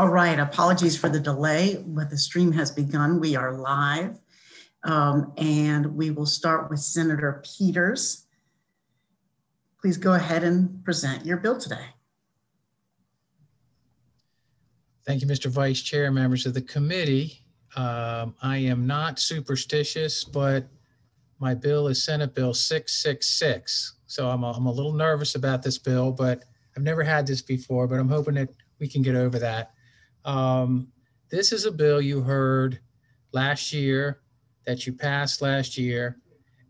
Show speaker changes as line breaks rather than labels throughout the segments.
All right, apologies for the delay, but the stream has begun. We are live. Um, and we will start with Senator Peters. Please go ahead and present your bill today.
Thank you, Mr. Vice Chair, members of the committee. Um, I am not superstitious, but my bill is Senate Bill 666. So I'm a, I'm a little nervous about this bill, but I've never had this before, but I'm hoping that we can get over that. Um, this is a bill you heard last year that you passed last year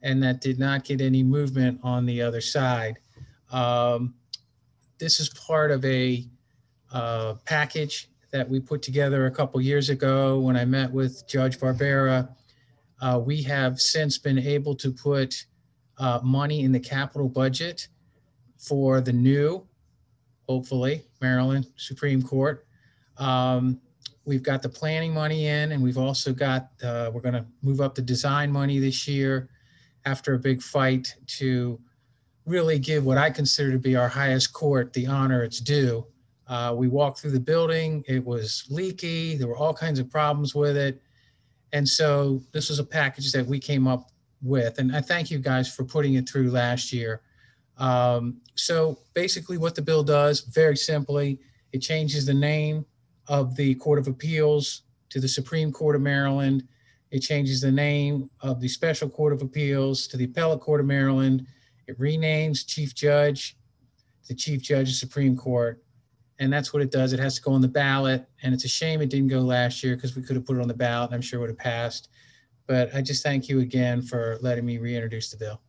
and that did not get any movement on the other side. Um, this is part of a uh, package that we put together a couple years ago when I met with Judge Barbera. Uh, we have since been able to put uh, money in the capital budget for the new, hopefully, Maryland Supreme Court. Um, we've got the planning money in, and we've also got, uh, we're going to move up the design money this year after a big fight to really give what I consider to be our highest court the honor it's due. Uh, we walked through the building, it was leaky, there were all kinds of problems with it. And so this was a package that we came up with. And I thank you guys for putting it through last year. Um, so basically, what the bill does, very simply, it changes the name of the Court of Appeals to the Supreme Court of Maryland. It changes the name of the Special Court of Appeals to the Appellate Court of Maryland. It renames Chief Judge the Chief Judge of Supreme Court. And that's what it does. It has to go on the ballot. And it's a shame it didn't go last year because we could have put it on the ballot and I'm sure it would have passed. But I just thank you again for letting me reintroduce the bill.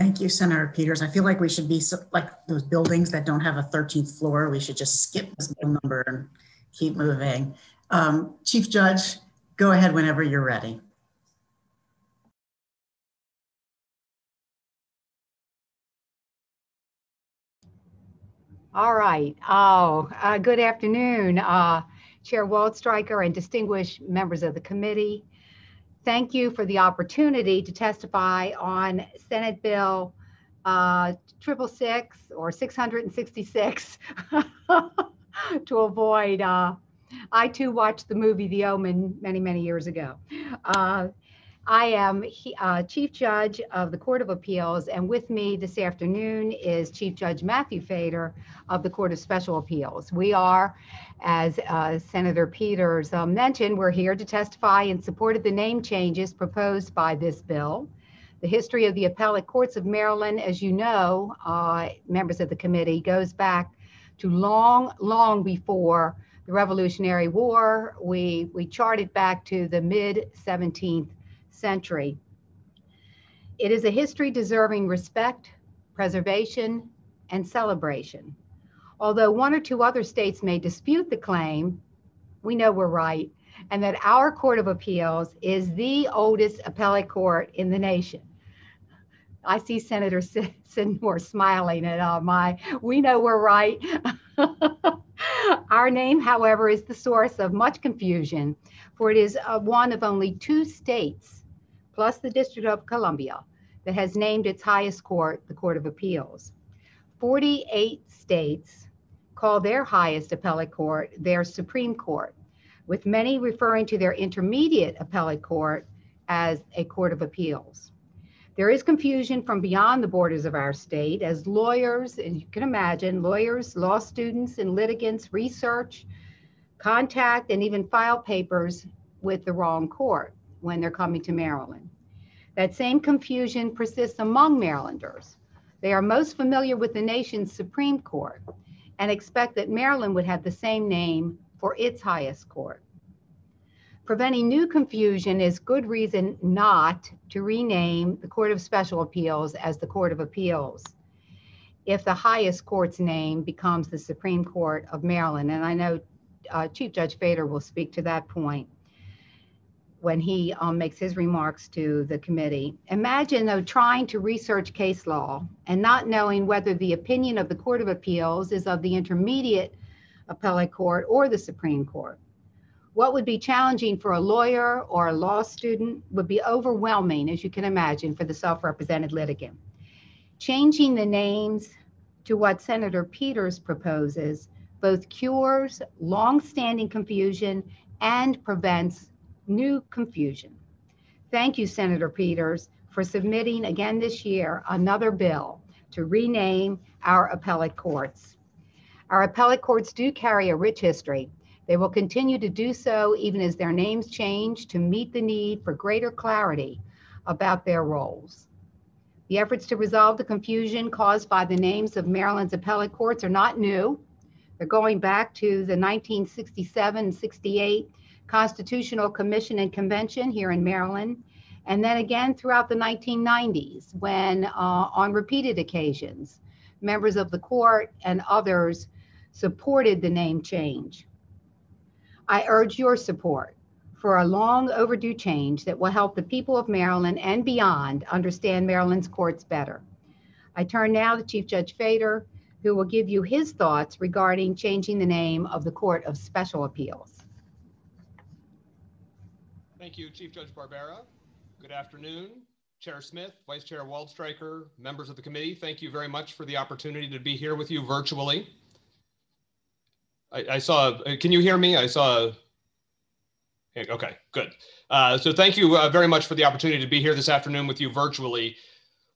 Thank you, Senator Peters. I feel like we should be so- like those buildings that don't have a 13th floor. We should just skip this number and keep moving. Um, Chief Judge, go ahead whenever you're ready.
All right. Oh, uh, good afternoon, uh, Chair Waldstreicher and distinguished members of the committee. Thank you for the opportunity to testify on Senate Bill uh, 666 or 666 to avoid. Uh, I too watched the movie The Omen many, many years ago. Uh, I am he- uh, Chief Judge of the Court of Appeals, and with me this afternoon is Chief Judge Matthew Fader of the Court of Special Appeals. We are, as uh, Senator Peters uh, mentioned, we're here to testify in support of the name changes proposed by this bill. The history of the appellate courts of Maryland, as you know, uh, members of the committee, goes back to long, long before the Revolutionary War. We, we charted back to the mid 17th century. It is a history deserving respect, preservation, and celebration. Although one or two other states may dispute the claim, we know we're right, and that our Court of Appeals is the oldest appellate court in the nation. I see Senator Sydnor smiling at all my, we know we're right. Our name, however, is the source of much confusion, for it is uh, one of only two states, plus the District of Columbia, that has named its highest court the Court of Appeals. 48 states call their highest appellate court their Supreme Court, with many referring to their intermediate appellate court as a Court of Appeals. There is confusion from beyond the borders of our state as lawyers, and you can imagine, lawyers, law students, and litigants research, contact, and even file papers with the wrong court when they're coming to Maryland. That same confusion persists among Marylanders. They are most familiar with the nation's Supreme Court and expect that Maryland would have the same name for its highest court. Preventing new confusion is good reason not to rename the Court of Special Appeals as the Court of Appeals if the highest court's name becomes the Supreme Court of Maryland. And I know uh, Chief Judge Fader will speak to that point when he um, makes his remarks to the committee. Imagine, though, trying to research case law and not knowing whether the opinion of the Court of Appeals is of the intermediate appellate court or the Supreme Court. What would be challenging for a lawyer or a law student would be overwhelming, as you can imagine, for the self represented litigant. Changing the names to what Senator Peters proposes both cures long-standing confusion and prevents new confusion. Thank you, Senator Peters, for submitting again this year another bill to rename our appellate courts. Our appellate courts do carry a rich history. They will continue to do so even as their names change to meet the need for greater clarity about their roles. The efforts to resolve the confusion caused by the names of Maryland's appellate courts are not new. They're going back to the 1967 68 Constitutional Commission and Convention here in Maryland, and then again throughout the 1990s when, uh, on repeated occasions, members of the court and others supported the name change. I urge your support for a long overdue change that will help the people of Maryland and beyond understand Maryland's courts better. I turn now to Chief Judge Fader, who will give you his thoughts regarding changing the name of the Court of Special Appeals.
Thank you, Chief Judge Barbera. Good afternoon, Chair Smith, Vice Chair Waldstreicher, members of the committee. Thank you very much for the opportunity to be here with you virtually. I, I saw, can you hear me? I saw, okay, good. Uh, so thank you uh, very much for the opportunity to be here this afternoon with you virtually.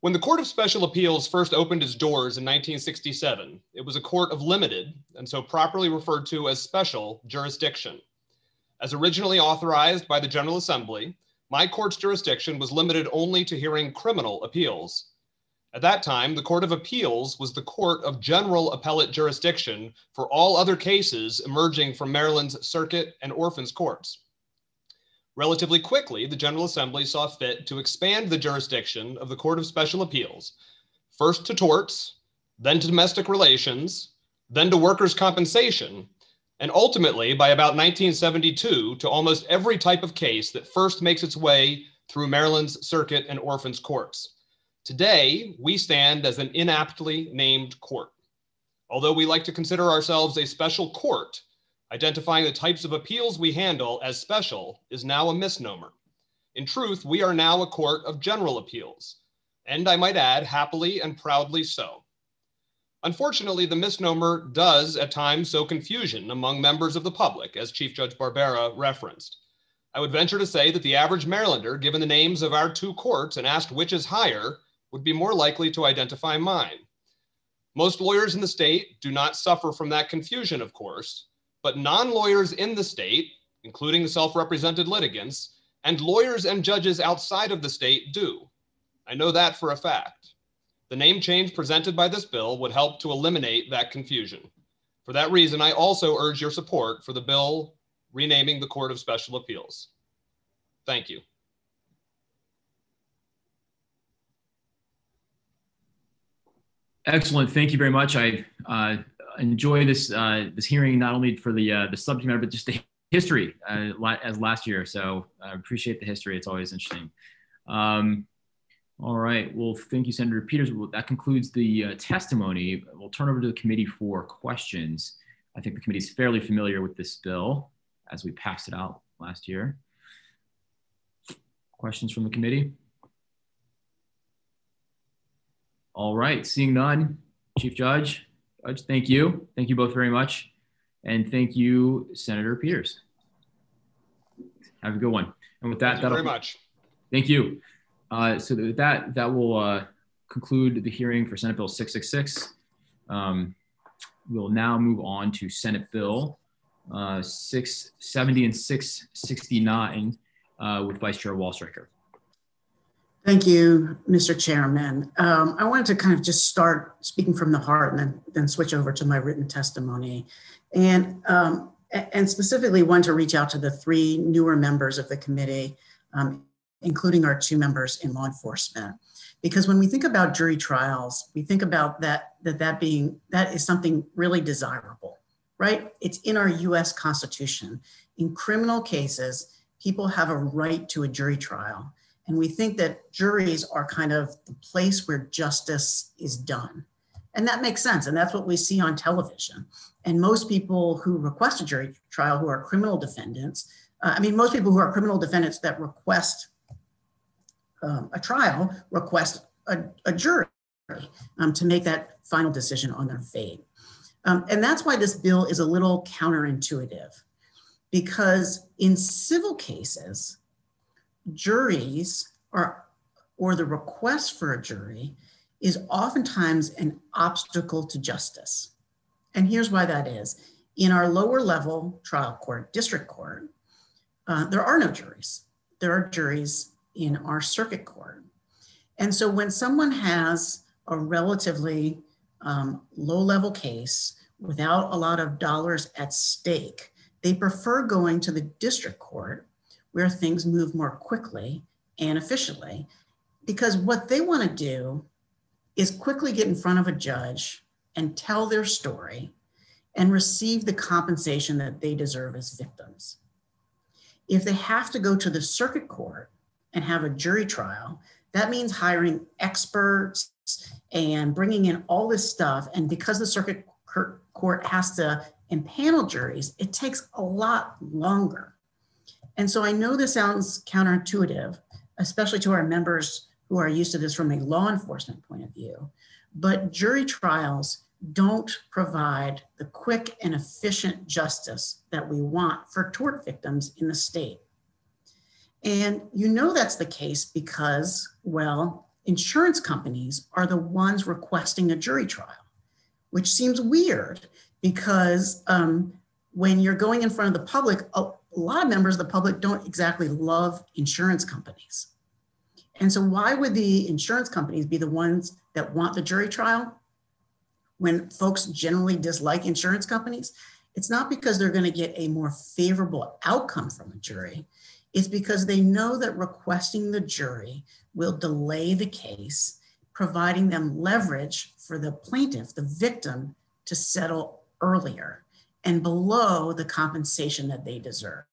When the Court of Special Appeals first opened its doors in 1967, it was a court of limited, and so properly referred to as special, jurisdiction. As originally authorized by the General Assembly, my court's jurisdiction was limited only to hearing criminal appeals. At that time, the Court of Appeals was the court of general appellate jurisdiction for all other cases emerging from Maryland's circuit and orphans courts. Relatively quickly, the General Assembly saw fit to expand the jurisdiction of the Court of Special Appeals, first to torts, then to domestic relations, then to workers' compensation, and ultimately, by about 1972, to almost every type of case that first makes its way through Maryland's circuit and orphans courts. Today, we stand as an inaptly named court. Although we like to consider ourselves a special court, identifying the types of appeals we handle as special is now a misnomer. In truth, we are now a court of general appeals, and I might add, happily and proudly so. Unfortunately, the misnomer does at times sow confusion among members of the public, as Chief Judge Barbera referenced. I would venture to say that the average Marylander, given the names of our two courts and asked which is higher, would be more likely to identify mine. Most lawyers in the state do not suffer from that confusion, of course, but non lawyers in the state, including self represented litigants, and lawyers and judges outside of the state do. I know that for a fact. The name change presented by this bill would help to eliminate that confusion. For that reason, I also urge your support for the bill renaming the Court of Special Appeals. Thank you.
Excellent. Thank you very much. I uh, enjoy this uh, this hearing not only for the uh, the subject matter but just the history uh, as last year. So I appreciate the history. It's always interesting. Um, all right. Well, thank you, Senator Peters. Well, that concludes the uh, testimony. We'll turn over to the committee for questions. I think the committee is fairly familiar with this bill as we passed it out last year. Questions from the committee? All right. Seeing none, Chief Judge, Judge, thank you. Thank you both very much. And thank you, Senator Peters. Have a good one. And with that,
thank you very much.
Thank you. Uh, so that that will uh, conclude the hearing for Senate Bill 666. Um, we'll now move on to Senate Bill uh, 670 and 669 uh, with Vice Chair Waldstreicher.
Thank you, Mr. Chairman. Um, I wanted to kind of just start speaking from the heart and then, then switch over to my written testimony. And, um, and specifically want to reach out to the three newer members of the committee um, including our two members in law enforcement. Because when we think about jury trials, we think about that that that being that is something really desirable, right? It's in our US Constitution. In criminal cases, people have a right to a jury trial. And we think that juries are kind of the place where justice is done. And that makes sense. And that's what we see on television. And most people who request a jury trial who are criminal defendants, uh, I mean, most people who are criminal defendants that request um, a trial request a, a jury um, to make that final decision on their fate. Um, and that's why this bill is a little counterintuitive because in civil cases, juries are, or the request for a jury is oftentimes an obstacle to justice. And here's why that is. In our lower level trial court, district court, uh, there are no juries. There are juries in our circuit court. And so when someone has a relatively um, low level case without a lot of dollars at stake, they prefer going to the district court where things move more quickly and efficiently because what they want to do is quickly get in front of a judge and tell their story and receive the compensation that they deserve as victims. If they have to go to the circuit court and have a jury trial, that means hiring experts and bringing in all this stuff. And because the circuit court has to impanel juries, it takes a lot longer. And so I know this sounds counterintuitive, especially to our members who are used to this from a law enforcement point of view. But jury trials don't provide the quick and efficient justice that we want for tort victims in the state. And you know that's the case because, well, insurance companies are the ones requesting a jury trial, which seems weird because um, when you're going in front of the public, a lot of members of the public don't exactly love insurance companies. And so, why would the insurance companies be the ones that want the jury trial? when folks generally dislike insurance companies, it's not because they're going to get a more favorable outcome from a jury. It's because they know that requesting the jury will delay the case, providing them leverage for the plaintiff, the victim, to settle earlier and below the compensation that they deserve.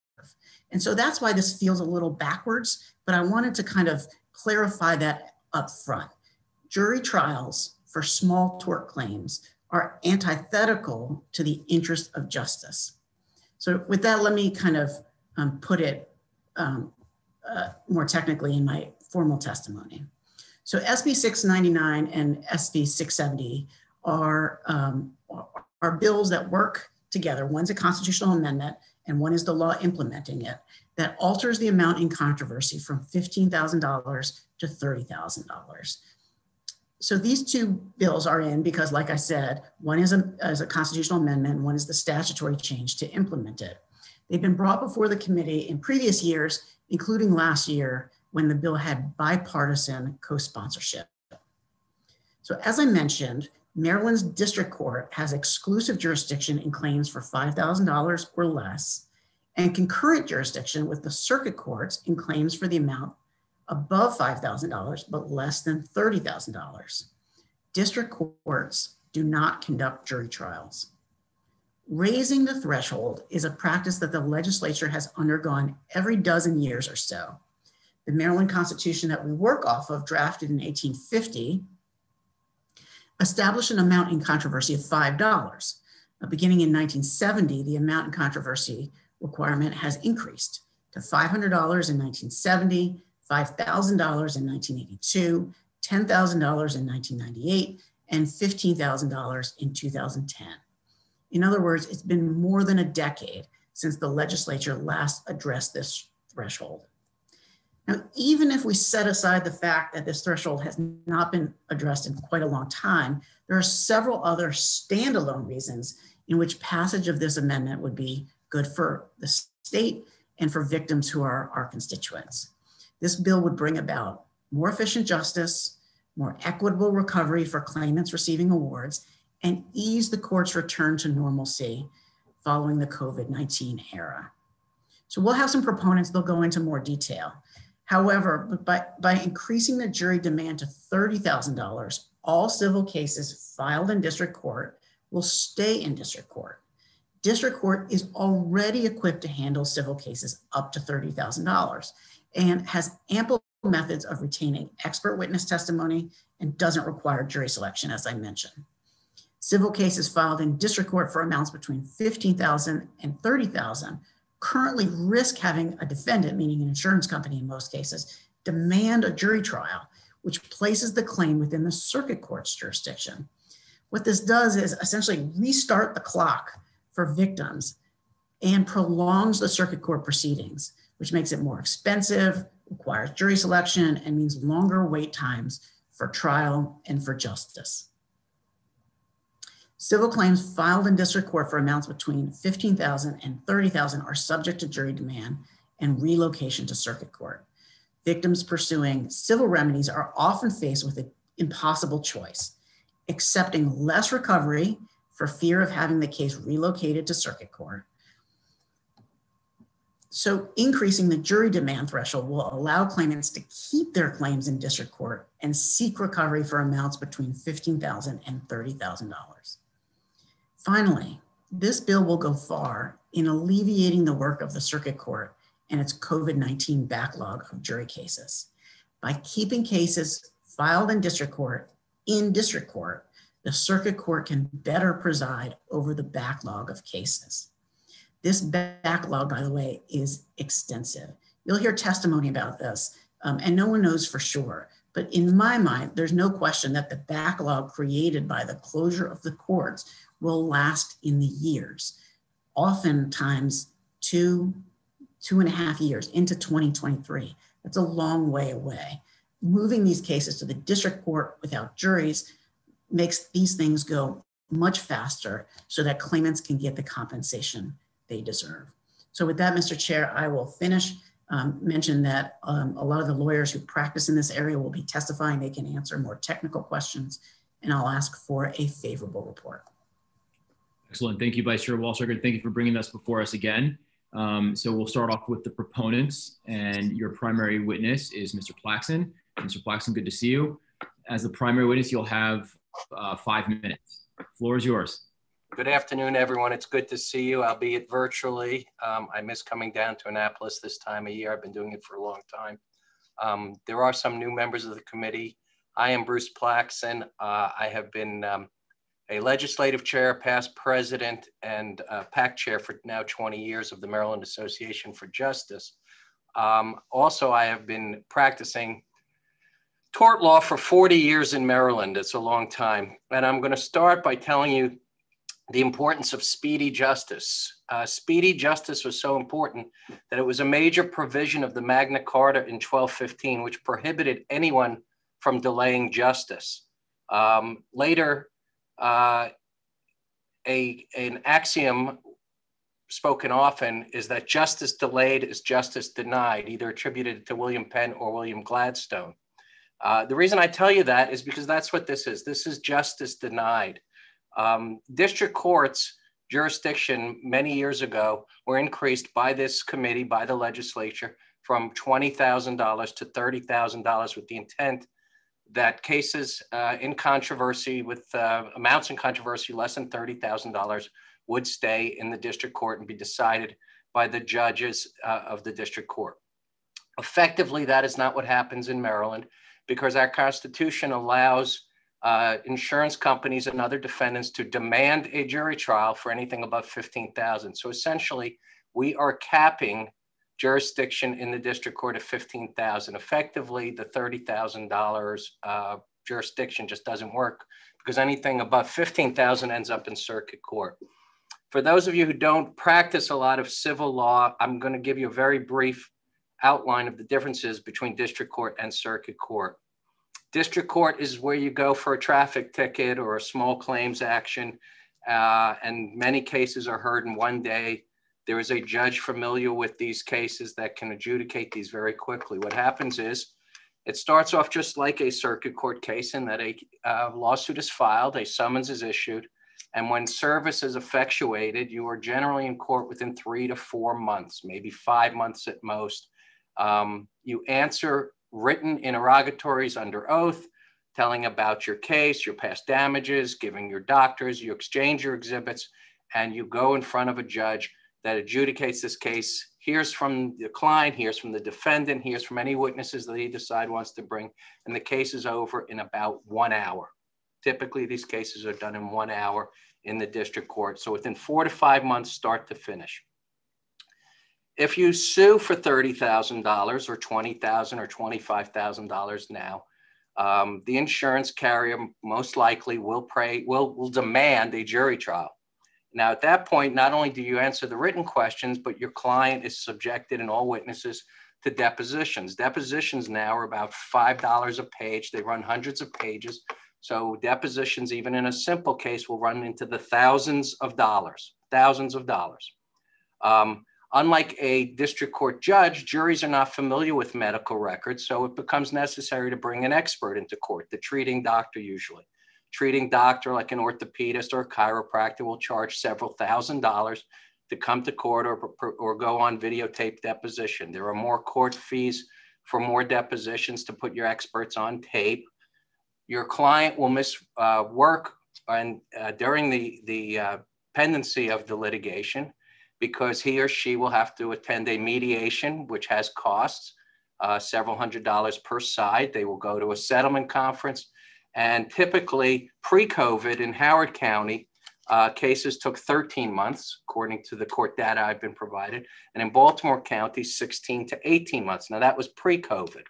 And so that's why this feels a little backwards, but I wanted to kind of clarify that up front. Jury trials for small tort claims are antithetical to the interest of justice. So, with that, let me kind of um, put it um, uh, more technically in my formal testimony. So, SB 699 and SB 670 are, um, are bills that work together. One's a constitutional amendment, and one is the law implementing it that alters the amount in controversy from $15,000 to $30,000 so these two bills are in because, like I said, one is a, is a constitutional amendment, one is the statutory change to implement it. They've been brought before the committee in previous years, including last year when the bill had bipartisan co-sponsorship. So as I mentioned, Maryland's district court has exclusive jurisdiction in claims for $5,000 or less and concurrent jurisdiction with the circuit courts in claims for the amount above $5,000, but less than $30,000. District courts do not conduct jury trials. Raising the threshold is a practice that the legislature has undergone every dozen years or so. The Maryland Constitution that we work off of, drafted in 1850, established an amount in controversy of $5. beginning in 1970, the amount in controversy requirement has increased to $500 in 1970, $5,000 in 1982, $10,000 in 1998, and $15,000 in 2010. In other words, it's been more than a decade since the legislature last addressed this threshold. Now, even if we set aside the fact that this threshold has not been addressed in quite a long time, there are several other standalone reasons in which passage of this amendment would be good for the state and for victims who are our constituents. This bill would bring about more efficient justice, more equitable recovery for claimants receiving awards, and ease the court's return to normalcy following the COVID 19 era. So we'll have some proponents, they'll go into more detail. However, by, by increasing the jury demand to $30,000, all civil cases filed in district court will stay in district court. District court is already equipped to handle civil cases up to $30,000 and has ample methods of retaining expert witness testimony and doesn't require jury selection, as I mentioned. Civil cases filed in district court for amounts between 15,000 and 30,000 currently risk having a defendant, meaning an insurance company in most cases, demand a jury trial, which places the claim within the circuit court's jurisdiction. What this does is essentially restart the clock for victims and prolongs the circuit court proceedings, which makes it more expensive, requires jury selection, and means longer wait times for trial and for justice. Civil claims filed in district court for amounts between 15,000 and 30,000 are subject to jury demand and relocation to circuit court. Victims pursuing civil remedies are often faced with an impossible choice, accepting less recovery for fear of having the case relocated to circuit court so increasing the jury demand threshold will allow claimants to keep their claims in district court and seek recovery for amounts between $15,000 and $30,000. Finally, this bill will go far in alleviating the work of the circuit court and its COVID-19 backlog of jury cases. By keeping cases filed in district court in district court, the circuit court can better preside over the backlog of cases. This backlog, by the way, is extensive. You'll hear testimony about this, um, and no one knows for sure. But in my mind, there's no question that the backlog created by the closure of the courts will last in the years, oftentimes two, two and a half years into 2023. That's a long way away. Moving these cases to the district court without juries makes these things go much faster so that claimants can get the compensation they deserve. So with that, Mr. Chair, I will finish. Um, mention that um, a lot of the lawyers who practice in this area will be testifying. They can answer more technical questions, and I'll ask for a favorable report.
Excellent. Thank you, Vice Chair Waldstreicher. Thank you for bringing this before us again. Um, so we'll start off with the proponents, and your primary witness is Mr. Plaxton. Mr. Plaxton, good to see you. As the primary witness, you'll have uh, five minutes. The floor is yours.
Good afternoon, everyone. It's good to see you, albeit virtually. Um, I miss coming down to Annapolis this time of year. I've been doing it for a long time. Um, there are some new members of the committee. I am Bruce Plaxton. Uh, I have been um, a legislative chair, past president, and uh, PAC chair for now 20 years of the Maryland Association for Justice. Um, also, I have been practicing tort law for 40 years in Maryland. It's a long time. And I'm going to start by telling you the importance of speedy justice. Uh, speedy justice was so important that it was a major provision of the Magna Carta in 1215, which prohibited anyone from delaying justice. Um, later, uh, a, an axiom spoken often is that justice delayed is justice denied, either attributed to William Penn or William Gladstone. Uh, the reason I tell you that is because that's what this is. This is justice denied. Um, district courts jurisdiction many years ago were increased by this committee, by the legislature, from $20,000 to $30,000 with the intent that cases uh, in controversy with uh, amounts in controversy less than $30,000 would stay in the district court and be decided by the judges uh, of the district court. Effectively, that is not what happens in Maryland because our Constitution allows uh, insurance companies and other defendants to demand a jury trial for anything above 15,000. So essentially, we are capping jurisdiction in the district court of 15,000. Effectively, the $30,000 uh, jurisdiction just doesn't work because anything above 15,000 ends up in circuit court. For those of you who don't practice a lot of civil law, I'm going to give you a very brief outline of the differences between district court and circuit court. District court is where you go for a traffic ticket or a small claims action, uh, and many cases are heard in one day. There is a judge familiar with these cases that can adjudicate these very quickly. What happens is it starts off just like a circuit court case in that a uh, lawsuit is filed, a summons is issued, and when service is effectuated, you are generally in court within three to four months, maybe five months at most. Um, you answer written interrogatories under oath, telling about your case, your past damages, giving your doctors, you exchange your exhibits, and you go in front of a judge that adjudicates this case, hears from the client, hears from the defendant, hears from any witnesses that he decide wants to bring, and the case is over in about one hour. Typically, these cases are done in one hour in the district court. So within four to five months, start to finish. If you sue for $30,000 or $20,000 or $25,000 now, um, the insurance carrier most likely will pray will will demand a jury trial. Now, at that point, not only do you answer the written questions, but your client is subjected and all witnesses to depositions. Depositions now are about $5 a page. They run hundreds of pages. So depositions, even in a simple case, will run into the thousands of dollars, thousands of dollars. Um, unlike a district court judge, juries are not familiar with medical records, so it becomes necessary to bring an expert into court, the treating doctor usually. Treating doctor like an orthopedist or a chiropractor will charge several thousand dollars to come to court or, or go on videotape deposition. There are more court fees for more depositions to put your experts on tape. Your client will miss uh, work and, uh, during the, the uh, pendency of the litigation because he or she will have to attend a mediation, which has costs, uh, several hundred dollars per side. They will go to a settlement conference. And typically, pre COVID in Howard County, uh, cases took 13 months, according to the court data I've been provided. And in Baltimore County, 16 to 18 months. Now, that was pre COVID.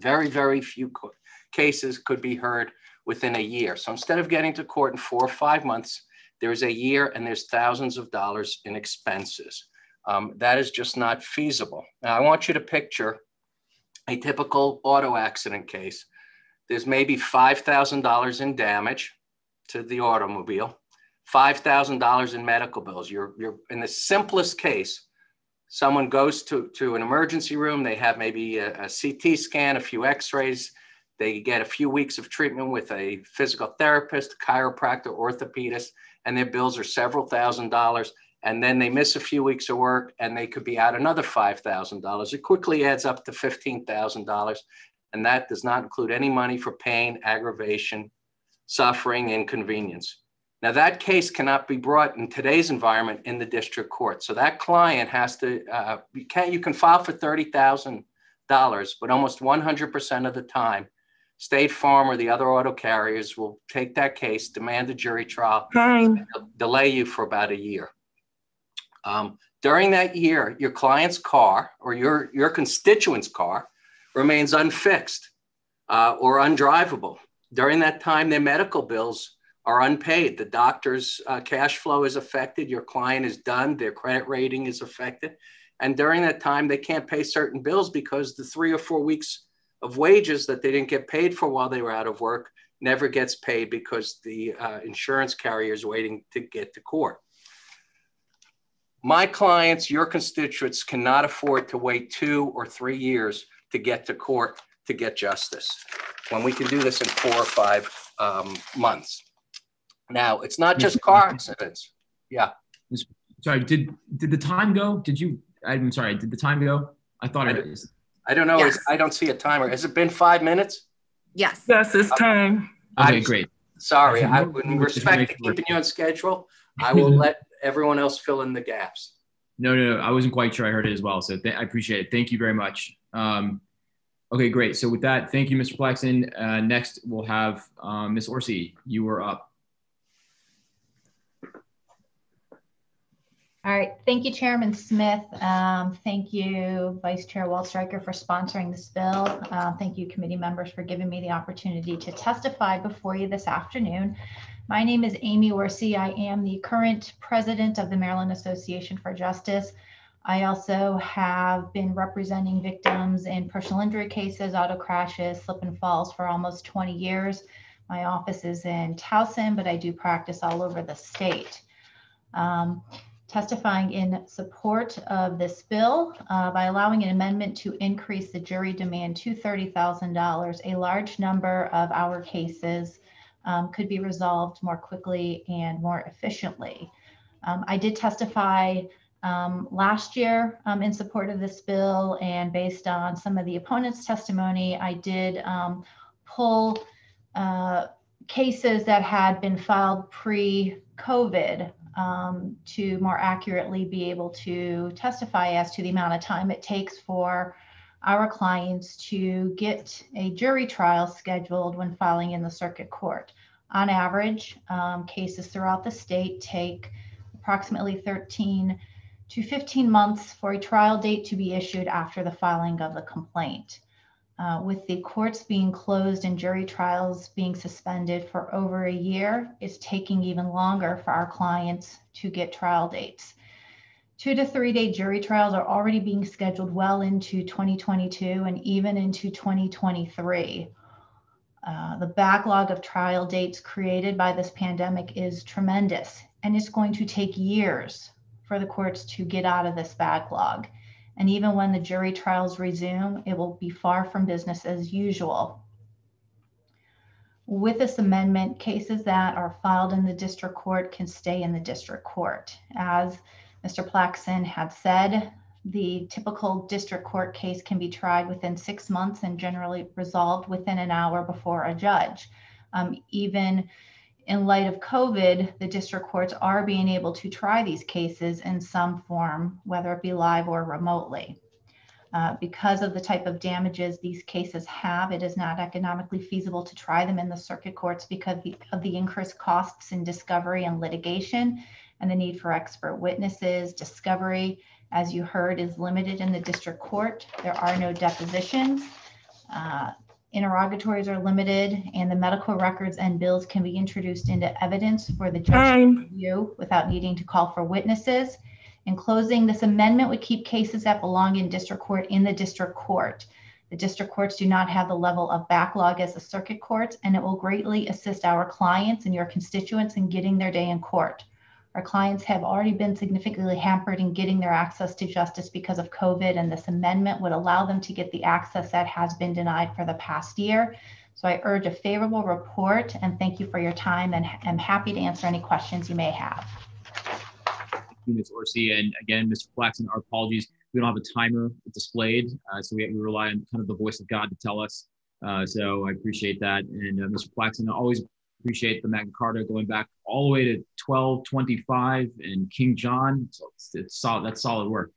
Very, very few cases could be heard within a year. So instead of getting to court in four or five months, there's a year and there's thousands of dollars in expenses. Um, that is just not feasible. Now, I want you to picture a typical auto accident case. There's maybe $5,000 in damage to the automobile. $5,000 in medical bills. You're, you're in the simplest case, someone goes to, to an emergency room, they have maybe a, a CT scan, a few x-rays, they get a few weeks of treatment with a physical therapist, chiropractor, orthopedist, and their bills are several thousand dollars. And then they miss a few weeks of work and they could be out another $5,000. It quickly adds up to $15,000. And that does not include any money for pain, aggravation, suffering, inconvenience. Now that case cannot be brought in today's environment in the district court. So that client has to, uh, you can you can file for $30,000, but almost 100% of the time, State Farm or the other auto carriers will take that case, demand a jury trial, delay you for about a year. Um, during that year, your client's car or your, your constituent's car remains unfixed uh, or undrivable. During that time, their medical bills are unpaid. The doctor's uh, cash flow is affected. Your client is done. Their credit rating is affected. And during that time, they can't pay certain bills because the three or four weeks of wages that they didn't get paid for while they were out of work never gets paid because the uh, insurance carrier is waiting to get to court. My clients, your constituents, cannot afford to wait two or three years to get to court to get justice when we can do this in four or five um, months. Now, it's not just car accidents. Yeah.
Sorry, did did the time go? Did you? I'm sorry. Did the time go? I thought it was.
I don't know.
Yes.
I don't see a timer. Has it been five minutes?
Yes.
Yes, it's time.
Okay,
I'm-
great.
Sorry, I,
no,
in respect to keeping you on schedule, I will let everyone else fill in the gaps.
No, no, no. I wasn't quite sure I heard it as well. So th- I appreciate it. Thank you very much. Um, okay, great. So with that, thank you, Mr. Plaxton. Uh, next, we'll have um, Ms. Orsi. You are up.
All right, thank you, Chairman Smith. Um, thank you, Vice Chair Waldstreicher for sponsoring this bill. Uh, thank you, committee members, for giving me the opportunity to testify before you this afternoon. My name is Amy Orsi. I am the current president of the Maryland Association for Justice. I also have been representing victims in personal injury cases, auto crashes, slip and falls for almost 20 years. My office is in Towson, but I do practice all over the state. Um, testifying in support of this bill uh, by allowing an amendment to increase the jury demand to $30,000. A large number of our cases um, could be resolved more quickly and more efficiently. Um, I did testify um, last year um, in support of this bill, and based on some of the opponents' testimony, I did um, pull uh, cases that had been filed pre COVID um, to more accurately be able to testify as to the amount of time it takes for our clients to get a jury trial scheduled when filing in the circuit court. On average, um, cases throughout the state take approximately 13 to 15 months for a trial date to be issued after the filing of the complaint. Uh, with the courts being closed and jury trials being suspended for over a year, it's taking even longer for our clients to get trial dates. Two to three day jury trials are already being scheduled well into 2022 and even into 2023. Uh, the backlog of trial dates created by this pandemic is tremendous, and it's going to take years for the courts to get out of this backlog. And even when the jury trials resume, it will be far from business as usual. With this amendment, cases that are filed in the district court can stay in the district court. As Mr. Plaxton had said, the typical district court case can be tried within six months and generally resolved within an hour before a judge. Um, even in light of COVID, the district courts are being able to try these cases in some form, whether it be live or remotely. Uh, because of the type of damages these cases have, it is not economically feasible to try them in the circuit courts because of the increased costs in discovery and litigation and the need for expert witnesses. Discovery, as you heard, is limited in the district court. There are no depositions. Uh, interrogatories are limited, and the medical records and bills can be introduced into evidence for the judge to review without needing to call for witnesses. In closing, this amendment would keep cases that belong in district court in the district court. The district courts do not have the level of backlog as the circuit courts, and it will greatly assist our clients and your constituents in getting their day in court. Our clients have already been significantly hampered in getting their access to justice because of COVID, and this amendment would allow them to get the access that has been denied for the past year. So I urge a favorable report and thank you for your time and I'm happy to answer any questions you may have.
Thank you, Ms. Orsi. And again, Mr. Flaxman, our apologies. We don't have a timer displayed, uh, so we, we, rely on kind of the voice of God to tell us. Uh, so I appreciate that. And uh, Mr. Flaxman, always appreciate the Magna Carta going back all the way to 1225 and King John. So it's, it's solid. That's solid work.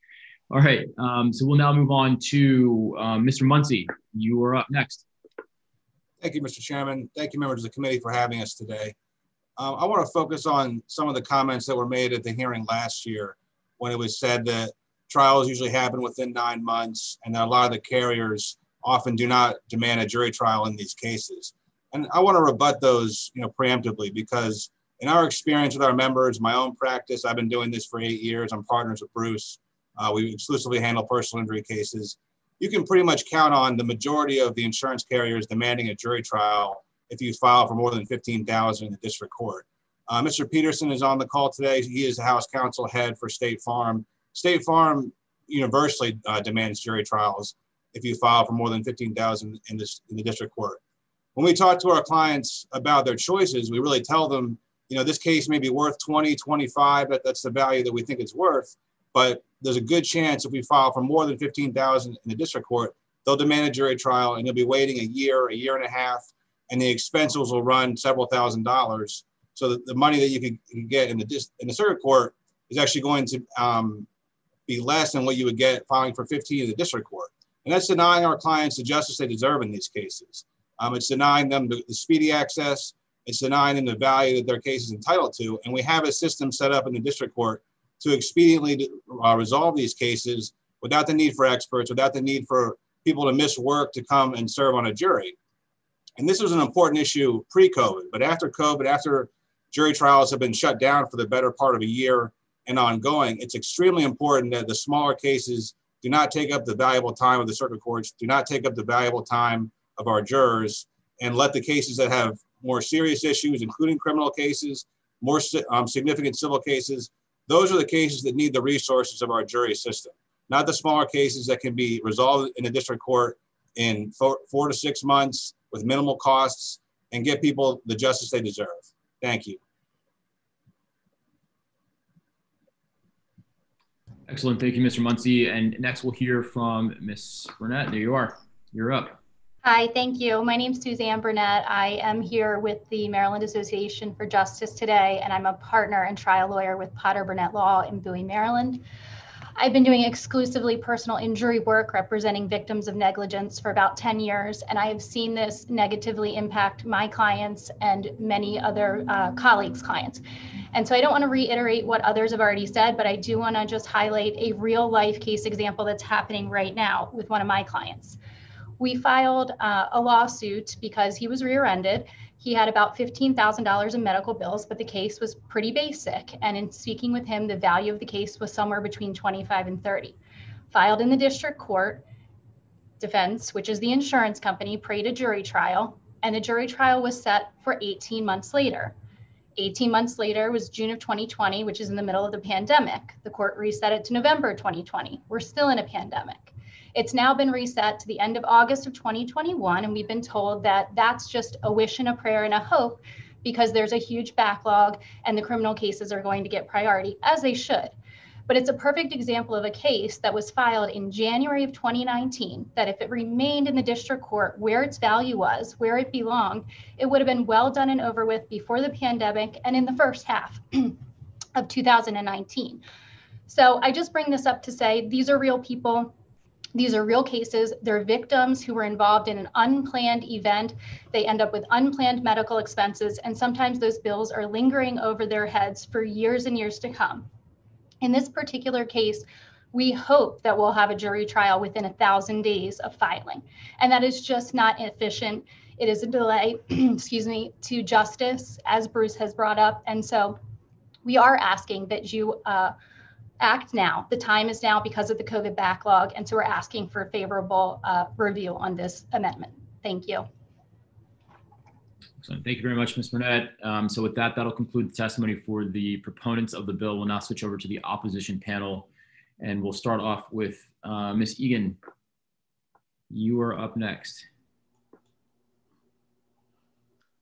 All right. Um, so we'll now move on to um, Mr. Muncy. You are up next.
Thank you, Mr. Chairman. Thank you, members of the committee, for having us today. Um, I want to focus on some of the comments that were made at the hearing last year when it was said that trials usually happen within nine months and that a lot of the carriers often do not demand a jury trial in these cases. And I want to rebut those, you know, preemptively because in our experience with our members, my own practice, I've been doing this for eight years. I'm partners with Bruce. Uh, we exclusively handle personal injury cases. You can pretty much count on the majority of the insurance carriers demanding a jury trial if you file for more than 15,000 in the district court. Uh, Mr. Peterson is on the call today. He is the House Counsel head for State Farm. State Farm universally uh, demands jury trials if you file for more than 15,000 in this in the district court when we talk to our clients about their choices, we really tell them, you know, this case may be worth 20, 25, that, that's the value that we think it's worth. But there's a good chance if we file for more than 15,000 in the district court, they'll demand a jury trial and you'll be waiting a year, a year and a half, and the expenses will run several thousand dollars. So the money that you can get in the in the circuit court is actually going to um, be less than what you would get filing for 15 in the district court. And that's denying our clients the justice they deserve in these cases. Um, it's denying them the, the, speedy access. It's denying them the value that their case is entitled to. And we have a system set up in the district court to expediently uh, resolve these cases without the need for experts, without the need for people to miss work to come and serve on a jury. And this was an important issue pre-COVID, but after COVID, after jury trials have been shut down for the better part of a year and ongoing, it's extremely important that the smaller cases do not take up the valuable time of the circuit courts, do not take up the valuable time of our jurors and let the cases that have more serious issues, including criminal cases, more um, significant civil cases, those are the cases that need the resources of our jury system, not the smaller cases that can be resolved in a district court in four, four to six months with minimal costs and get people the justice they deserve. Thank you.
Excellent. Thank you, Mr. Muncy. And next we'll hear from Ms. Burnett. There you are. You're up.
Hi, thank you. My name is Suzanne Burnett. I am here with the Maryland Association for Justice today, and I'm a partner and trial lawyer with Potter Burnett Law in Bowie, Maryland. I've been doing exclusively personal injury work representing victims of negligence for about 10 years, and I have seen this negatively impact my clients and many other uh, colleagues' clients. And so I don't want to reiterate what others have already said, but I do want to just highlight a real life case example that's happening right now with one of my clients We filed uh, a lawsuit because he was rear ended. He had about $15,000 in medical bills, but the case was pretty basic. And in speaking with him, the value of the case was somewhere between 25 and 30. Filed in the district court, defense, which is the insurance company, prayed a jury trial, and the jury trial was set for 18 months later. 18 months later was June of 2020, which is in the middle of the pandemic. The court reset it to November 2020. We're still in a pandemic. It's now been reset to the end of August of 2021, and we've been told that that's just a wish and a prayer and a hope because there's a huge backlog and the criminal cases are going to get priority, as they should. But it's a perfect example of a case that was filed in January of 2019 that if it remained in the district court where its value was, where it belonged, it would have been well done and over with before the pandemic and in the first half of 2019. So I just bring this up to say these are real people. These are real cases. They're victims who were involved in an unplanned event. They end up with unplanned medical expenses, and sometimes those bills are lingering over their heads for years and years to come. In this particular case, we hope that we'll have a jury trial within a thousand days of filing. And that is just not efficient. It is a delay, excuse me, to justice, as Bruce has brought up. And so we are asking that you uh, act now. The time is now because of the COVID backlog. And so we're asking for a favorable uh, review on this amendment. Thank you.
Excellent. Thank you very much, Ms. Burnett. Um, so with that, that'll conclude the testimony for the proponents of the bill. We'll now switch over to the opposition panel, and we'll start off with uh, Ms. Egan. You are up next.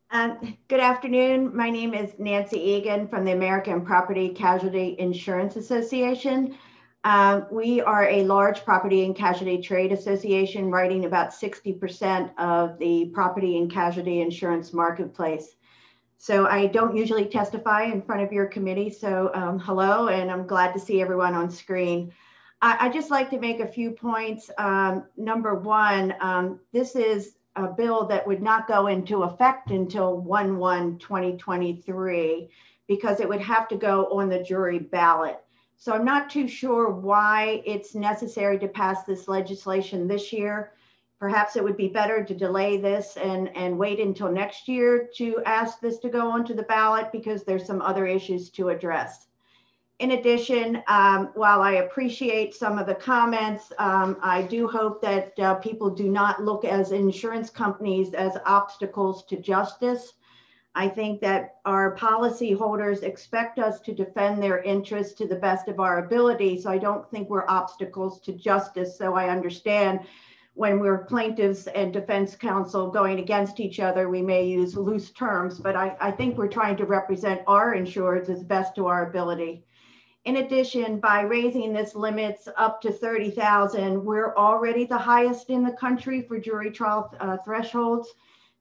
Um, good afternoon. My name is Nancy Egan from the American Property Casualty Insurance Association. Um, we are a large property and casualty trade association writing about 60% of the property and casualty insurance marketplace. So I don't usually testify in front of your committee. So um, hello, and I'm glad to see everyone on screen. I, just like to make a few points. Um, number one, um, this is a bill that would not go into effect until 1-1-2023 because it would have to go on the jury ballot. So I'm not too sure why it's necessary to pass this legislation this year. Perhaps it would be better to delay this and, and wait until next year to ask this to go onto the ballot because there's some other issues to address. In addition, um, while I appreciate some of the comments, um, I do hope that uh, people do not look as insurance companies as obstacles to justice. I think that our policyholders expect us to defend their interests to the best of our ability. So I don't think we're obstacles to justice. So I understand when we're plaintiffs and defense counsel going against each other, we may use loose terms, but I, I think we're trying to represent our insureds as best to our ability. In addition, by raising this limits up to 30,000, we're already the highest in the country for jury trial uh, thresholds.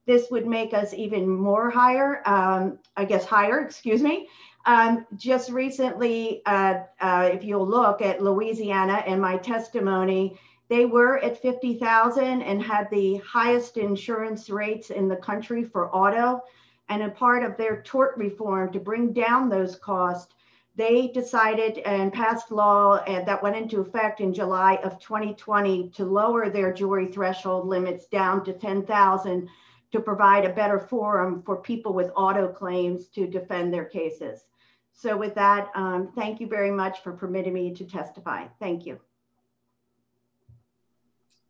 This would make us even more higher, um, I guess higher, excuse me. Um, just recently, uh, uh, if you'll look at Louisiana and my testimony, they were at 50,000 and had the highest insurance rates in the country for auto. And a part of their tort reform to bring down those costs, they decided and passed law and that went into effect in July of 2020 to lower their jury threshold limits down to 10,000 to provide a better forum for people with auto claims to defend their cases. So with that, um, thank you very much for permitting me to testify. Thank you.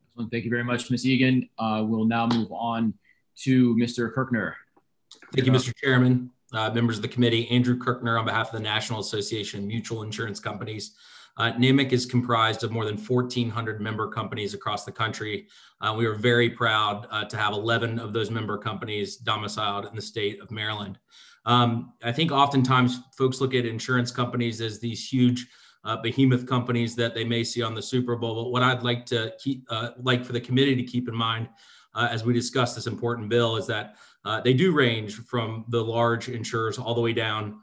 Excellent.
Thank you very much, Ms. Egan. Uh, we'll now move on to Mr. Kirkner.
Thank you, Mr. Chairman, uh, members of the committee. Andrew Kirkner on behalf of the National Association of Mutual Insurance Companies. Uh, NAMIC is comprised of more than 1,400 member companies across the country. Uh, we are very proud uh, to have 11 of those member companies domiciled in the state of Maryland. Um, I think oftentimes folks look at insurance companies as these huge uh, behemoth companies that they may see on the Super Bowl. But what I'd like to keep, uh, like for the committee to keep in mind uh, as we discuss this important bill is that they do range from the large insurers all the way down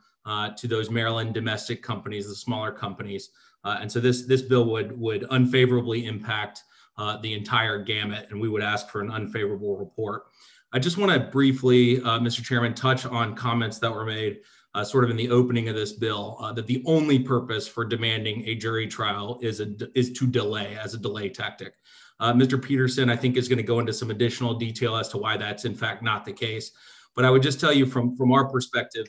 to those Maryland domestic companies, the smaller companies. Uh, and so this, this bill would, would unfavorably impact uh, the entire gamut, and we would ask for an unfavorable report. I just want to briefly, uh, Mr. Chairman, touch on comments that were made uh, sort of in the opening of this bill uh, that the only purpose for demanding a jury trial is, a, is to delay as a delay tactic. Uh, Mr. Peterson, I think, is going to go into some additional detail as to why that's in fact not the case. But I would just tell you from, from our perspective,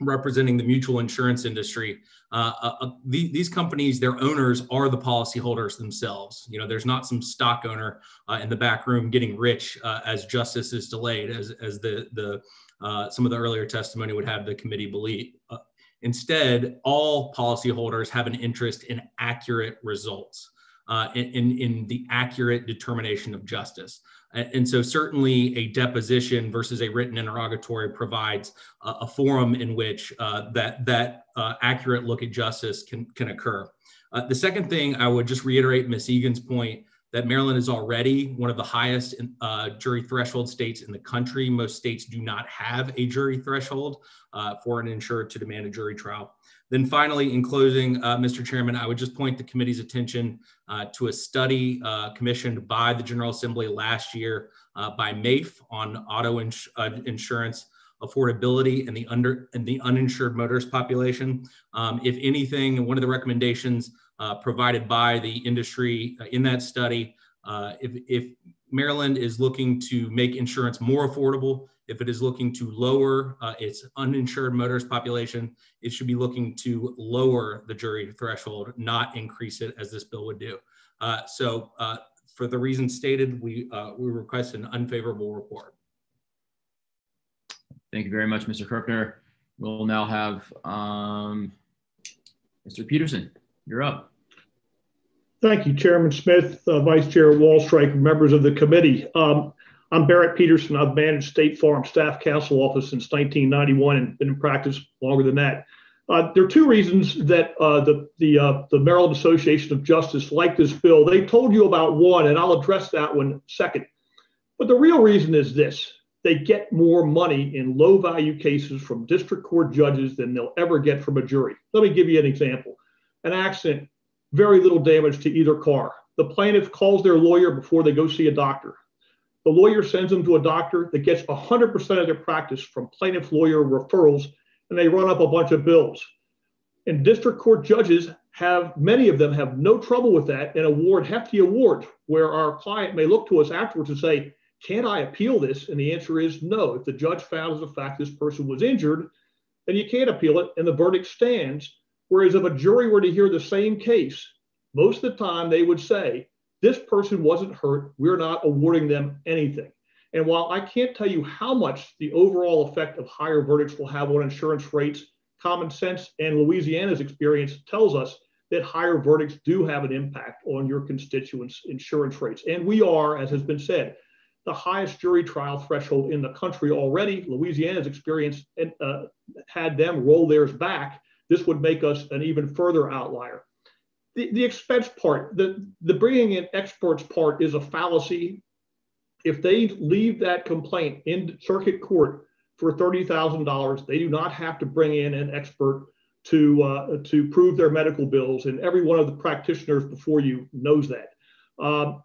representing the mutual insurance industry, uh, uh, uh, the, these companies, their owners are the policyholders themselves. You know, there's not some stock owner uh, in the back room getting rich uh, as justice is delayed, as, as the, the uh, some of the earlier testimony would have the committee believe. instead, all policyholders have an interest in accurate results, in, in the accurate determination of justice. And so certainly a deposition versus a written interrogatory provides uh, a forum in which uh, that, that uh, accurate look at justice can, can occur. Uh, the second thing I would just reiterate Ms. Egan's point that Maryland is already one of the highest uh, jury threshold states in the country. Most states do not have a jury threshold uh, for an insured to demand a jury trial. Then finally, in closing, uh, Mr. Chairman, I would just point the committee's attention uh, to a study uh, commissioned by the General Assembly last year uh, by MAIF on auto ins insurance affordability and the under and the uninsured motorist population. Um, if anything, one of the recommendations uh, provided by the industry in that study, if, if Maryland is looking to make insurance more affordable, if it is looking to lower uh, its uninsured motorist population, it should be looking to lower the jury threshold, not increase it as this bill would do. Uh, so uh, for the reasons stated, we, uh, we request an unfavorable report.
Thank you very much, Mr. Kirkner. We'll now have um, Mr. Peterson. You're up.
Thank you, Chairman Smith, uh, Vice Chair Waldstreicher, members of the committee. Um, I'm Barrett Peterson. I've managed State Farm Staff Counsel Office since 1991 and been in practice longer than that. Uh, there are two reasons that uh, the the uh, the Maryland Association of Justice like this bill. They told you about one, and I'll address that one second. But the real reason is this: they get more money in low value cases from district court judges than they'll ever get from a jury. Let me give you an example: an accident, very little damage to either car. The plaintiff calls their lawyer before they go see a doctor. The lawyer sends them to a doctor that gets 100% of their practice from plaintiff lawyer referrals, and they run up a bunch of bills. And district court judges have, many of them have no trouble with that and award hefty awards where our client may look to us afterwards and say, can I appeal this? And the answer is no. If the judge found as a fact this person was injured, then you can't appeal it and the verdict stands. Whereas if a jury were to hear the same case, most of the time they would say, this person wasn't hurt. We're not awarding them anything. And while I can't tell you how much the overall effect of higher verdicts will have on insurance rates, common sense and Louisiana's experience tells us that higher verdicts do have an impact on your constituents' insurance rates. And we are, as has been said, the highest jury trial threshold in the country already. Louisiana's experience uh, had them roll theirs back. This would make us an even further outlier the, the expense part, the, the bringing in experts part is a fallacy. If they leave that complaint in circuit court for $30,000, they do not have to bring in an expert to, uh, to prove their medical bills. And every one of the practitioners before you knows that. Um,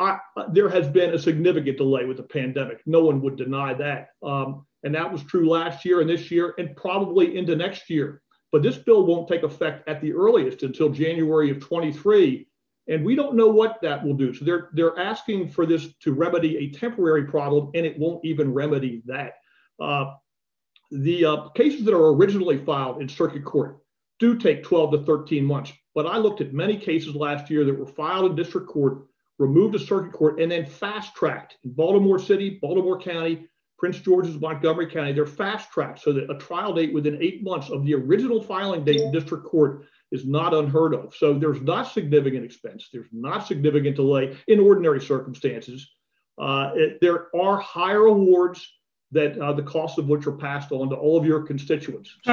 I, there has been a significant delay with the pandemic. No one would deny that. Um, and that was true last year and this year and probably into next year. But this bill won't take effect at the earliest until January of 23. And we don't know what that will do. So they're, they're asking for this to remedy a temporary problem, and it won't even remedy that. Uh, the uh, cases that are originally filed in circuit court do take 12 to 13 months. But I looked at many cases last year that were filed in district court, removed to circuit court, and then fast tracked in Baltimore City, Baltimore County, Prince George's, Montgomery County, they're fast tracked so that a trial date within eight months of the original filing date in district court is not unheard of. So there's not significant expense. There's not significant delay in ordinary circumstances. Uh, it, there are higher awards that uh, the cost of which are passed on to all of your constituents. So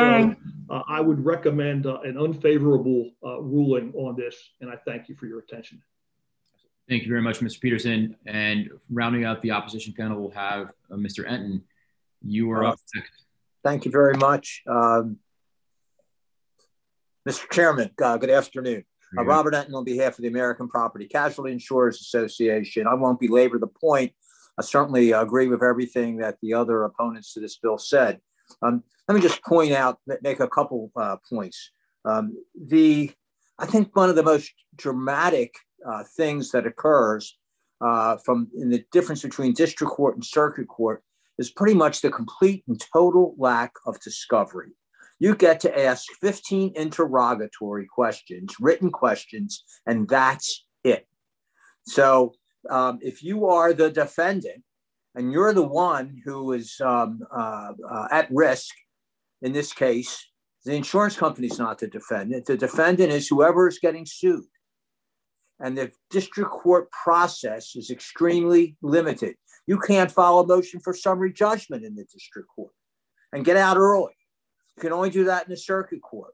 uh, I would recommend uh, an unfavorable uh, ruling on this, and I thank you for your attention.
Thank you very much, Mr. Peterson. And rounding out the opposition panel, we'll have uh, Mr. Enten. You are uh, up next.
Thank you very much. Um, Mr. Chairman, uh, good afternoon. Uh, Robert Enten on behalf of the American Property Casualty Insurers Association. I won't belabor the point. I certainly agree with everything that the other opponents to this bill said. Um, let me just point out, make a couple uh, points. Um, the, I think one of the most dramatic uh, things that occurs uh, from in the difference between district court and circuit court is pretty much the complete and total lack of discovery. You get to ask 15 interrogatory questions, written questions, and that's it. So um, if you are the defendant and you're the one who is um, uh, uh, at risk in this case, the insurance company is not the defendant. The defendant is whoever is getting sued. And the district court process is extremely limited. You can't file a motion for summary judgment in the district court and get out early. You can only do that in the circuit court.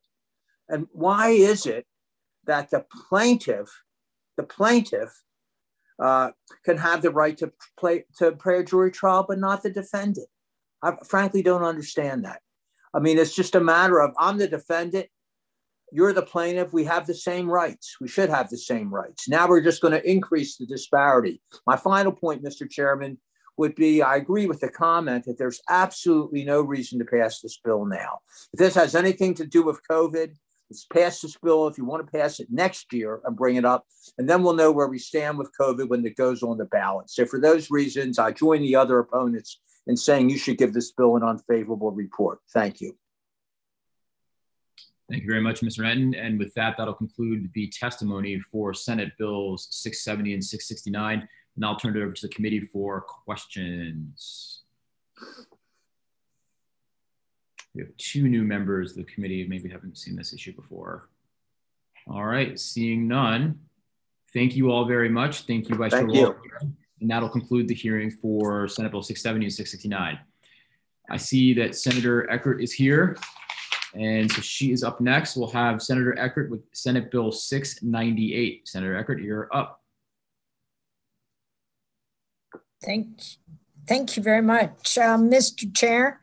And why is it that the plaintiff, the plaintiff, uh, can have the right to play to pray a jury trial, but not the defendant? I frankly don't understand that. I mean, it's just a matter of I'm the defendant, you're the plaintiff, we have the same rights. We should have the same rights. Now we're just going to increase the disparity. My final point, Mr. Chairman, would be I agree with the comment that there's absolutely no reason to pass this bill now. If this has anything to do with COVID, let's pass this bill if you want to pass it next year and bring it up. And then we'll know where we stand with COVID when it goes on the ballot. So for those reasons, I join the other opponents in saying you should give this bill an unfavorable report. Thank you.
Thank you very much, Mr. Enten. And with that, that'll conclude the testimony for Senate Bills 670 and 669. And I'll turn it over to the committee for questions. We have two new members of the committee. Maybe haven't seen this issue before. All right, seeing none. Thank you all very much. Thank you, Vice Chair And that'll conclude the hearing for Senate Bill 670 and 669. I see that Senator Eckardt is here. And so she is up next. We'll have Senator Eckardt with Senate Bill 698. Senator Eckardt, you're up.
Thank, thank you very much, Mr. Chair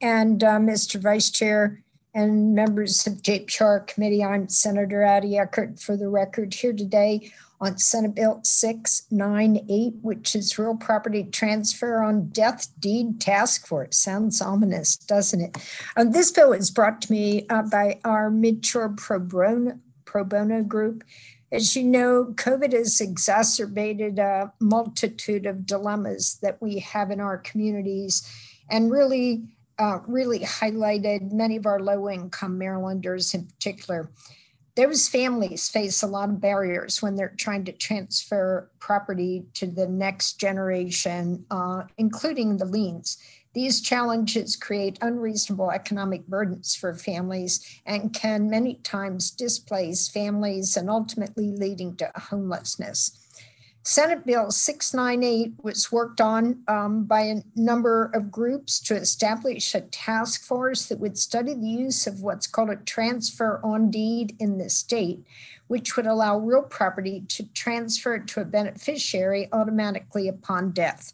and uh, Mr. Vice Chair and members of JPR Committee. I'm Senator Addie Eckardt for the record here today on Senate Bill 698, which is Real Property Transfer on Death Deed Task Force. Sounds ominous, doesn't it? Um, this bill is brought to me uh, by our Midshore Pro Bono, Pro Bono group. As you know, COVID has exacerbated a multitude of dilemmas that we have in our communities and really, uh, really highlighted many of our low income Marylanders in particular those families face a lot of barriers when they're trying to transfer property to the next generation, uh, including the liens. These challenges create unreasonable economic burdens for families and can many times displace families and ultimately leading to homelessness. Senate Bill 698 was worked on um, by a number of groups to establish a task force that would study the use of what's called a transfer on deed in the state, which would allow real property to transfer to a beneficiary automatically upon death.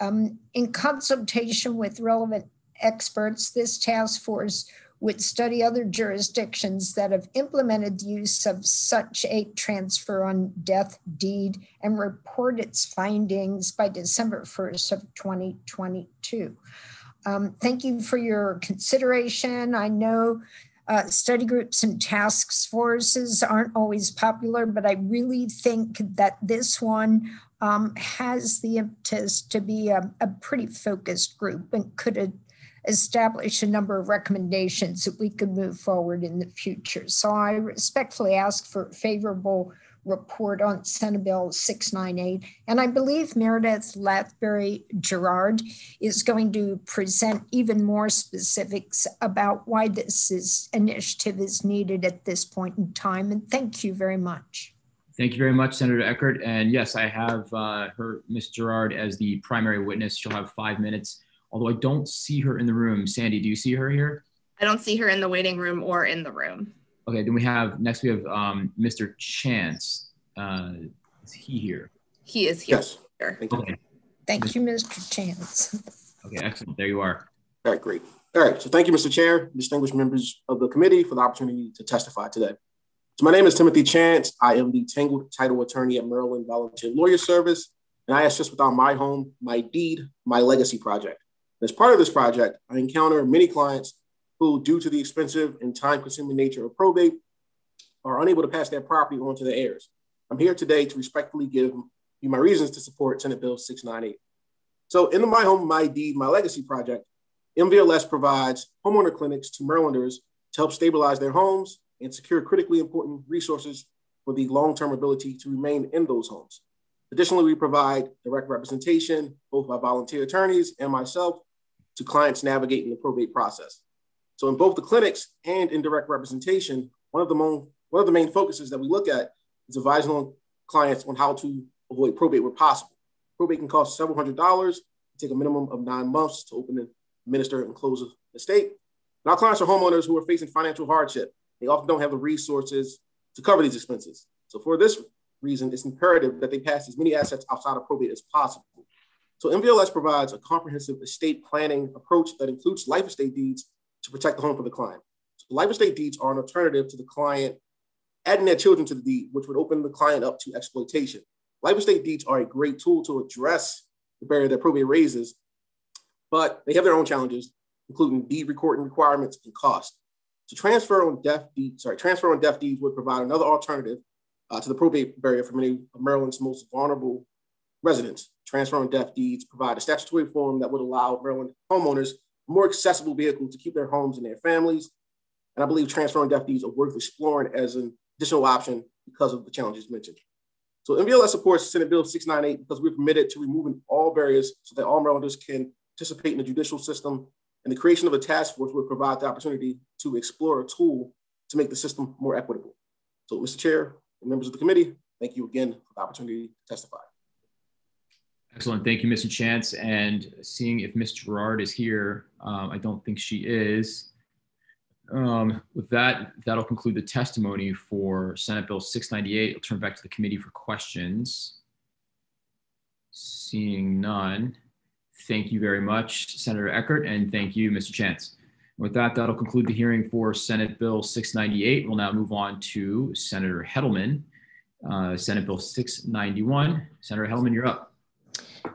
Um, in consultation with relevant experts, this task force would study other jurisdictions that have implemented the use of such a transfer on death deed and report its findings by December 1st of 2022. Um, thank you for your consideration. I know uh, study groups and task forces aren't always popular, but I really think that this one um, has the impetus to be a, a pretty focused group and could establish a number of recommendations that we could move forward in the future. So I respectfully ask for a favorable report on Senate Bill 698. And I believe Meredith Lathbury Girard is going to present even more specifics about why this is, initiative is needed at this point in time. And thank you very much.
Thank you very much, Senator Eckardt. And yes, I have uh, her, Ms. Girard, as the primary witness. She'll have five minutes although I don't see her in the room. Sandy, do you see her here?
I don't see her in the waiting room or in the room.
Okay, then we have next we have um, Mr. Chance. Uh, is he here?
He is here.
Yes.
Thank
you.
Okay.
Thank you, Mr. Chance.
Okay, excellent. There you are.
All right, great. All right, so thank you, Mr. Chair, distinguished members of the committee for the opportunity to testify today. So my name is Timothy Chance. I am the Tangled Title Attorney at Maryland Volunteer Lawyer Service, and I assist with our My Home, My Deed, My Legacy project. As part of this project, I encounter many clients who, due to the expensive and time consuming nature of probate, are unable to pass their property on to their heirs. I'm here today to respectfully give you my reasons to support Senate Bill 698. So in the My Home, My Deed, My Legacy project, MVLS provides homeowner clinics to Marylanders to help stabilize their homes and secure critically important resources for the long-term ability to remain in those homes. Additionally, we provide direct representation, both by volunteer attorneys and myself, to clients navigating the probate process. So in both the clinics and in direct representation, one of the, mo- one of the main focuses that we look at is advising clients on how to avoid probate where possible. Probate can cost several hundred dollars, take a minimum of nine months to open and administer and close the estate. And our clients are homeowners who are facing financial hardship. They often don't have the resources to cover these expenses. So for this reason, it's imperative that they pass as many assets outside of probate as possible. So MVLS provides a comprehensive estate planning approach that includes life estate deeds to protect the home for the client. So life estate deeds are an alternative to the client adding their children to the deed, which would open the client up to exploitation. Life estate deeds are a great tool to address the barrier that probate raises, but they have their own challenges, including deed recording requirements and cost. So transfer on death deeds, sorry, transfer on death deeds would provide another alternative uh, to the probate barrier for many of Maryland's most vulnerable residents. Transfer on death deeds provide a statutory form that would allow Maryland homeowners more accessible vehicle to keep their homes and their families. And I believe transfer on death deeds are worth exploring as an additional option because of the challenges mentioned. So MVLS supports Senate Bill 698 because we're committed to removing all barriers so that all Marylanders can participate in the judicial system. And the creation of a task force would provide the opportunity to explore a tool to make the system more equitable. So Mr. Chair and members of the committee, thank you again for the opportunity to testify.
Excellent. Thank you, Mr. Chance. And seeing if Ms. Girard is here, um, I don't think she is. Um, with that, that'll conclude the testimony for Senate Bill 698. I'll turn back to the committee for questions. Seeing none, thank you very much, Senator Eckardt, and thank you, Mr. Chance. With that, that'll conclude the hearing for Senate Bill 698. We'll now move on to Senator Hettleman, uh, Senate Bill 691. Senator Hettleman, you're up.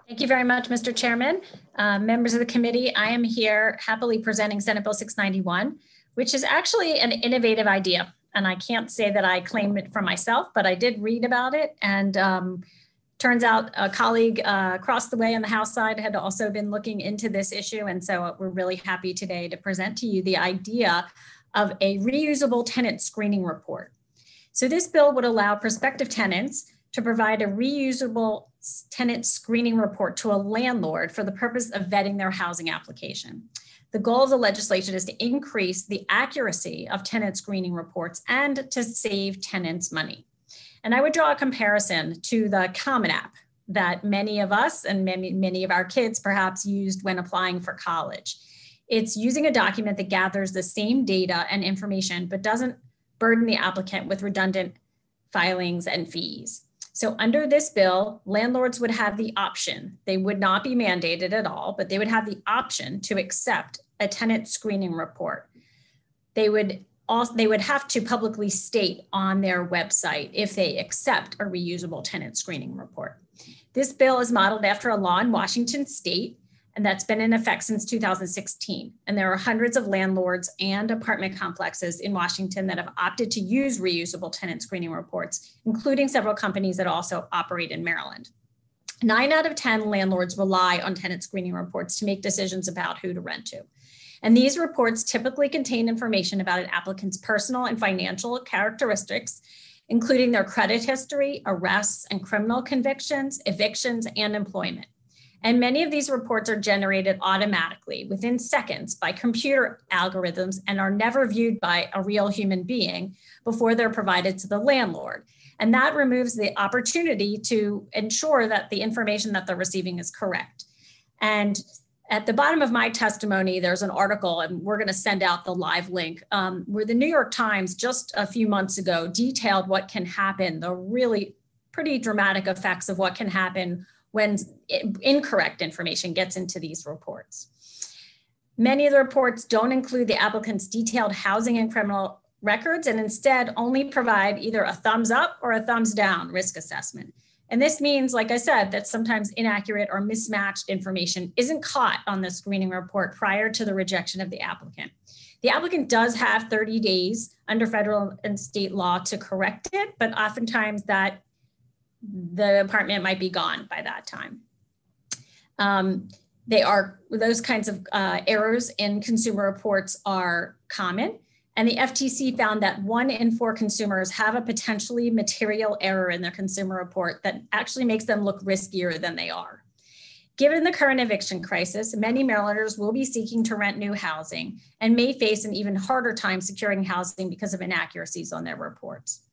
Thank you very much, Mr. Chairman. Uh, members of the committee, I am here happily presenting Senate Bill 691, which is actually an innovative idea. And I can't say that I claim it for myself, but I did read about it. And um, turns out a colleague uh, across the way on the House side had also been looking into this issue. And so we're really happy today to present to you the idea of a reusable tenant screening report. So this bill would allow prospective tenants to provide a reusable tenant screening report to a landlord for the purpose of vetting their housing application. The goal of the legislation is to increase the accuracy of tenant screening reports and to save tenants money. And I would draw a comparison to the Common App that many of us and many, many of our kids perhaps used when applying for college. It's using a document that gathers the same data and information, but doesn't burden the applicant with redundant filings and fees. So under this bill, landlords would have the option, they would not be mandated at all, but they would have the option to accept a tenant screening report. They would also, they would have to publicly state on their website if they accept a reusable tenant screening report. This bill is modeled after a law in Washington state and that's been in effect since 2016. And there are hundreds of landlords and apartment complexes in Washington that have opted to use reusable tenant screening reports, including several companies that also operate in Maryland. Nine out of 10 landlords rely on tenant screening reports to make decisions about who to rent to. And these reports typically contain information about an applicant's personal and financial characteristics, including their credit history, arrests and criminal convictions, evictions, and employment. And many of these reports are generated automatically within seconds by computer algorithms and are never viewed by a real human being before they're provided to the landlord. And that removes the opportunity to ensure that the information that they're receiving is correct. And at the bottom of my testimony, there's an article, and we're going to send out the live link, um, where the New York Times just a few months ago detailed what can happen, the really pretty dramatic effects of what can happen when incorrect information gets into these reports. Many of the reports don't include the applicant's detailed housing and criminal records and instead only provide either a thumbs up or a thumbs down risk assessment. And this means, like I said, that sometimes inaccurate or mismatched information isn't caught on the screening report prior to the rejection of the applicant. The applicant does have 30 days under federal and state law to correct it, but oftentimes that the apartment might be gone by that time. Um, they are those kinds of uh, errors in consumer reports are common. And the FTC found that one in four consumers have a potentially material error in their consumer report that actually makes them look riskier than they are. Given the current eviction crisis, many Marylanders will be seeking to rent new housing and may face an even harder time securing housing because of inaccuracies on their reports.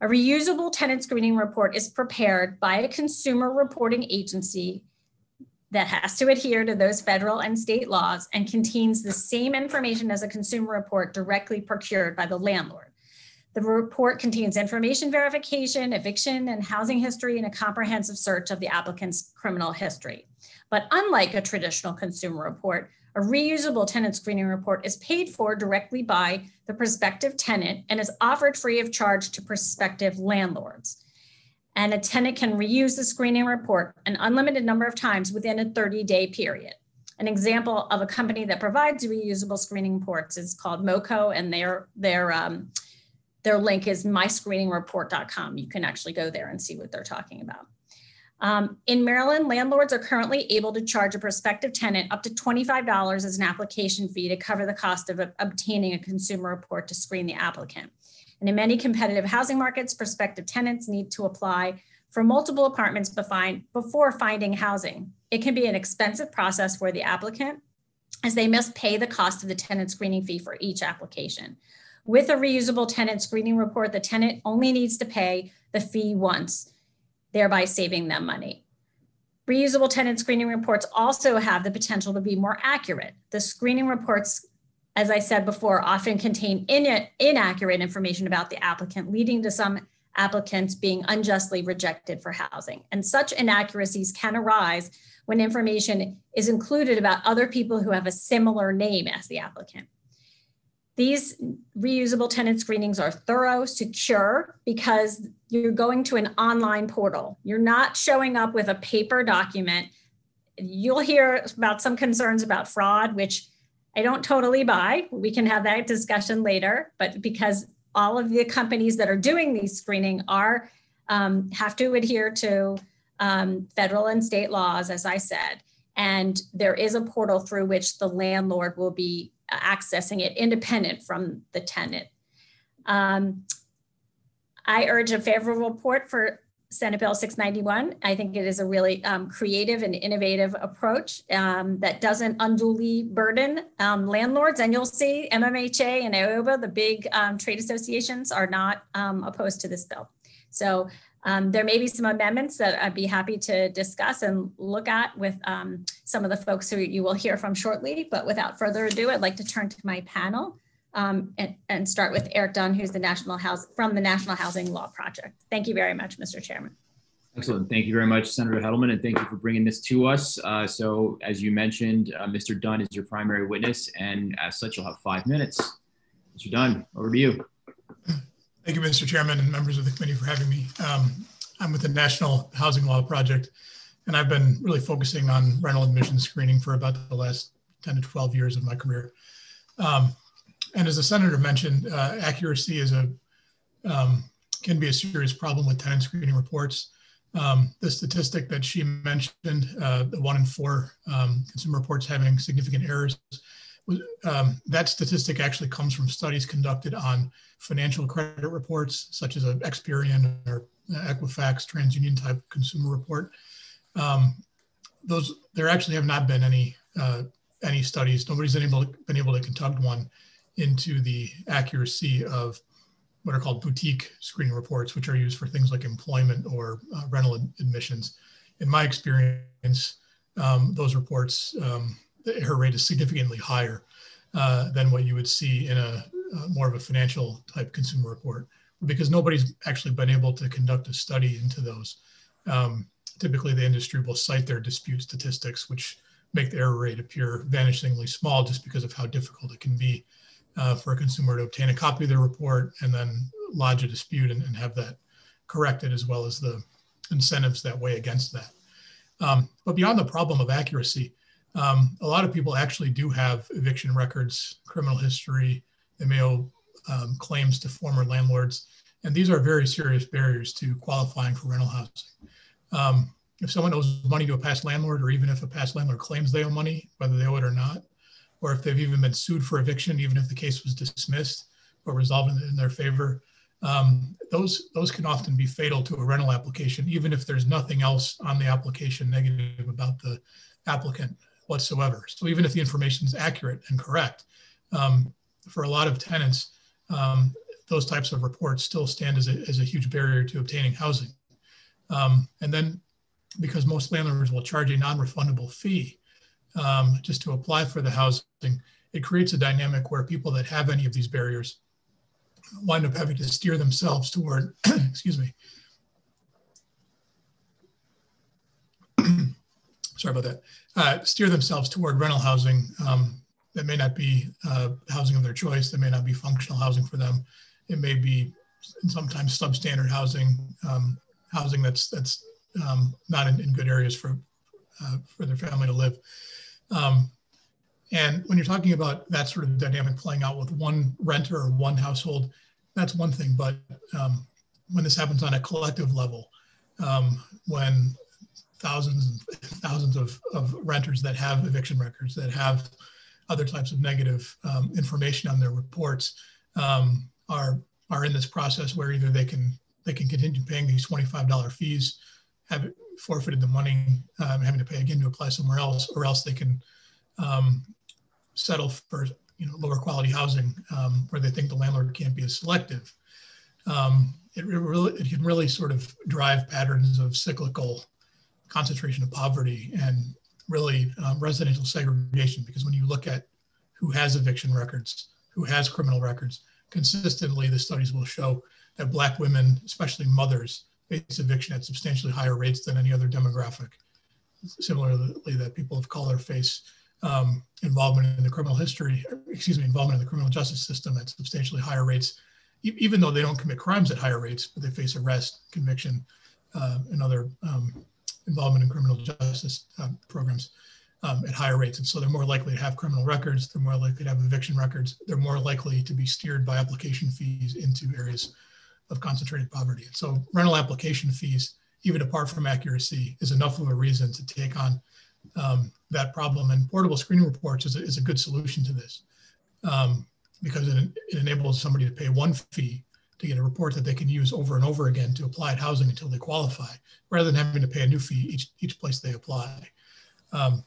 A reusable tenant screening report is prepared by a consumer reporting agency that has to adhere to those federal and state laws and contains the same information as a consumer report directly procured by the landlord. The report contains information verification, eviction, and housing history, and a comprehensive search of the applicant's criminal history. But unlike a traditional consumer report, a reusable tenant screening report is paid for directly by the prospective tenant and is offered free of charge to prospective landlords. And a tenant can reuse the screening report an unlimited number of times within a 30 day period. An example of a company that provides reusable screening reports is called MoCo, and their, their, um, their link is myscreeningreport.com. You can actually go there and see what they're talking about. Um, in Maryland, landlords are currently able to charge a prospective tenant up to $25 as an application fee to cover the cost of obtaining a consumer report to screen the applicant. And in many competitive housing markets, prospective tenants need to apply for multiple apartments before finding housing. It can be an expensive process for the applicant as they must pay the cost of the tenant screening fee for each application. With a reusable tenant screening report, the tenant only needs to pay the fee once thereby saving them money. Reusable tenant screening reports also have the potential to be more accurate. The screening reports, as I said before, often contain in inaccurate information about the applicant, leading to some applicants being unjustly rejected for housing. And such inaccuracies can arise when information is included about other people who have a similar name as the applicant. These reusable tenant screenings are thorough, secure, because you're going to an online portal. You're not showing up with a paper document. You'll hear about some concerns about fraud, which I don't totally buy. We can have that discussion later, but because all of the companies that are doing these screening are um, have to adhere to um, federal and state laws, as I said. And there is a portal through which the landlord will be accessing it independent from the tenant. Um, I urge a favorable report for Senate Bill 691. I think it is a really um, creative and innovative approach um, that doesn't unduly burden um, landlords. And you'll see MMHA and AOBA, the big um, trade associations, are not um, opposed to this bill. So um, there may be some amendments that I'd be happy to discuss and look at with um, some of the folks who you will hear from shortly. But without further ado, I'd like to turn to my panel um, and, and, start with Eric Dunn, who's the National House from the National Housing Law Project. Thank you very much, Mr. Chairman.
Excellent. Thank you very much, Senator Hettleman, and thank you for bringing this to us. Uh, so as you mentioned, uh, Mr. Dunn is your primary witness, and as such, you'll have five minutes. Mr. Dunn, over to you.
Thank you, Mr. Chairman and members of the committee for having me. Um, I'm with the National Housing Law Project, and I've been really focusing on rental admission screening for about the last 10 to 12 years of my career. Um, and as the senator mentioned, uh, accuracy is a um, can be a serious problem with tenant screening reports. Um, the statistic that she mentioned, uh, the one in four um, consumer reports having significant errors, um, that statistic actually comes from studies conducted on financial credit reports, such as an Experian or Equifax TransUnion type consumer report. Um, those there actually have not been any uh, any studies. Nobody's been able to, been able to conduct one into the accuracy of what are called boutique screening reports, which are used for things like employment or uh, rental admissions. In my experience, um, those reports um, the error rate is significantly higher uh, than what you would see in a uh, more of a financial type consumer report because nobody's actually been able to conduct a study into those. Um, typically, the industry will cite their dispute statistics, which make the error rate appear vanishingly small just because of how difficult it can be uh, for a consumer to obtain a copy of their report and then lodge a dispute and, and have that corrected, as well as the incentives that weigh against that. Um, but beyond the problem of accuracy, um, a lot of people actually do have eviction records, criminal history. They may owe um, claims to former landlords. And these are very serious barriers to qualifying for rental housing. Um, if someone owes money to a past landlord, or even if a past landlord claims they owe money, whether they owe it or not, or if they've even been sued for eviction, even if the case was dismissed or resolved in, their favor, um, those, those can often be fatal to a rental application, even if there's nothing else on the application negative about the applicant whatsoever. So even if the information is accurate and correct, um, for a lot of tenants, um, those types of reports still stand as a, as a huge barrier to obtaining housing. Um, and then because most landlords will charge a non-refundable fee um, just to apply for the housing, it creates a dynamic where people that have any of these barriers wind up having to steer themselves toward, excuse me, sorry about that, uh, steer themselves toward rental housing um, that may not be uh, housing of their choice, that may not be functional housing for them. It may be sometimes substandard housing, um, housing that's that's um, not in, in, good areas for uh, for their family to live. Um, and when you're talking about that sort of dynamic playing out with one renter or one household, that's one thing. But um, when this happens on a collective level, um, when thousands and thousands of, of renters that have eviction records, that have other types of negative um, information on their reports, um, are are in this process where either they can they can continue paying these $25 fees, have forfeited the money, um, having to pay again to apply somewhere else, or else they can um, settle for you know lower quality housing um, where they think the landlord can't be as selective. Um, it, really, it can really sort of drive patterns of cyclical concentration of poverty and really um, residential segregation because when you look at who has eviction records, who has criminal records, consistently the studies will show that black women, especially mothers, face eviction at substantially higher rates than any other demographic. Similarly, that people of color face um, involvement in the criminal history, excuse me, involvement in the criminal justice system at substantially higher rates, e even though they don't commit crimes at higher rates, but they face arrest, conviction, uh, and other um, involvement in criminal justice uh, programs um, at higher rates. And so they're more likely to have criminal records, they're more likely to have eviction records, they're more likely to be steered by application fees into areas of concentrated poverty. And so rental application fees, even apart from accuracy, is enough of a reason to take on um, that problem. And portable screening reports is a, is a good solution to this um, because it, it enables somebody to pay one fee to get a report that they can use over and over again to apply at housing until they qualify, rather than having to pay a new fee each, each place they apply. Um,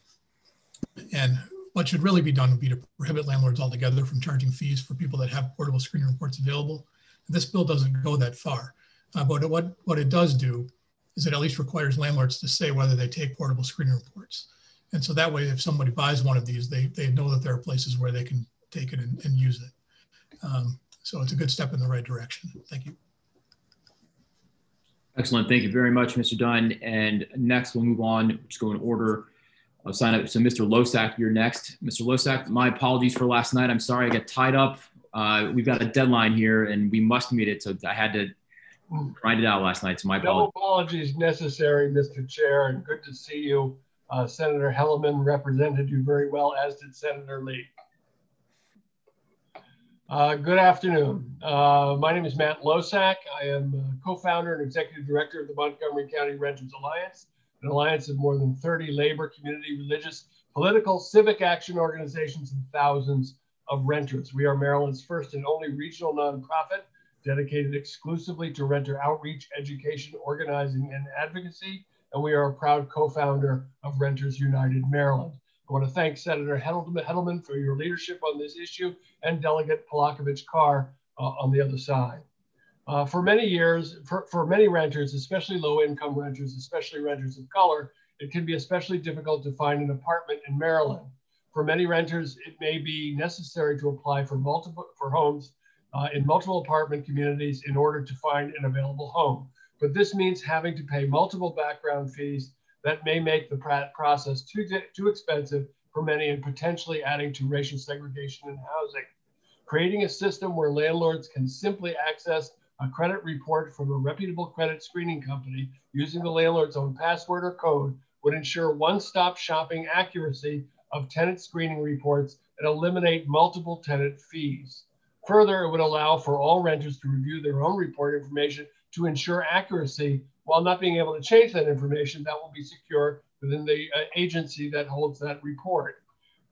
and what should really be done would be to prohibit landlords altogether from charging fees for people that have portable screening reports available. This bill doesn't go that far, uh, but what, what it does do is it at least requires landlords to say whether they take portable screening reports. And so that way, if somebody buys one of these, they, they know that there are places where they can take it and, and use it. Um, so it's a good step in the right direction. Thank you.
Excellent. Thank you very much, Mr. Dunn. And next, we'll move on. Just go in order of sign up. So, Mr. Losak, you're next. Mr. Losak, my apologies for last night. I'm sorry I got tied up. Uh, we've got a deadline here, and we must meet it. So I had to grind it out last night. So my
apologies. No apologies necessary, Mr. Chair, and good to see you. Uh, Senator Hettleman represented you very well, as did Senator Lee. Uh, good afternoon. Uh, my name is Matt Losak. I am co-founder and executive director of the Montgomery County Renters Alliance, an alliance of more than 30 labor, community, religious, political, civic action organizations, and thousands of renters. We are Maryland's first and only regional nonprofit dedicated exclusively to renter outreach, education, organizing, and advocacy. And we are a proud co-founder of Renters United Maryland. I want to thank Senator Hettleman for your leadership on this issue and Delegate Palakovich Carr uh, on the other side. Uh, for many years, for, for many renters, especially low income renters, especially renters of color, it can be especially difficult to find an apartment in Maryland. For many renters, it may be necessary to apply for multiple for homes uh, in multiple apartment communities in order to find an available home. But this means having to pay multiple background fees that may make the process too, too expensive for many and potentially adding to racial segregation in housing. Creating a system where landlords can simply access a credit report from a reputable credit screening company using the landlord's own password or code would ensure one-stop shopping accuracy of tenant screening reports and eliminate multiple tenant fees. Further, it would allow for all renters to review their own report information to ensure accuracy while not being able to change that information that will be secure within the uh, agency that holds that report.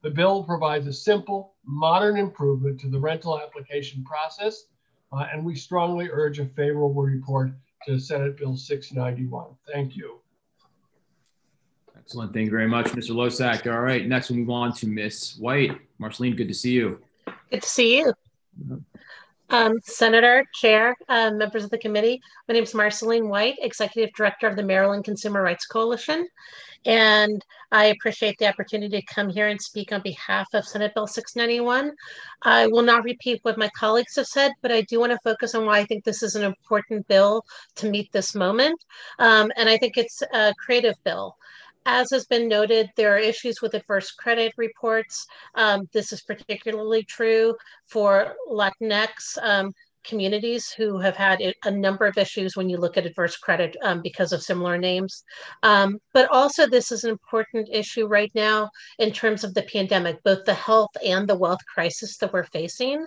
The bill provides a simple, modern improvement to the rental application process, uh, and we strongly urge a favorable report to Senate Bill 691. Thank you.
Excellent. Thank you very much, Mr. Losak. All right, next we'll move on to Miss White. Marceline, good to see you.
Good to see you. Um, Senator, Chair, uh, members of the committee, my name is Marceline White, Executive Director of the Maryland Consumer Rights Coalition. And I appreciate the opportunity to come here and speak on behalf of Senate Bill 691. I will not repeat what my colleagues have said, but I do want to focus on why I think this is an important bill to meet this moment. Um, and I think it's a creative bill. As has been noted, there are issues with adverse credit reports. Um, this is particularly true for Latinx um, communities who have had a number of issues when you look at adverse credit um, because of similar names. Um, but also, this is an important issue right now in terms of the pandemic, both the health and the wealth crisis that we're facing.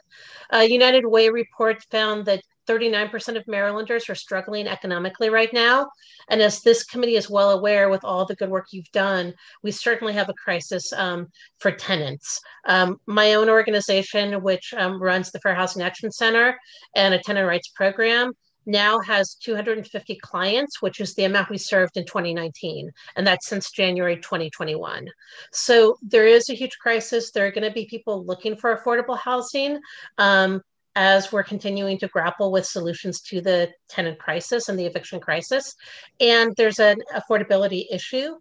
Uh, United Way report found that 39% of Marylanders are struggling economically right now. And as this committee is well aware with all the good work you've done, we certainly have a crisis um, for tenants. Um, my own organization, which um, runs the Fair Housing Action Center and a tenant rights program, now has 250 clients, which is the amount we served in 2019, and that's since January 2021. So there is a huge crisis. There are going to be people looking for affordable housing. Um, as we're continuing to grapple with solutions to the tenant crisis and the eviction crisis. And there's an affordability issue.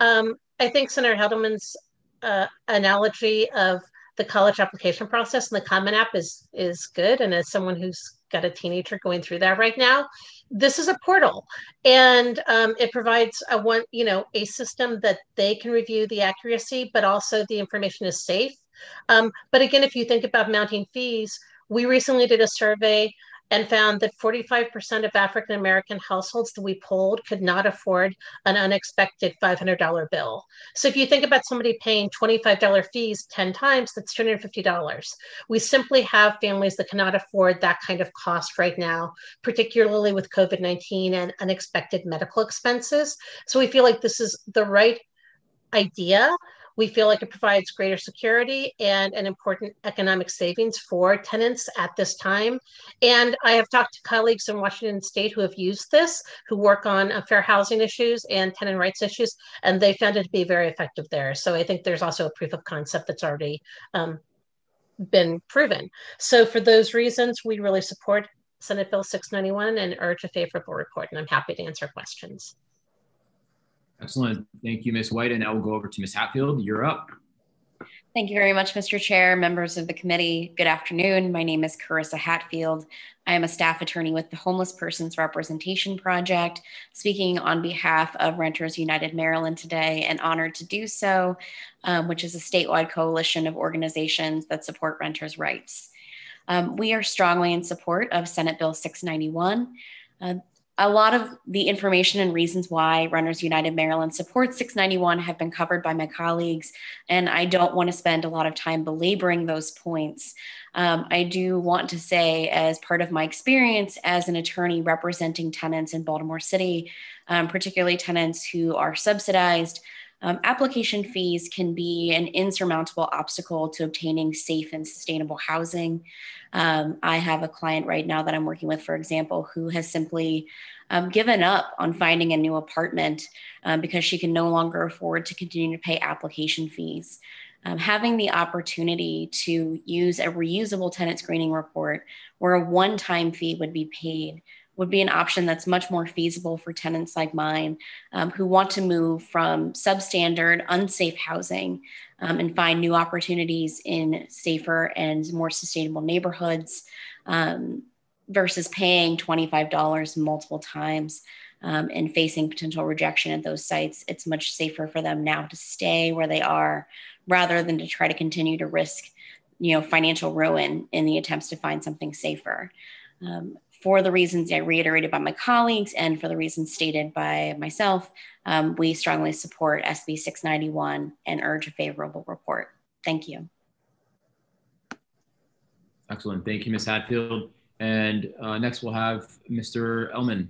Um, I think Senator Hettleman's uh, analogy of the college application process and the Common App is is good. And as someone who's got a teenager going through that right now, this is a portal, and um, it provides a one you know a system that they can review the accuracy, but also the information is safe. Um, but again, if you think about mounting fees, we recently did a survey and found that 45% of African American households that we polled could not afford an unexpected $500 bill. So if you think about somebody paying $25 fees 10 times, that's $250. We simply have families that cannot afford that kind of cost right now, particularly with COVID 19 and unexpected medical expenses. So we feel like this is the right idea we feel like it provides greater security and an important economic savings for tenants at this time. And I have talked to colleagues in Washington state who have used this, who work on uh, fair housing issues and tenant rights issues, and they found it to be very effective there. So I think there's also a proof of concept that's already um, been proven. So for those reasons, we really support Senate Bill 691 and urge a favorable report, and I'm happy to answer questions.
Excellent. Thank you, Ms. White. And now we'll go over to Ms. Hatfield. You're up.
Thank you very much, Mr. Chair, members of the committee. Good afternoon. My name is Carissa Hatfield. I am a staff attorney with the Homeless Persons Representation Project, speaking on behalf of Renters United Maryland today and honored to do so, um, which is a statewide coalition of organizations that support renters' rights. Um, we are strongly in support of Senate Bill 691. Uh, a lot of the information and reasons why Renters United Maryland supports 691 have been covered by my colleagues, and I don't want to spend a lot of time belaboring those points. Um, I do want to say, as part of my experience as an attorney representing tenants in Baltimore City, um, particularly tenants who are subsidized, um, application fees can be an insurmountable obstacle to obtaining safe and sustainable housing. Um, I have a client right now that I'm working with, for example, who has simply um, given up on finding a new apartment um, because she can no longer afford to continue to pay application fees. Um, having the opportunity to use a reusable tenant screening report where a one time fee would be paid would be an option that's much more feasible for tenants like mine um, who want to move from substandard, unsafe housing um, and find new opportunities in safer and more sustainable neighborhoods um, versus paying $25 multiple times um, and facing potential rejection at those sites. It's much safer for them now to stay where they are rather than to try to continue to risk you know financial ruin in the attempts to find something safer um, for the reasons I reiterated by my colleagues and for the reasons stated by myself, um, we strongly support SB 691 and urge a favorable report. Thank you.
Excellent. Thank you, Ms. Hatfield. And uh, next we'll have Mr. Ellman.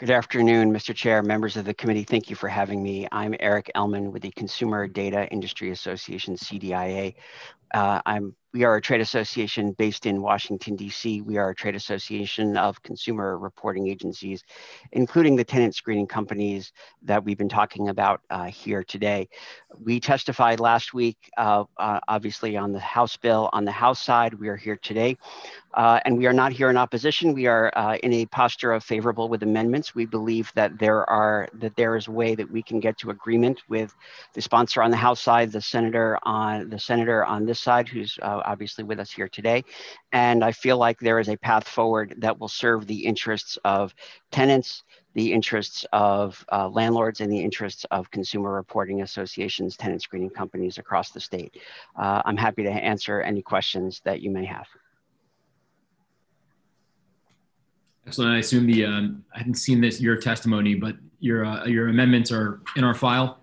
Good afternoon, Mr. Chair, members of the committee. Thank you for having me. I'm Eric Ellman with the Consumer Data Industry Association, CDIA. Uh, I'm we are a trade association based in Washington, D.C. We are a trade association of consumer reporting agencies, including the tenant screening companies that we've been talking about uh, here today. We testified last week, uh, uh, obviously, on the House bill. On the House side, we are here today. Uh, and we are not here in opposition. We are uh, in a posture of favorable with amendments. We believe that there are that there is a way that we can get to agreement with the sponsor on the House side, the senator on the senator on this side, who's uh, obviously with us here today. And I feel like there is a path forward that will serve the interests of tenants, the interests of uh, landlords, and the interests of consumer reporting associations, tenant screening companies across the state. Uh, I'm happy to answer any questions that you may have.
Excellent. I assume the um, I hadn't seen this your testimony, but your uh, your amendments are in our file.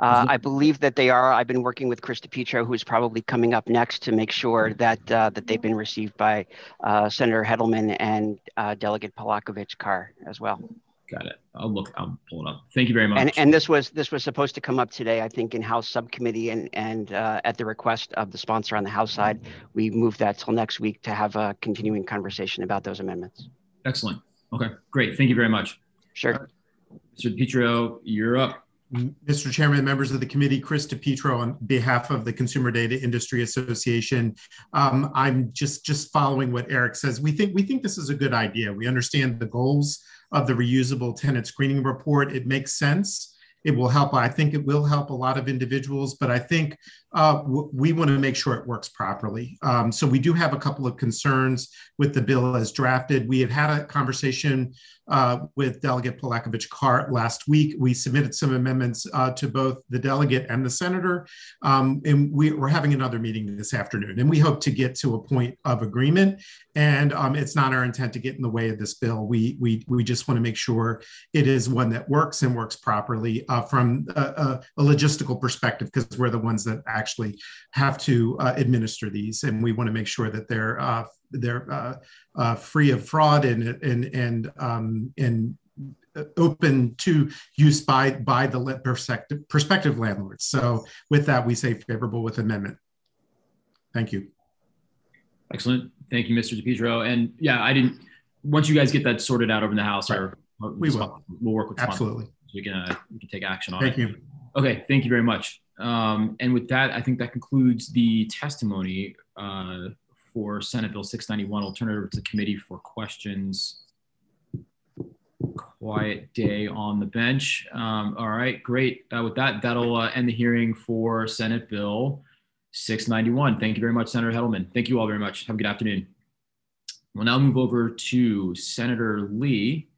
Uh, I believe that they are. I've been working with Chris DiPietro, who is probably coming up next, to make sure that uh, that they've been received by uh, Senator Hettleman and uh, Delegate Palakovich Carr as well.
Got it. I'll look. I'll pull it up. Thank you very much.
And, and this was this was supposed to come up today, I think, in House subcommittee, and and uh, at the request of the sponsor on the House side, we moved that till next week to have a continuing conversation about those amendments.
Excellent. Okay, great. Thank you very much.
Sure.
Mr. DiPietro, you're up.
Mr. Chairman, members of the committee, Chris DiPietro on behalf of the Consumer Data Industry Association. Um, I'm just just following what Eric says. We think we think this is a good idea. We understand the goals of the reusable tenant screening report. It makes sense. It will help. I think it will help a lot of individuals, but I think uh, we want to make sure it works properly. Um, so we do have a couple of concerns with the bill as drafted. We had had a conversation uh, with Delegate Palakovich Carr last week. We submitted some amendments uh, to both the delegate and the senator, um, and we, are having another meeting this afternoon. And we hope to get to a point of agreement. And um, it's not our intent to get in the way of this bill. We we we just want to make sure it is one that works and works properly uh, from a, a, a, logistical perspective, because we're the ones that actually have to uh, administer these, and we want to make sure that they're uh, they're uh, uh, free of fraud and and and um, and open to use by by the prospective, prospective landlords. So with that, we say favorable with amendment. Thank you.
Excellent. Thank you, Mr. DiPietro. And yeah, I didn't. Once you guys get that sorted out over in the house, right. or
we will.
We'll work with
absolutely.
So we can uh, we can take action on
thank
it.
Thank you.
Okay. Thank you very much. Um, and with that, I think that concludes the testimony. Uh, for Senate Bill 691. I'll turn it over to the committee for questions. Quiet day on the bench. Um, all right, great. Uh, with that, that'll uh, end the hearing for Senate Bill 691. Thank you very much, Senator Hettleman. Thank you all very much. Have a good afternoon. We'll now move over to Senator Lee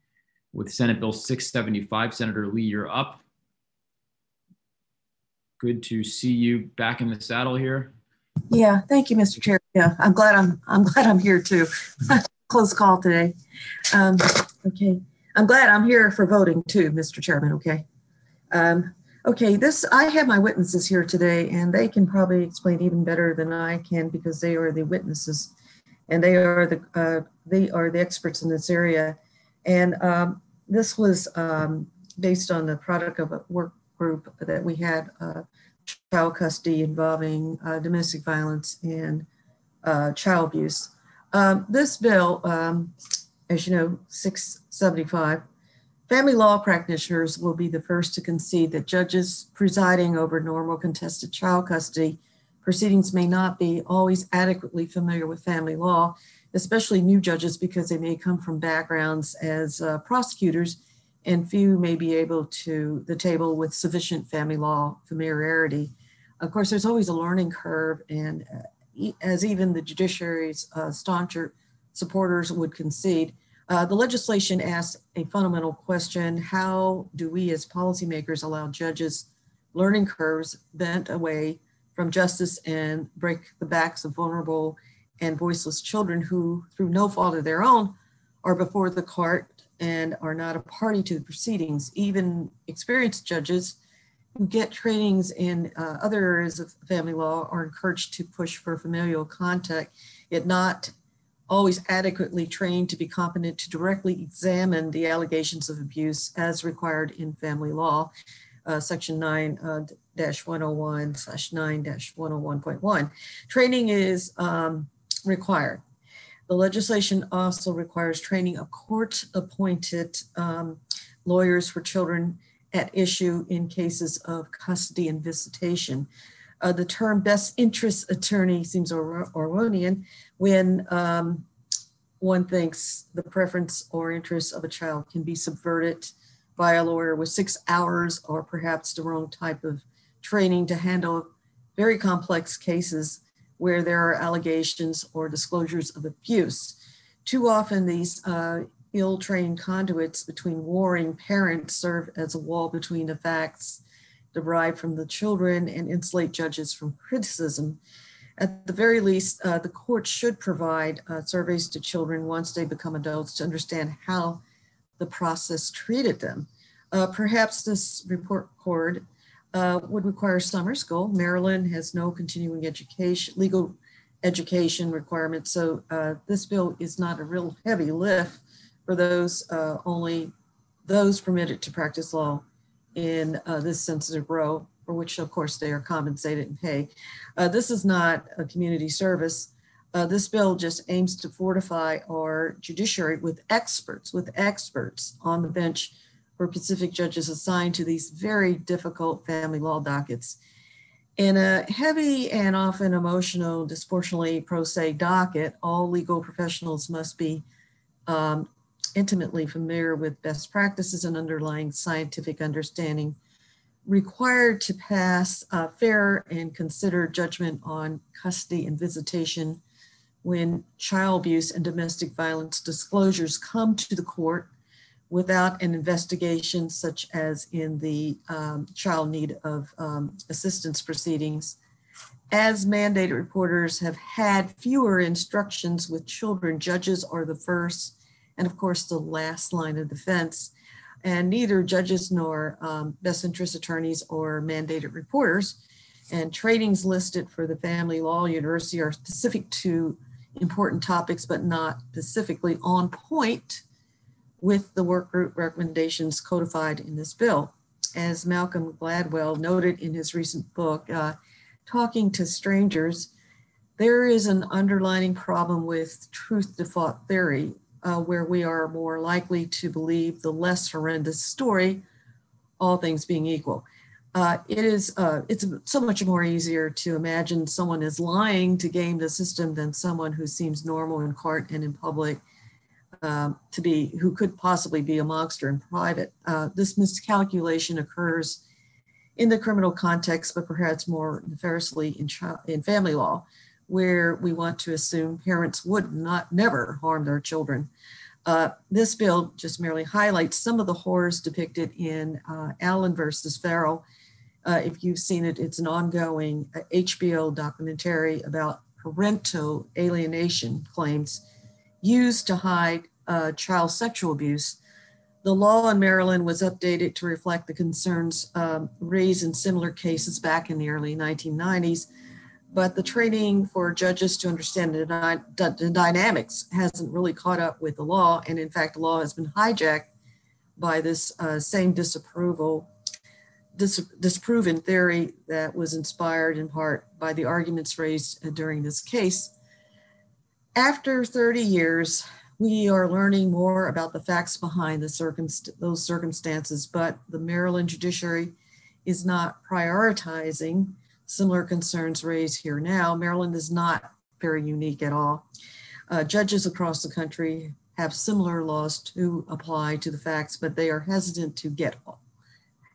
with Senate Bill 675. Senator Lee, you're up. Good to see you back in the saddle here.
Yeah, thank you, Mr. Chair. Yeah, I'm glad I'm I'm glad I'm here too. Close call today. Um, okay, I'm glad I'm here for voting too, Mr. Chairman. Okay. Um, okay, this I have my witnesses here today, and they can probably explain even better than I can because they are the witnesses, and they are the uh, they are the experts in this area, and um, this was um, based on the product of a work group that we had. Uh, child custody involving uh, domestic violence and uh, child abuse. Um, this bill, um, as you know, 675, family law practitioners will be the first to concede that judges presiding over normal contested child custody proceedings may not be always adequately familiar with family law, especially new judges because they may come from backgrounds as uh, prosecutors and few may be able to the table with sufficient family law familiarity. Of course, there's always a learning curve, and uh, as even the judiciary's uh, stauncher supporters would concede, uh, the legislation asks a fundamental question how do we as policymakers allow judges learning curves bent away from justice and break the backs of vulnerable and voiceless children who, through no fault of their own, are before the court and are not a party to the proceedings. Even experienced judges who get trainings in uh, other areas of family law are encouraged to push for familial contact, yet not always adequately trained to be competent to directly examine the allegations of abuse as required in family law, uh, section 9 uh, dash 101 slash 9 dash 101.1. Training is um, required. The legislation also requires training of court appointed um, lawyers for children at issue in cases of custody and visitation. Uh, the term best interest attorney seems or- Orwellian when um, one thinks the preference or interests of a child can be subverted by a lawyer with six hours or perhaps the wrong type of training to handle very complex cases where there are allegations or disclosures of abuse. Too often, these uh, ill trained conduits between warring parents serve as a wall between the facts derived from the children and insulate judges from criticism. At the very least, uh, the court should provide uh, surveys to children once they become adults to understand how the process treated them. Uh, perhaps this report cord uh, would require summer school. Maryland has no continuing education, legal education requirements. So uh, this bill is not a real heavy lift for those uh, only those permitted to practice law in uh, this sensitive role, for which of course they are compensated and paid. Uh, this is not a community service. Uh, this bill just aims to fortify our judiciary with experts, with experts on the bench for Pacific judges assigned to these very difficult family law dockets. In a heavy and often emotional, disproportionately pro se docket, all legal professionals must be um, intimately familiar with best practices and underlying scientific understanding required to pass a fair and considered judgment on custody and visitation when child abuse and domestic violence disclosures come to the court without an investigation, such as in the um, child need of um, assistance proceedings. As mandated reporters have had fewer instructions with children, judges are the first and, of course, the last line of defense. And neither judges nor um, best interest attorneys or mandated reporters and trainings listed for the Family Law University are specific to important topics, but not specifically on point with the work group recommendations codified in this bill. As Malcolm Gladwell noted in his recent book, uh, Talking to Strangers, there is an underlining problem with truth default theory, uh, where we are more likely to believe the less horrendous story, all things being equal. Uh, it is uh, it's so much more easier to imagine someone is lying to game the system than someone who seems normal in court and in public um, to be who could possibly be a monster in private. Uh, this miscalculation occurs in the criminal context, but perhaps more nefariously in, child, in family law, where we want to assume parents would not never harm their children. Uh, this bill just merely highlights some of the horrors depicted in uh, Allen versus Farrow. Uh, if you've seen it, it's an ongoing HBO uh, documentary about parental alienation claims used to hide uh, child sexual abuse. The law in Maryland was updated to reflect the concerns um, raised in similar cases back in the early 1990s, but the training for judges to understand the, the, dynamics hasn't really caught up with the law. And in fact, the law has been hijacked by this uh, same disapproval, dis, disproven theory that was inspired in part by the arguments raised uh, during this case. After 30 years, we are learning more about the facts behind the circumst- those circumstances, but the Maryland judiciary is not prioritizing similar concerns raised here now. Maryland is not very unique at all. Uh, judges across the country have similar laws to apply to the facts, but they are hesitant to get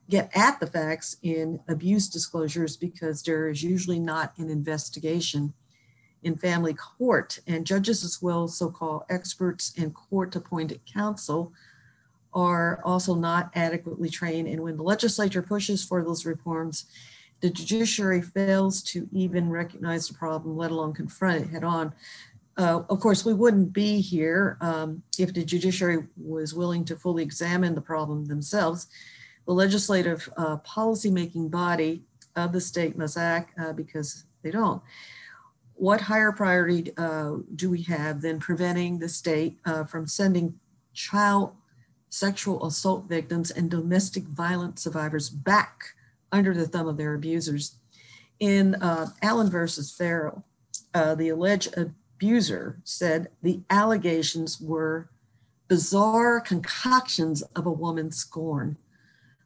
get at the facts in abuse disclosures because there is usually not an investigation in family court, and judges as well as so-called experts and court-appointed counsel are also not adequately trained. And when the legislature pushes for those reforms, the judiciary fails to even recognize the problem, let alone confront it head on. Uh, of course, we wouldn't be here um, if the judiciary was willing to fully examine the problem themselves. The legislative uh, policymaking body of the state must act uh, because they don't. What higher priority uh, do we have than preventing the state uh, from sending child sexual assault victims and domestic violence survivors back under the thumb of their abusers? In uh, Allen versus Farrow, uh, the alleged abuser said the allegations were bizarre concoctions of a woman's scorn.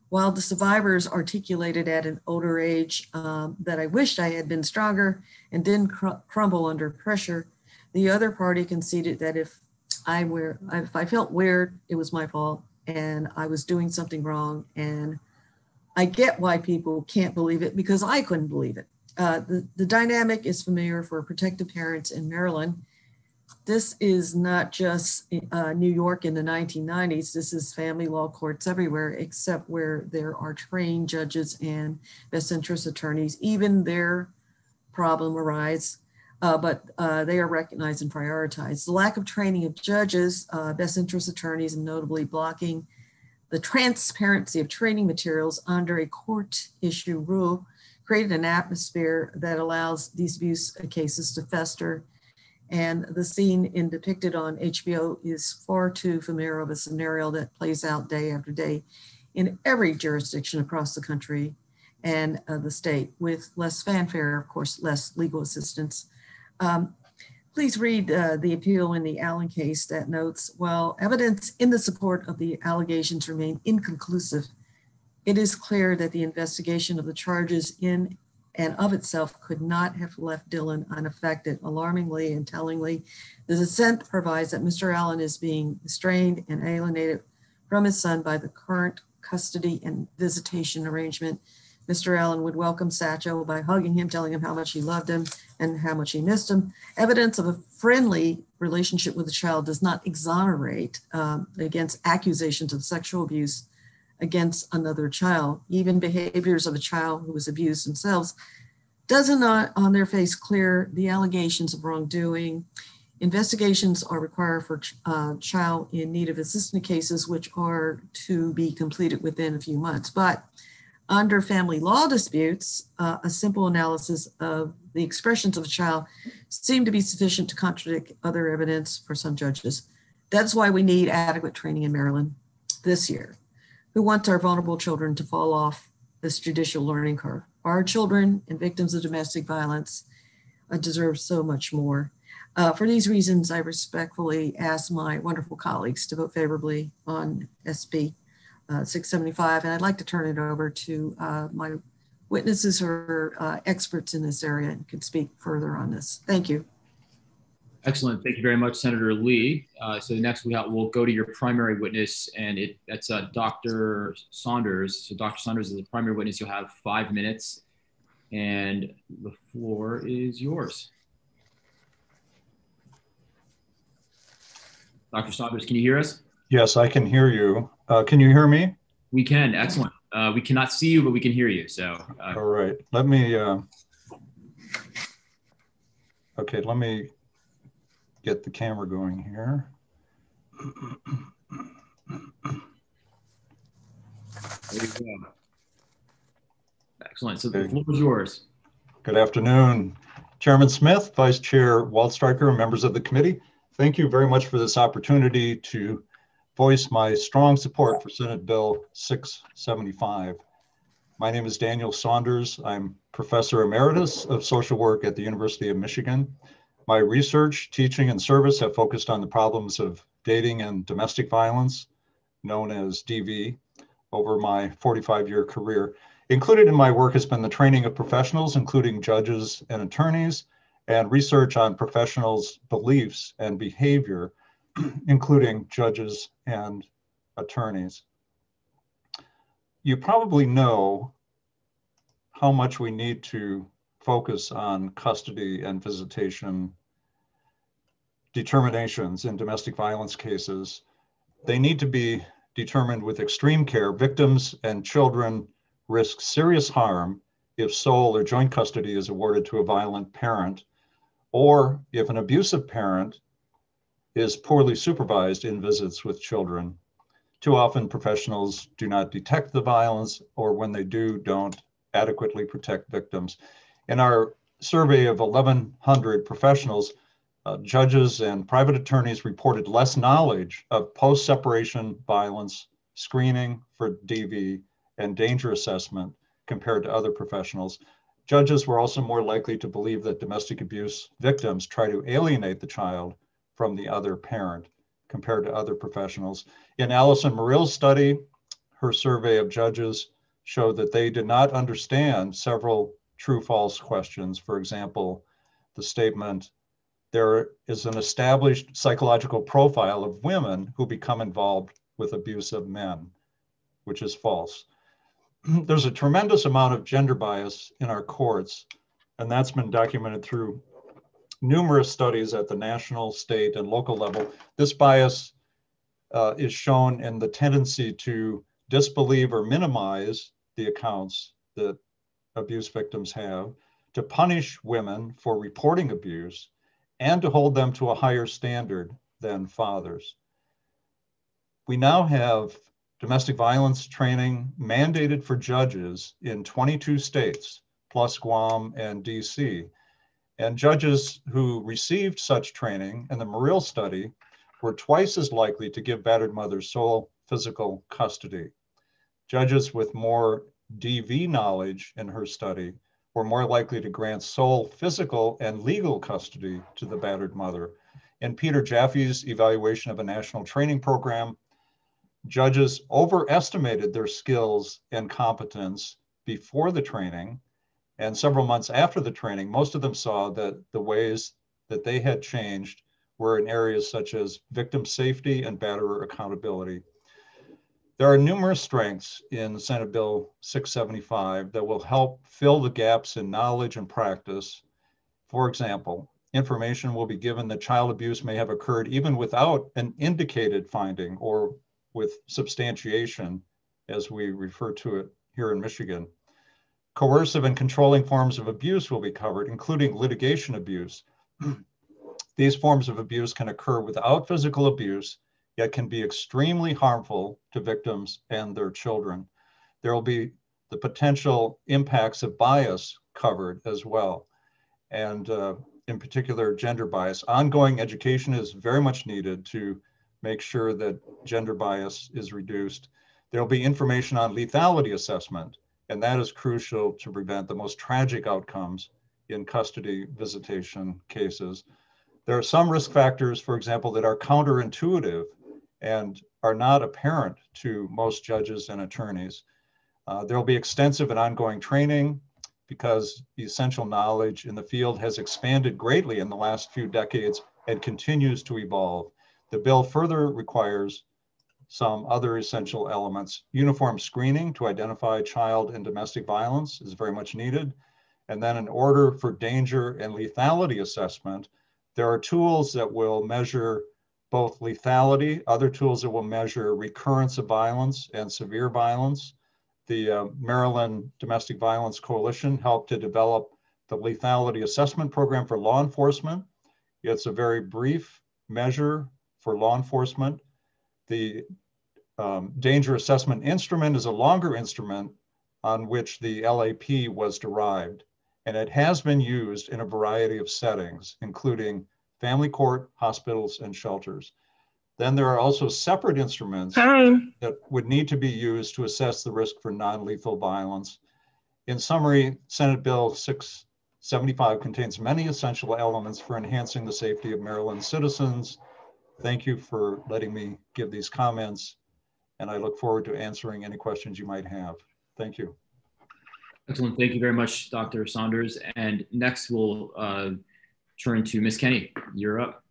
While the survivors articulated at an older age um, that I wished I had been stronger and didn't cr- crumble under pressure, the other party conceded that if I were, if I felt weird, it was my fault and I was doing something wrong. And I get why people can't believe it because I couldn't believe it. Uh, the, the dynamic is familiar for protective parents in Maryland this is not just uh, New York in the 1990s. This is family law courts everywhere, except where there are trained judges and best interest attorneys. Even their problem arises, uh, but uh, they are recognized and prioritized. The lack of training of judges, uh, best interest attorneys, and notably blocking the transparency of training materials under a court issue rule created an atmosphere that allows these abuse cases to fester and the scene in depicted on HBO is far too familiar of a scenario that plays out day after day in every jurisdiction across the country and uh, the state with less fanfare, of course, less legal assistance. Um, please read uh, the appeal in the Allen case that notes, while evidence in the support of the allegations remain inconclusive, it is clear that the investigation of the charges in and of itself could not have left Dylan unaffected. Alarmingly and tellingly, the dissent provides that Mr. Allen is being strained and alienated from his son by the current custody and visitation arrangement. Mr. Allen would welcome Satchel by hugging him, telling him how much he loved him and how much he missed him. Evidence of a friendly relationship with the child does not exonerate um, against accusations of sexual abuse against another child. Even behaviors of a child who was abused themselves doesn't on their face clear the allegations of wrongdoing. Investigations are required for uh, child in need of assistance cases, which are to be completed within a few months. But under family law disputes, uh, a simple analysis of the expressions of a child seem to be sufficient to contradict other evidence for some judges. That's why we need adequate training in Maryland this year who wants our vulnerable children to fall off this judicial learning curve. Our children and victims of domestic violence uh, deserve so much more. Uh, for these reasons, I respectfully ask my wonderful colleagues to vote favorably on SB uh, 675. And I'd like to turn it over to uh, my witnesses who are uh, experts in this area and can speak further on this. Thank you.
Excellent. Thank you very much, Senator Lee. Uh, so next we have, we'll go to your primary witness, and it that's uh, Dr. Saunders. So Dr. Saunders is the primary witness. You'll have five minutes, and the floor is yours. Dr. Saunders, can you hear us?
Yes, I can hear you. Uh, can you hear me?
We can. Excellent. Uh, we cannot see you, but we can hear you. So.
Uh, All right. Let me. Uh, okay. Let me get the camera going here.
Excellent. So the floor is yours.
Good afternoon. Chairman Smith, Vice Chair Waldstreicher, members of the committee. Thank you very much for this opportunity to voice my strong support for Senate Bill 675. My name is Daniel Saunders. I'm Professor Emeritus of Social Work at the University of Michigan. My research, teaching, and service have focused on the problems of dating and domestic violence, known as DV, over my 45 year career. Included in my work has been the training of professionals, including judges and attorneys, and research on professionals' beliefs and behavior, including judges and attorneys. You probably know how much we need to focus on custody and visitation determinations in domestic violence cases, they need to be determined with extreme care. Victims and children risk serious harm if sole or joint custody is awarded to a violent parent, or if an abusive parent is poorly supervised in visits with children. Too often, professionals do not detect the violence, or when they do, don't adequately protect victims. In our survey of 1,100 professionals, uh, judges and private attorneys reported less knowledge of post separation violence, screening for DV, and danger assessment compared to other professionals. Judges were also more likely to believe that domestic abuse victims try to alienate the child from the other parent compared to other professionals. In Allison Morrill's study, her survey of judges showed that they did not understand several true false questions. For example, the statement, there is an established psychological profile of women who become involved with abusive men, which is false. There's a tremendous amount of gender bias in our courts, and that's been documented through numerous studies at the national, state, and local level. This bias uh, is shown in the tendency to disbelieve or minimize the accounts that abuse victims have, to punish women for reporting abuse, and to hold them to a higher standard than fathers. We now have domestic violence training mandated for judges in 22 states, plus Guam and DC. And judges who received such training in the Morrill study were twice as likely to give battered mothers sole physical custody. Judges with more DV knowledge in her study were more likely to grant sole physical and legal custody to the battered mother. In Peter Jaffe's evaluation of a national training program, judges overestimated their skills and competence before the training. And several months after the training, most of them saw that the ways that they had changed were in areas such as victim safety and batterer accountability. There are numerous strengths in Senate Bill 675 that will help fill the gaps in knowledge and practice. For example, information will be given that child abuse may have occurred even without an indicated finding or with substantiation, as we refer to it here in Michigan. Coercive and controlling forms of abuse will be covered, including litigation abuse. These forms of abuse can occur without physical abuse yet can be extremely harmful to victims and their children. There will be the potential impacts of bias covered as well. And uh, in particular, gender bias. Ongoing education is very much needed to make sure that gender bias is reduced. There will be information on lethality assessment, and that is crucial to prevent the most tragic outcomes in custody visitation cases. There are some risk factors, for example, that are counterintuitive and are not apparent to most judges and attorneys. Uh, there will be extensive and ongoing training because the essential knowledge in the field has expanded greatly in the last few decades and continues to evolve. The bill further requires some other essential elements. Uniform screening to identify child and domestic violence is very much needed. And then an order for danger and lethality assessment. There are tools that will measure both lethality, other tools that will measure recurrence of violence and severe violence. The uh, Maryland Domestic Violence Coalition helped to develop the lethality assessment program for law enforcement. It's a very brief measure for law enforcement. The um, danger assessment instrument is a longer instrument on which the LAP was derived. And it has been used in a variety of settings, including family court, hospitals, and shelters. Then there are also separate instruments Time. that would need to be used to assess the risk for non-lethal violence. In summary, Senate Bill 675 contains many essential elements for enhancing the safety of Maryland citizens. Thank you for letting me give these comments, and I look forward to answering any questions you might have. Thank you.
Excellent. Thank you very much, Dr. Saunders. And next, we'll uh, turn to Ms. Kenny. You're up.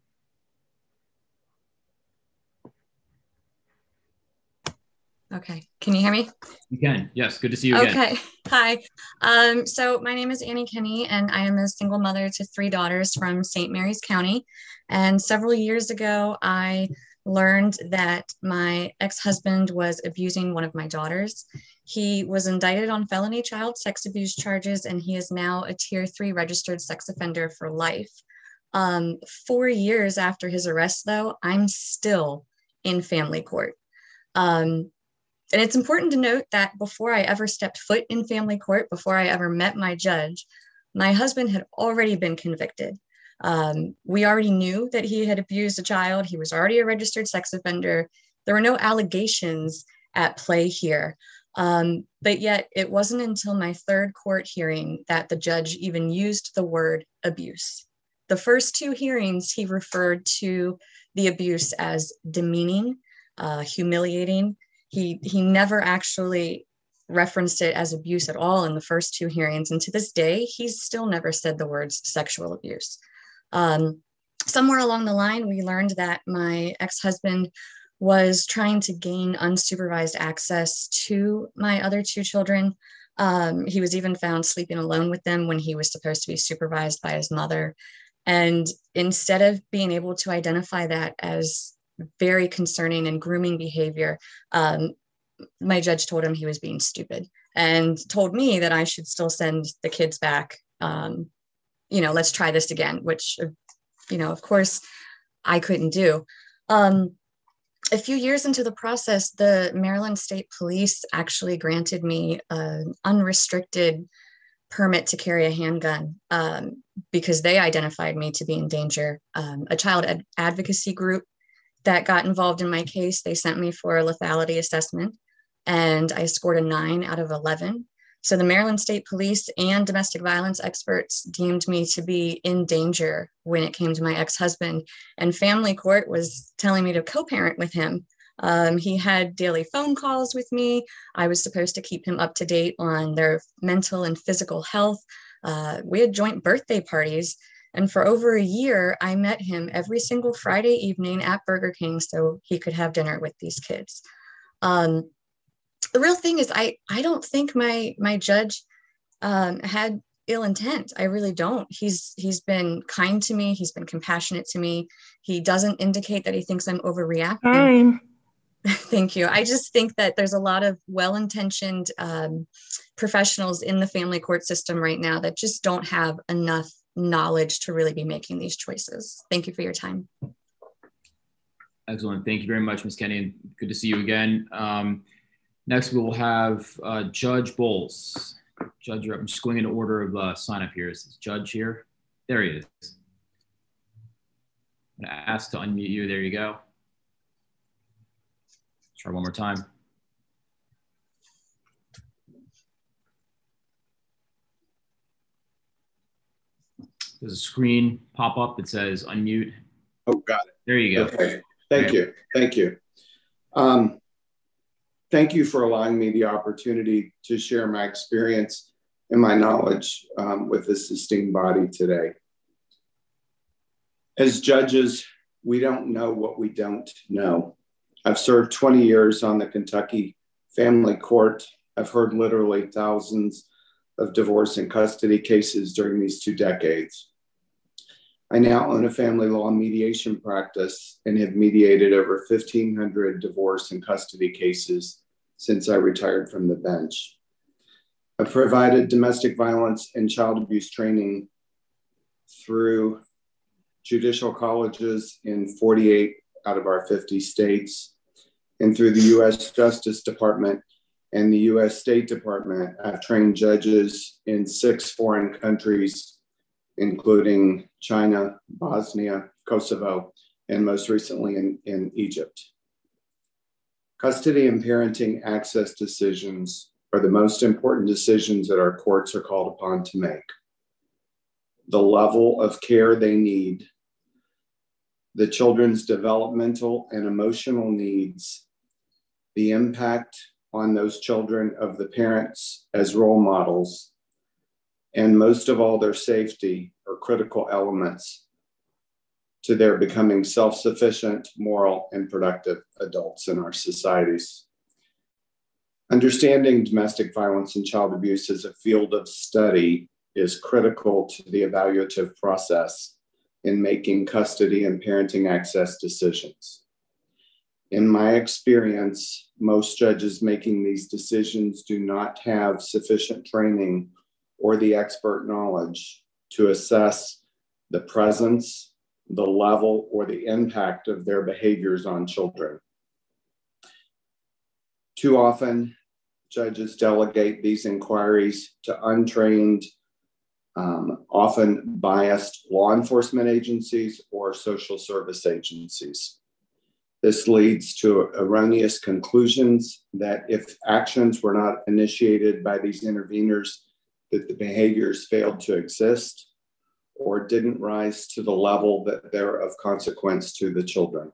Okay, can you hear me?
You can, yes, good to see you again.
Okay, hi. Um, so my name is Annie Kenny and I am a single mother to three daughters from St. Mary's County. And several years ago, I learned that my ex-husband was abusing one of my daughters. He was indicted on felony child sex abuse charges and he is now a tier three registered sex offender for life. Um, four years after his arrest though, I'm still in family court. Um, and it's important to note that before I ever stepped foot in family court, before I ever met my judge, my husband had already been convicted. Um, we already knew that he had abused a child. He was already a registered sex offender. There were no allegations at play here. Um, but yet, it wasn't until my third court hearing that the judge even used the word abuse. The first two hearings, he referred to the abuse as demeaning, uh, humiliating. He, he never actually referenced it as abuse at all in the first two hearings. And to this day, he's still never said the words sexual abuse. Um, somewhere along the line, we learned that my ex husband was trying to gain unsupervised access to my other two children. Um, he was even found sleeping alone with them when he was supposed to be supervised by his mother. And instead of being able to identify that as very concerning and grooming behavior, um, my judge told him he was being stupid and told me that I should still send the kids back. Um, you know, let's try this again, which, you know, of course, I couldn't do. Um, a few years into the process, the Maryland State Police actually granted me an unrestricted permit to carry a handgun um, because they identified me to be in danger. Um, a child ad- advocacy group that got involved in my case, they sent me for a lethality assessment, and I scored a nine out of 11. So the Maryland State Police and domestic violence experts deemed me to be in danger when it came to my ex husband. And family court was telling me to co parent with him. Um, he had daily phone calls with me. I was supposed to keep him up to date on their mental and physical health. Uh, we had joint birthday parties. And for over a year, I met him every single Friday evening at Burger King so he could have dinner with these kids. Um, the real thing is I I don't think my my judge um, had ill intent. I really don't. He's he's been kind to me. He's been compassionate to me. He doesn't indicate that he thinks I'm overreacting.
Time.
Thank you. I just think that there's a lot of well-intentioned um, professionals in the family court system right now that just don't have enough knowledge to really be making these choices. Thank you for your time.
Excellent. Thank you very much, Ms. Kenny. And good to see you again. Um, Next, we will have uh, Judge Bowles. Judge, I'm just going in order of uh, sign up here. Is this Judge here? There he is. I'm going to ask to unmute you. There you go. Try one more time. There's a screen pop up that says unmute.
Oh, got it.
There you go.
Okay. Thank you. Thank you. Um, thank you for allowing me the opportunity to share my experience and my knowledge um, with this esteemed body today. As judges, we don't know what we don't know. I've served 20 years on the Kentucky Family Court. I've heard literally thousands of divorce and custody cases during these two decades. I now own a family law mediation practice and have mediated over 1,500 divorce and custody cases since I retired from the bench. I've provided domestic violence and child abuse training through judicial colleges in 48 out of our 50 states and through the US Justice Department and the US State Department. I've trained judges in six foreign countries including China, Bosnia, Kosovo, and most recently in, in Egypt. Custody and parenting access decisions are the most important decisions that our courts are called upon to make. The level of care they need, the children's developmental and emotional needs, the impact on those children of the parents as role models, and most of all, their safety are critical elements to their becoming self sufficient, moral, and productive adults in our societies. Understanding domestic violence and child abuse as a field of study is critical to the evaluative process in making custody and parenting access decisions. In my experience, most judges making these decisions do not have sufficient training or the expert knowledge to assess the presence, the level, or the impact of their behaviors on children. Too often, judges delegate these inquiries to untrained, um, often biased law enforcement agencies or social service agencies. This leads to erroneous conclusions that if actions were not initiated by these interveners, that the behaviors failed to exist or didn't rise to the level that they're of consequence to the children.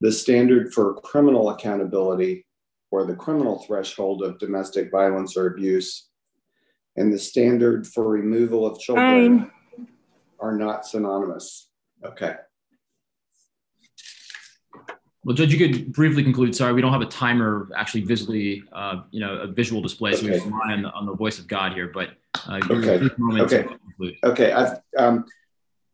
The standard for criminal accountability or the criminal threshold of domestic violence or abuse and the standard for removal of children Fine. are not synonymous. Okay.
Well, Judge, you could briefly conclude. Sorry, we don't have a timer actually visibly, uh, you know, a visual display, so we rely on, on the voice of God here. But uh,
okay, okay, okay. I've um,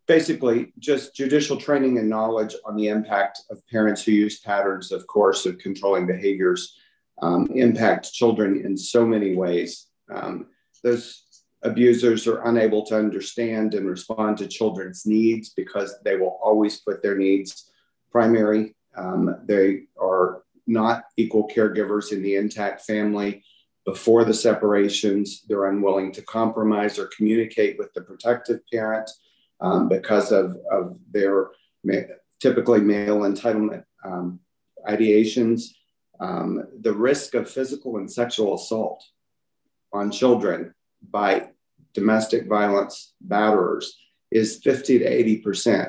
basically just judicial training and knowledge on the impact of parents who use patterns of course, of controlling behaviors um, impact children in so many ways. Um, those abusers are unable to understand and respond to children's needs because they will always put their needs primary um, they are not equal caregivers in the intact family. Before the separations, they're unwilling to compromise or communicate with the protective parent um, because of, of their ma- typically male entitlement um, ideations. Um, the risk of physical and sexual assault on children by domestic violence batterers is 50 to 80 percent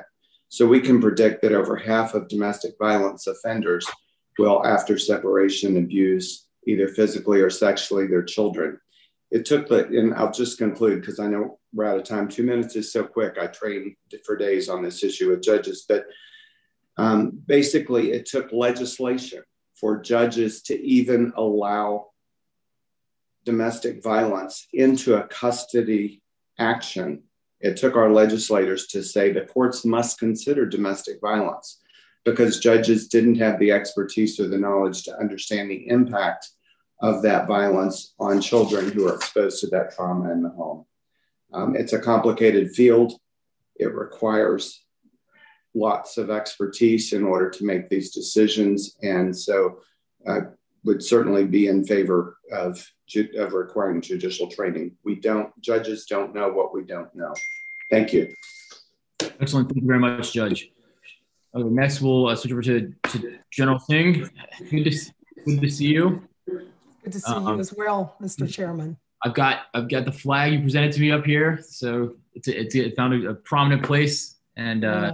so we can predict that over half of domestic violence offenders will, after separation, abuse either physically or sexually their children. It took the, and I'll just conclude because I know we're out of time. Two minutes is so quick. I trained for days on this issue with judges, but um, basically, it took legislation for judges to even allow domestic violence into a custody action it took our legislators to say the courts must consider domestic violence because judges didn't have the expertise or the knowledge to understand the impact of that violence on children who are exposed to that trauma in the home. Um, it's a complicated field. It requires lots of expertise in order to make these decisions. And so I would certainly be in favor of of requiring judicial training. We don't, judges don't know what we don't know. Thank you.
Excellent. Thank you very much, Judge. Okay, next, we'll uh, switch over to, to General Singh. Good to, good to see you.
Good to see um, you as well, Mr. Chairman.
I've got I've got the flag you presented to me up here, so it's a, it's a, it found a, a, prominent place, and uh, nice.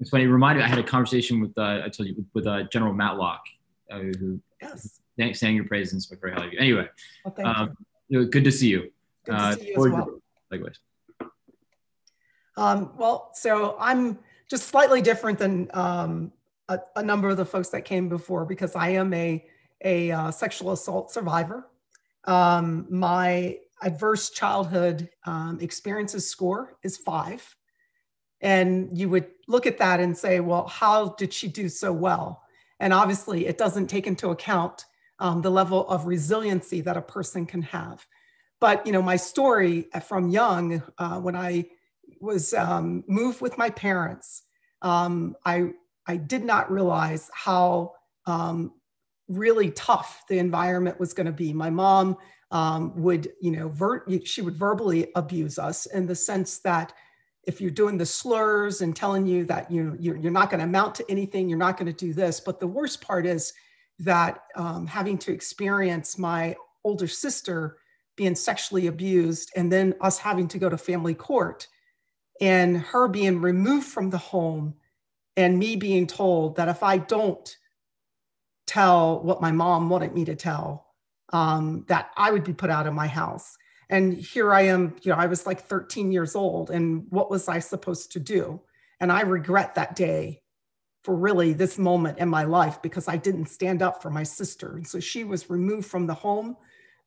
it's funny. It reminded me I had a conversation with uh, I told you with, with uh, General Matlock, uh, who
yes
sang your praises and spoke very highly. Anyway,
well, um,
you. good to see you.
Good to uh, see you as well.
Likewise.
Um, well, so I'm just slightly different than um, a, a, number of the folks that came before because I am a, a uh, sexual assault survivor. Um, my adverse childhood um, experiences score is five. And you would look at that and say, well, how did she do so well? And obviously, it doesn't take into account um, the level of resiliency that a person can have. But you know, my story from young, uh, when I was um, moved with my parents, um, I I did not realize how um, really tough the environment was going to be. My mom um, would, you know, ver- she would verbally abuse us in the sense that if you're doing the slurs and telling you that you you're, you're not going to amount to anything, you're not going to do this. But the worst part is that um, having to experience my older sister being sexually abused and then us having to go to family court and her being removed from the home and me being told that if I don't tell what my mom wanted me to tell, um, that I would be put out of my house. And here I am, you know, I was like 13 years old, and what was I supposed to do? And I regret that day for really this moment in my life because I didn't stand up for my sister. And so she was removed from the home.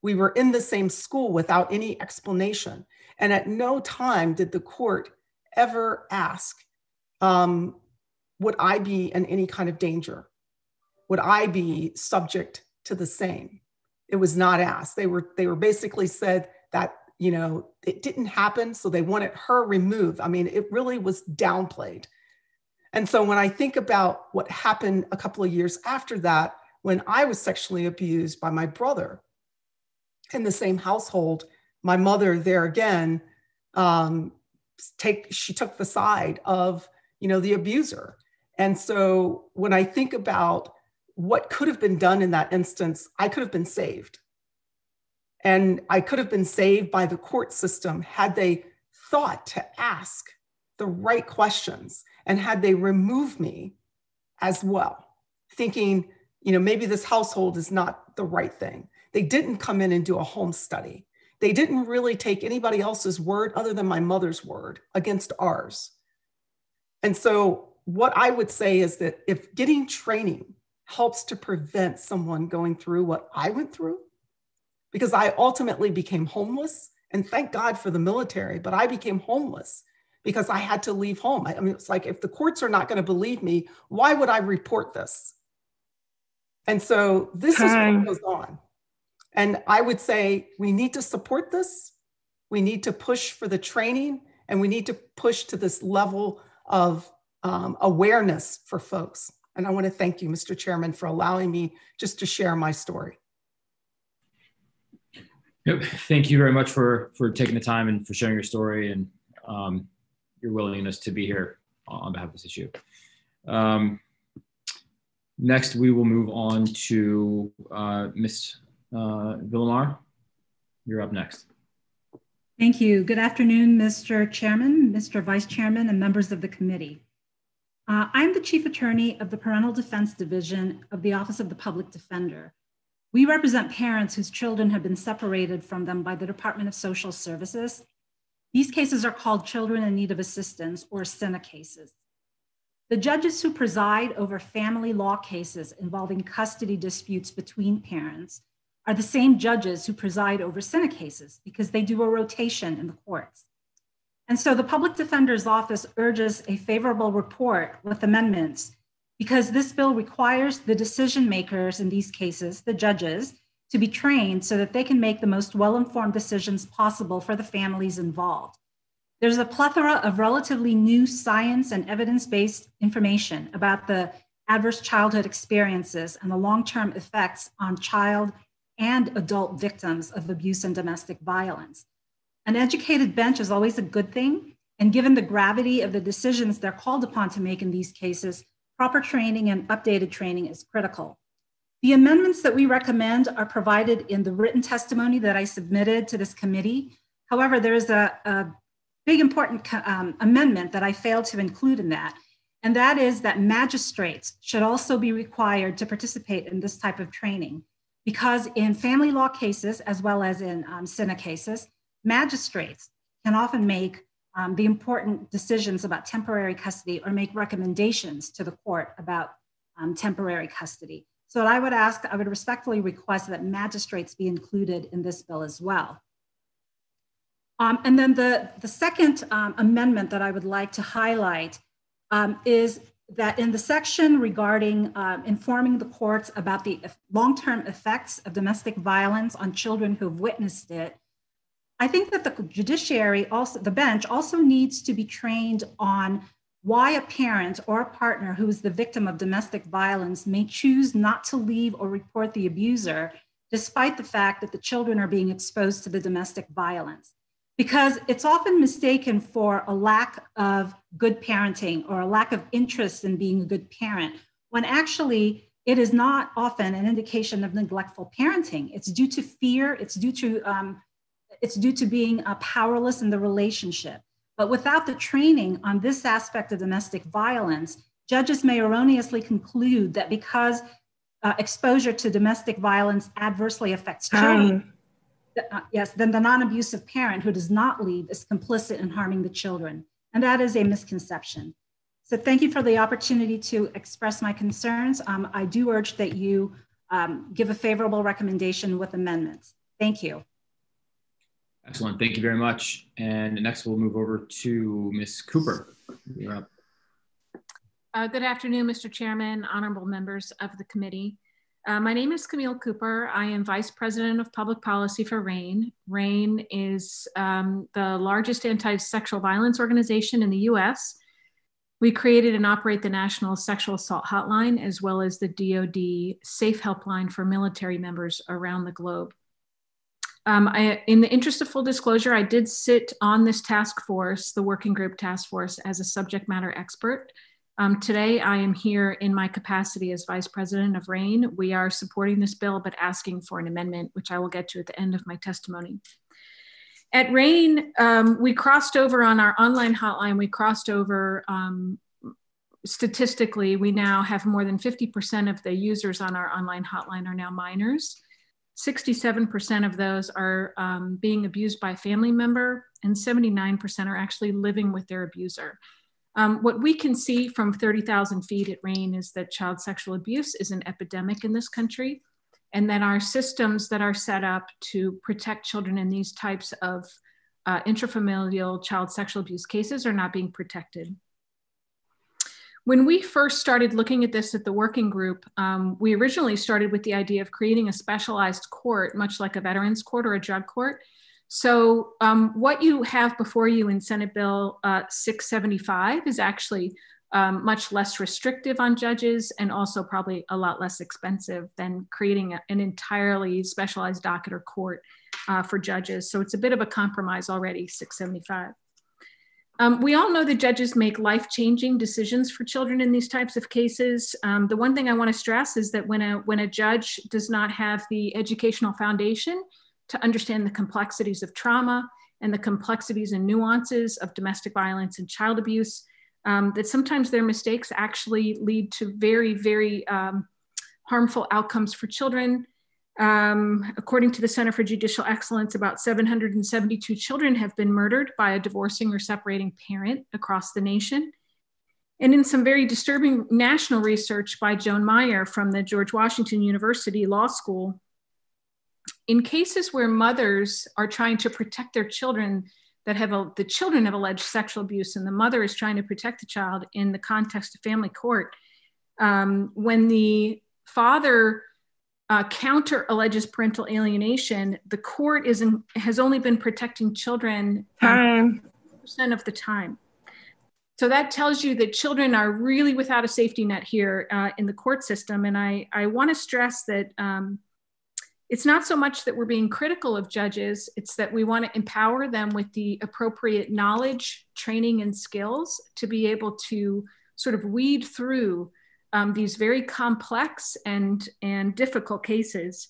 We were in the same school without any explanation. And at no time did the court ever ask, um, would I be in any kind of danger? Would I be subject to the same? It was not asked. They were they were basically said that you know it didn't happen, so they wanted her removed. I mean, it really was downplayed. And so when I think about what happened a couple of years after that, when I was sexually abused by my brother in the same household. My mother, there again, um, take she took the side of you know the abuser, and so when I think about what could have been done in that instance, I could have been saved. And I could have been saved by the court system had they thought to ask the right questions and had they removed me as well, thinking, you know, maybe this household is not the right thing. They didn't come in and do a home study. They didn't really take anybody else's word other than my mother's word against ours. And so, what I would say is that if getting training helps to prevent someone going through what I went through, because I ultimately became homeless. And thank God for the military, but I became homeless because I had to leave home. I, mean, it's like if the courts are not going to believe me, why would I report this? And so this Time. is what goes on. And I would say we need to support this. We need to push for the training and we need to push to this level of um, awareness for folks. And I want to thank you, Mr. Chairman, for allowing me just to share my story.
Yep. Thank you very much for for taking the time and for sharing your story and um, your willingness to be here on behalf of this issue. Um, next, we will move on to uh, Ms. Uh, Villamar. You're up next.
Thank you. Good afternoon, Mr. Chairman, Mr. Vice Chairman, and members of the committee. Uh, I'm the Chief Attorney of the Parental Defense Division of the Office of the Public Defender. We represent parents whose children have been separated from them by the Department of Social Services. These cases are called Children in Need of Assistance or CINA cases. The judges who preside over family law cases involving custody disputes between parents are the same judges who preside over CINA cases because they do a rotation in the courts. And so the Public Defender's Office urges a favorable report with amendments because this bill requires the decision makers in these cases, the judges, to be trained so that they can make the most well informed decisions possible for the families involved. There's a plethora of relatively new science and evidence based information about the adverse childhood experiences and the long term effects on child and adult victims of abuse and domestic violence. An educated bench is always a good thing, and given the gravity of the decisions they're called upon to make in these cases, proper training and updated training is critical. The amendments that we recommend are provided in the written testimony that I submitted to this committee. However, there is a, a big important um, amendment that I failed to include in that, and that is that magistrates should also be required to participate in this type of training because in family law cases, as well as in um, cases, magistrates can often make um, the important decisions about temporary custody or make recommendations to the court about um, temporary custody. So I would ask, I would respectfully request that magistrates be included in this bill as well. Um, and then the, the second um, amendment that I would like to highlight um, is that in the section regarding um, informing the courts about the long-term effects of domestic violence on children who have witnessed it, I think that the judiciary also, the bench also needs to be trained on why a parent or a partner who is the victim of domestic violence may choose not to leave or report the abuser, despite the fact that the children are being exposed to the domestic violence. Because it's often mistaken for a lack of good parenting or a lack of interest in being a good parent, when actually it is not often an indication of neglectful parenting. It's due to fear, it's due to um, it's due to being uh, powerless in the relationship. But without the training on this aspect of domestic violence, judges may erroneously conclude that because uh, exposure to domestic violence adversely affects children, uh, yes, then the non abusive parent who does not leave is complicit in harming the children. And that is a misconception. So thank you for the opportunity to express my concerns. Um, I do urge that you um, give a favorable recommendation with amendments. Thank you.
Excellent. Thank you very much. And next we'll move over to Ms. Cooper. You're up.
Uh, good afternoon, Mr. Chairman, honorable members of the committee. Uh, my name is Camille Cooper. I am Vice President of Public Policy for RAINN. RAINN is um, the largest anti-sexual violence organization in the US. We created and operate the National Sexual Assault Hotline as well as the DoD Safe Helpline for military members around the globe. Um, I, in the interest of full disclosure, I did sit on this task force, the working group task force, as a subject matter expert. Um, today, I am here in my capacity as Vice President of RAINN. We are supporting this bill, but asking for an amendment, which I will get to at the end of my testimony. At RAINN, um, we crossed over on our online hotline, we crossed over um, statistically, we now have more than 50% of the users on our online hotline are now minors. 67% of those are um, being abused by a family member, and 79% are actually living with their abuser. Um, what we can see from 30,000 feet at RAINN is that child sexual abuse is an epidemic in this country and that our systems that are set up to protect children in these types of uh, intrafamilial child sexual abuse cases are not being protected. When we first started looking at this at the working group, um, we originally started with the idea of creating a specialized court, much like a veterans court or a drug court. So um, what you have before you in Senate Bill uh, 675 is actually um, much less restrictive on judges and also probably a lot less expensive than creating a, an entirely specialized docket or court uh, for judges. So it's a bit of a compromise already, 675. Um, we all know that judges make life-changing decisions for children in these types of cases. Um, the one thing I want to stress is that when a, when a judge does not have the educational foundation to understand the complexities of trauma and the complexities and nuances of domestic violence and child abuse, um, that sometimes their mistakes actually lead to very, very um, harmful outcomes for children. Um, according to the Center for Judicial Excellence, about 772 children have been murdered by a divorcing or separating parent across the nation. And in some very disturbing national research by Joan Meier from the George Washington University Law School, in cases where mothers are trying to protect their children that have a, the children have alleged sexual abuse and the mother is trying to protect the child in the context of family court. Um, when the father uh, counter alleges parental alienation, the court is in, has only been protecting children
time
percent of the time. So that tells you that children are really without a safety net here uh, in the court system. And I, I want to stress that um, it's not so much that we're being critical of judges, it's that we want to empower them with the appropriate knowledge, training, and skills to be able to sort of weed through um, these very complex and, and difficult cases.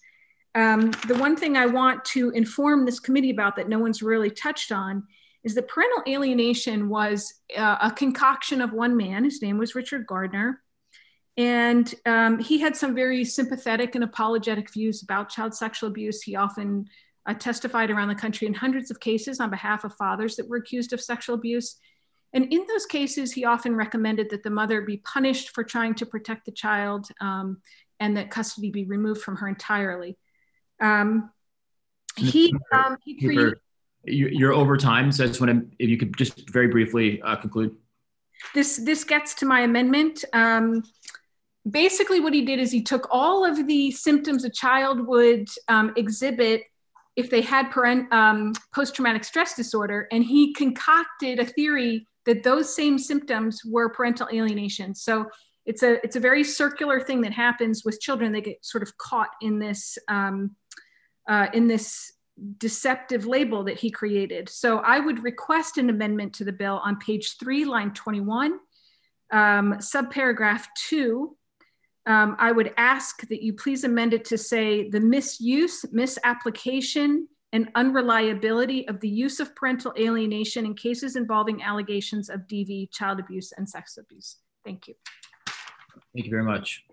Um, the one thing I want to inform this committee about that no one's really touched on is that parental alienation was uh, a concoction of one man. His name was Richard Gardner. And um, he had some very sympathetic and apologetic views about child sexual abuse. He often uh, testified around the country in hundreds of cases on behalf of fathers that were accused of sexual abuse. And in those cases, he often recommended that the mother be punished for trying to protect the child um, and that custody be removed from her entirely. Um, he, um, he created.
You're over time, so I just want to, if you could just very briefly uh, conclude.
This this gets to my amendment. Um, basically what he did is he took all of the symptoms a child would um, exhibit if they had parent, um, post-traumatic stress disorder and he concocted a theory that those same symptoms were parental alienation. So it's a it's a very circular thing that happens with children. They get sort of caught in this um, uh, in this deceptive label that he created. So i would request an amendment to the bill on page three line 21 um, subparagraph two. Um, I would ask that you please amend it to say the misuse, misapplication, and unreliability of the use of parental alienation in cases involving allegations of DV, child abuse, and sex abuse. Thank you.
Thank you very much.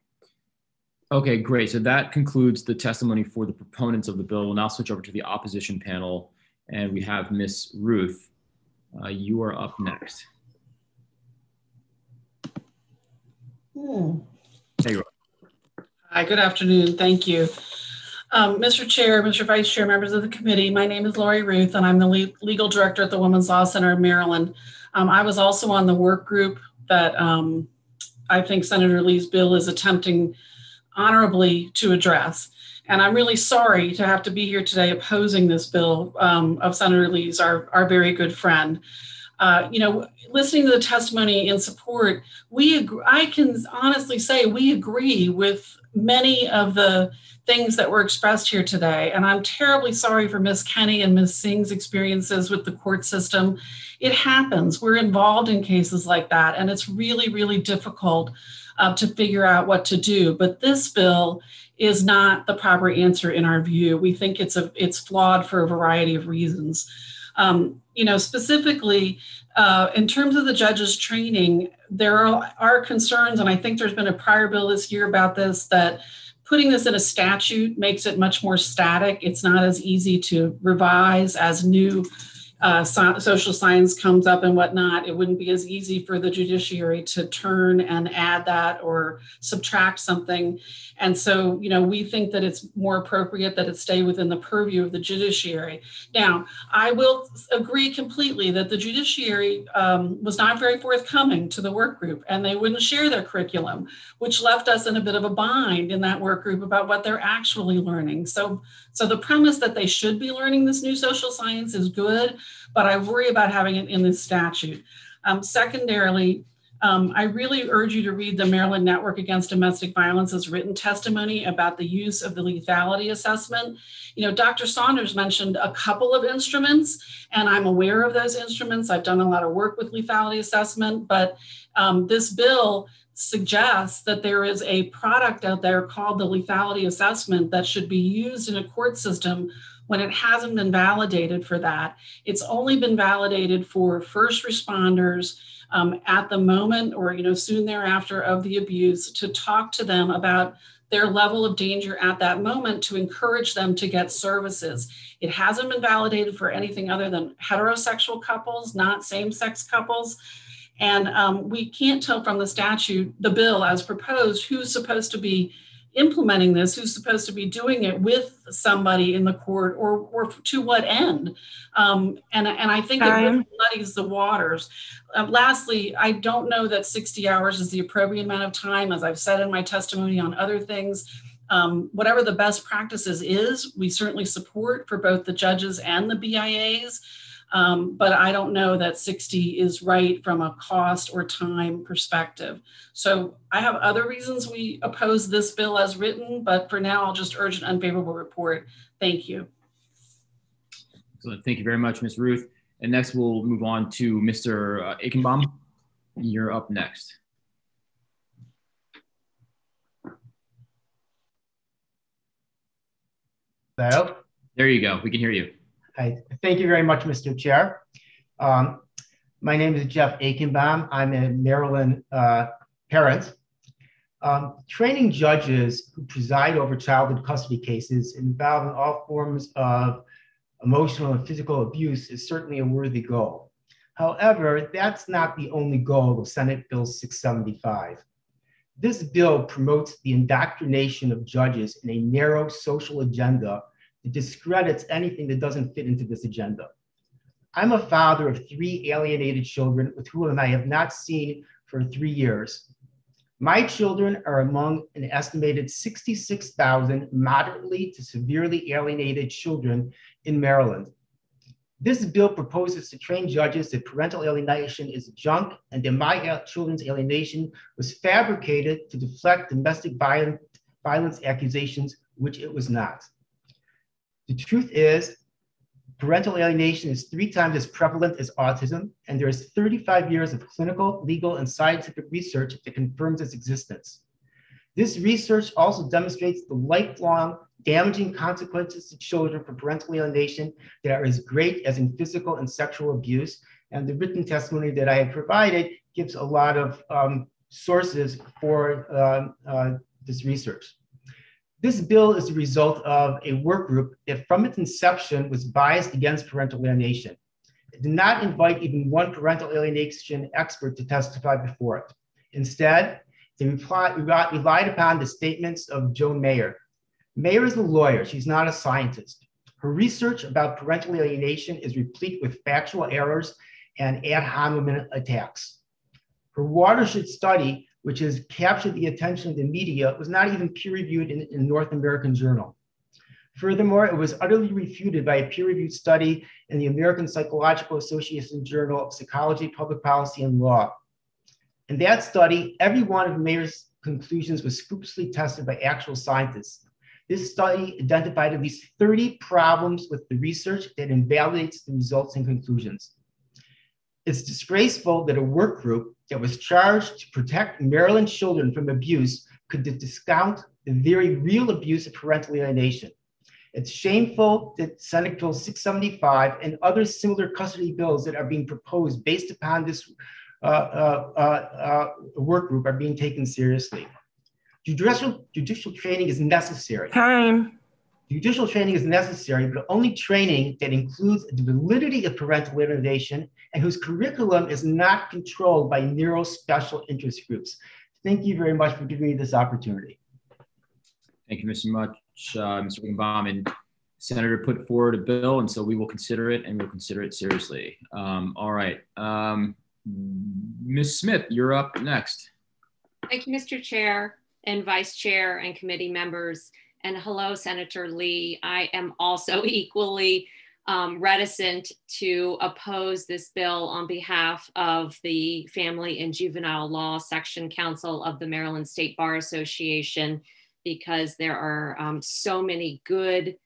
Okay, great. So that concludes the testimony for the proponents of the bill. We'll now switch over to the opposition panel, and we have Miss Ruth. Uh, you are up next.
Hmm.
There you.
Hi, good afternoon. Thank you. Um, Mr. Chair, Mr. Vice Chair, members of the committee, my name is Lori Ruth, and I'm the le legal director at the Women's Law Center of Maryland. Um, I was also on the work group that um, I think Senator Lee's bill is attempting honorably to address. And I'm really sorry to have to be here today opposing this bill um, of Senator Lee's, our, our very good friend. Uh, you know, listening to the testimony in support, we agree, I can honestly say we agree with many of the things that were expressed here today. And I'm terribly sorry for Ms. Kenny and Ms. Singh's experiences with the court system. It happens. We're involved in cases like that, and it's really, really difficult uh, to figure out what to do. But this bill is not the proper answer in our view. We think it's a it's flawed for a variety of reasons. Um, you know, specifically uh, in terms of the judges' training, there are, are concerns, and I think there's been a prior bill this year about this that putting this in a statute makes it much more static. It's not as easy to revise as new uh, so, social science comes up and whatnot, it wouldn't be as easy for the judiciary to turn and add that or subtract something. And so, you know, we think that it's more appropriate that it stay within the purview of the judiciary. Now, I will agree completely that the judiciary um, was not very forthcoming to the work group and they wouldn't share their curriculum, which left us in a bit of a bind in that work group about what they're actually learning. So, so the premise that they should be learning this new social science is good, but I worry about having it in this statute. Um, secondarily, um, I really urge you to read the Maryland Network Against Domestic Violence's written testimony about the use of the lethality assessment. You know, Dr. Saunders mentioned a couple of instruments, and I'm aware of those instruments. I've done a lot of work with lethality assessment, but um, this bill suggests that there is a product out there called the lethality assessment that should be used in a court system when it hasn't been validated for that. It's only been validated for first responders um, at the moment or you know soon thereafter of the abuse to talk to them about their level of danger at that moment to encourage them to get services. It hasn't been validated for anything other than heterosexual couples, not same sex couples. And um, we can't tell from the statute, the bill as proposed, who's supposed to be implementing this, who's supposed to be doing it with somebody in the court or, or to what end. Um, and, and I think Time. it really muddies the waters. Uh, lastly, I don't know that 60 hours is the appropriate amount of time, as I've said in my testimony on other things. Um, whatever the best practices is, we certainly support for both the judges and the BIAs. Um, but I don't know that 60 is right from a cost or time perspective. So I have other reasons we oppose this bill as written, but for now, I'll just urge an unfavorable report. Thank you.
So thank you very much, Ms. Ruth. And next we'll move on to Mr. Uh, Aikenbaum. You're up next.
Hello?
There you go. We can hear you.
Hi. Thank you very much, Mr. Chair. Um, my name is Jeff Aikenbaum. I'm a Maryland uh, parent. Um, training judges who preside over childhood custody cases involving all forms of emotional and physical abuse is certainly a worthy goal. However, that's not the only goal of Senate Bill 675. This bill promotes the indoctrination of judges in a narrow social agenda it discredits anything that doesn't fit into this agenda. I'm a father of three alienated children with whom I have not seen for three years. My children are among an estimated 66,000 moderately to severely alienated children in Maryland. This bill proposes to train judges that parental alienation is junk and that my children's alienation was fabricated to deflect domestic violence accusations, which it was not. The truth is, parental alienation is three times as prevalent as autism, and there is 35 years of clinical, legal, and scientific research that confirms its existence. This research also demonstrates the lifelong damaging consequences to children for parental alienation that are as great as in physical and sexual abuse. And the written testimony that I have provided gives a lot of um, sources for uh, uh, this research. This bill is the result of a work group that from its inception was biased against parental alienation. It did not invite even one parental alienation expert to testify before it. Instead, they relied upon the statements of Joan Meier. Meier is a lawyer, she's not a scientist. Her research about parental alienation is replete with factual errors and ad hominem attacks. Her watershed study which has captured the attention of the media, was not even peer reviewed in, in North American Journal. Furthermore, it was utterly refuted by a peer-reviewed study in the American Psychological Association Journal of Psychology, Public Policy, and Law. In that study, every one of Meier's conclusions was scrupulously tested by actual scientists. This study identified at least 30 problems with the research that invalidates the results and conclusions. It's disgraceful that a work group that was charged to protect Maryland children from abuse could discount the very real abuse of parental alienation. It's shameful that Senate Bill 675 and other similar custody bills that are being proposed based upon this uh, uh, uh, uh work group are being taken seriously. Judicial, judicial training is necessary.
Time.
Judicial training is necessary, but only training that includes the validity of parental alienation and whose curriculum is not controlled by narrow special interest groups. Thank you very much for giving me this opportunity.
Thank you, Mr. Much, uh, Mr. Wiggenbaum. And Senator put forward a bill, and so we will consider it, and we'll consider it seriously. Um, all right, um, Ms. Smith, you're up next.
Thank you, Mr. Chair and Vice Chair and committee members. And hello, Senator Lee. I am also equally um, reticent to oppose this bill on behalf of the Family and Juvenile Law Section Council of the Maryland State Bar Association because there are um, so many good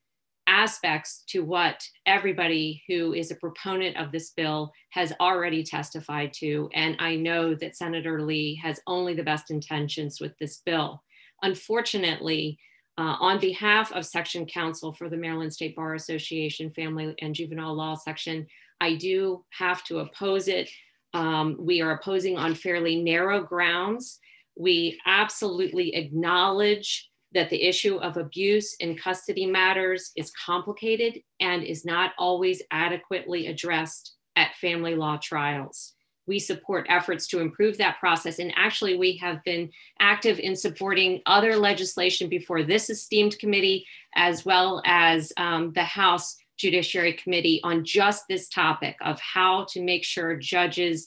aspects to what everybody who is a proponent of this bill has already testified to. And I know that Senator Lee has only the best intentions with this bill. Unfortunately, uh, on behalf of Section Counsel for the Maryland State Bar Association Family and Juvenile Law Section, I do have to oppose it. Um, we are opposing on fairly narrow grounds. We absolutely acknowledge that the issue of abuse in custody matters is complicated and is not always adequately addressed at family law trials we support efforts to improve that process. And actually, we have been active in supporting other legislation before this esteemed committee, as well as um, the House Judiciary Committee on just this topic of how to make sure judges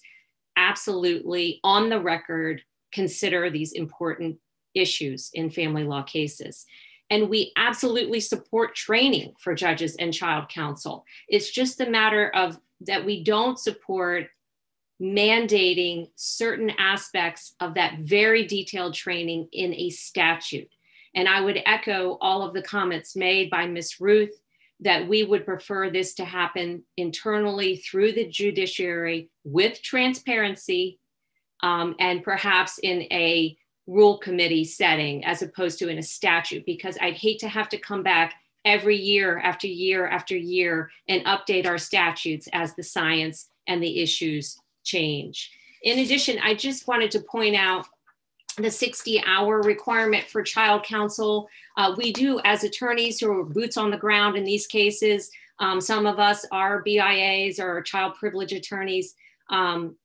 absolutely on the record consider these important issues in family law cases. And we absolutely support training for judges and child counsel. It's just a matter of that we don't support mandating certain aspects of that very detailed training in a statute. And I would echo all of the comments made by Ms. Ruth that we would prefer this to happen internally through the judiciary with transparency um, and perhaps in a rule committee setting as opposed to in a statute, because I'd hate to have to come back every year after year after year and update our statutes as the science and the issues change. In addition, I just wanted to point out the 60 hour requirement for child counsel. Uh, we do, as attorneys who are boots on the ground in these cases, um, some of us are BIAs or child privilege attorneys. Um,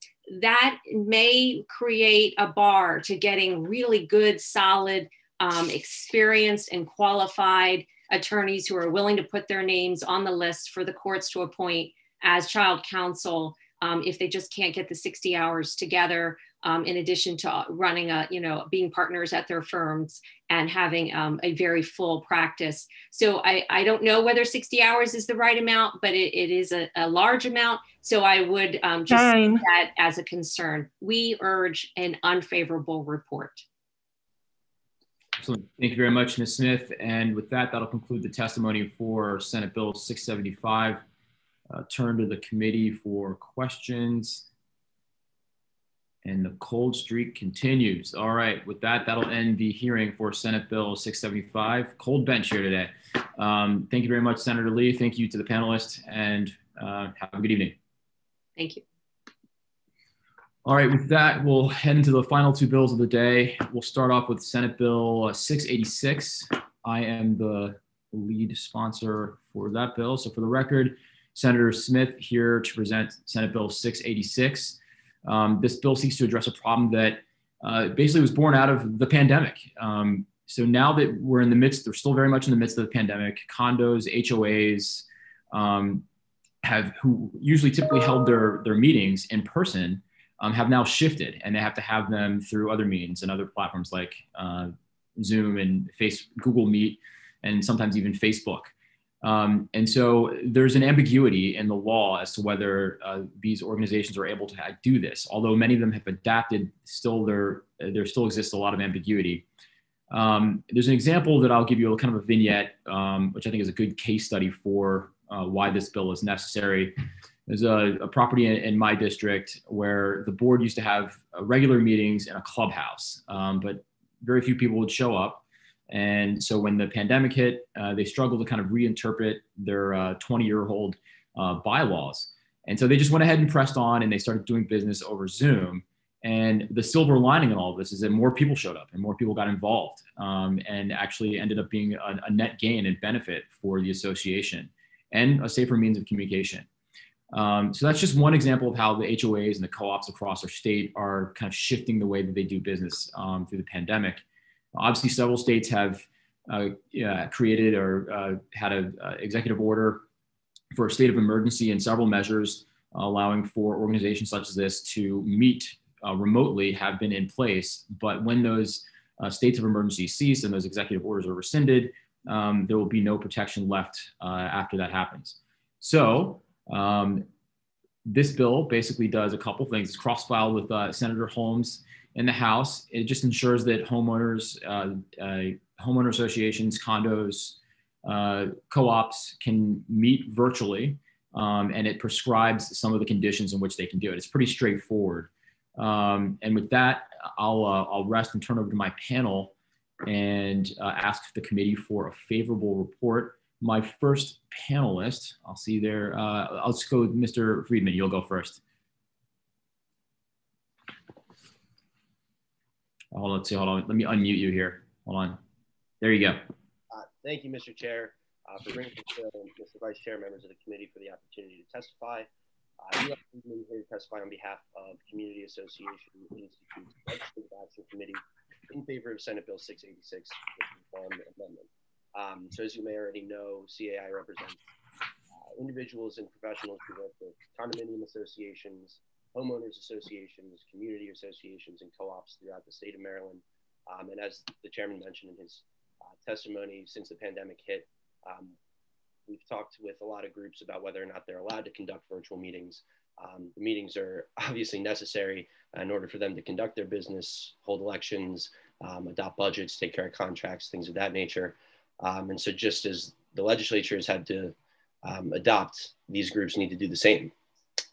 that may create a bar to getting really good, solid, um, experienced, and qualified attorneys who are willing to put their names on the list for the courts to appoint as child counsel um, if they just can't get the 60 hours together um, in addition to running a you know being partners at their firms and having um, a very full practice so I, I don't know whether 60 hours is the right amount but it, it is a, a large amount so i would um, just see that as a concern we urge an unfavorable report
Excellent. Thank you very much, Ms. Smith. And with that, that'll conclude the testimony for Senate Bill 675 uh, turn to the committee for questions. And the cold streak continues. All right, with that, that'll end the hearing for Senate Bill 675. Cold bench here today. Um, thank you very much, Senator Lee. Thank you to the panelists, and uh, have a good evening.
Thank you.
All right, with that, we'll head into the final two bills of the day. We'll start off with Senate Bill 686. I am the lead sponsor for that bill. So for the record, Senator Smith here to present Senate Bill 686. Um, this bill seeks to address a problem that uh, basically was born out of the pandemic. Um, so now that we're in the midst, we're still very much in the midst of the pandemic, condos, HOAs, um, have who usually typically held their, their meetings in person um, have now shifted and they have to have them through other means and other platforms like uh, Zoom and Face, Google Meet and sometimes even Facebook. Um, and so there's an ambiguity in the law as to whether uh, these organizations are able to do this. Although many of them have adapted, still there there still exists a lot of ambiguity. Um, there's an example that I'll give you a kind of a vignette, um, which I think is a good case study for uh, why this bill is necessary. There's a, a property in, in, my district where the board used to have uh, regular meetings in a clubhouse, um, but very few people would show up. And so when the pandemic hit, uh, they struggled to kind of reinterpret their 20 uh, year old uh, bylaws. And so they just went ahead and pressed on and they started doing business over Zoom. And the silver lining in all of this is that more people showed up and more people got involved um, and actually ended up being a, a, net gain and benefit for the association and a safer means of communication. Um, so that's just one example of how the HOAs and the co-ops across our state are kind of shifting the way that they do business um, through the pandemic. Obviously, several states have uh, created or uh, had an uh, executive order for a state of emergency and several measures allowing for organizations such as this to meet uh, remotely have been in place. But when those uh, states of emergency cease and those executive orders are rescinded, um, there will be no protection left uh, after that happens. So um, this bill basically does a couple things. It's cross-filed with uh, Senator Holmes in the House. It just ensures that homeowners, uh, uh, homeowner associations, condos, uh, co-ops can meet virtually, um, and it prescribes some of the conditions in which they can do it. It's pretty straightforward. Um, and with that, I'll, uh, I'll rest and turn over to my panel and uh, ask the committee for a favorable report my first panelist. I'll see there. Uh, I'll just go with Mr. Friedman. You'll go first. Hold on, see, hold on. Let me unmute you here. Hold on. There you go.
Uh, thank you, Mr. Chair, uh, for bringing and Mr. Vice Chair, members of the committee for the opportunity to testify. Uh, you here to testify on behalf of Community Association Institute's Legislative Action Committee in favor of Senate Bill 686, Farm Amendment. Um, so as you may already know, CAI represents uh, individuals and professionals who work with condominium associations, homeowners associations, community associations, and co-ops throughout the state of Maryland. Um, and as the chairman mentioned in his uh, testimony, since the pandemic hit, um, we've talked with a lot of groups about whether or not they're allowed to conduct virtual meetings. Um, the meetings are obviously necessary in order for them to conduct their business, hold elections, um, adopt budgets, take care of contracts, things of that nature. Um, and so just as the legislature has had to um, adopt, these groups need to do the same.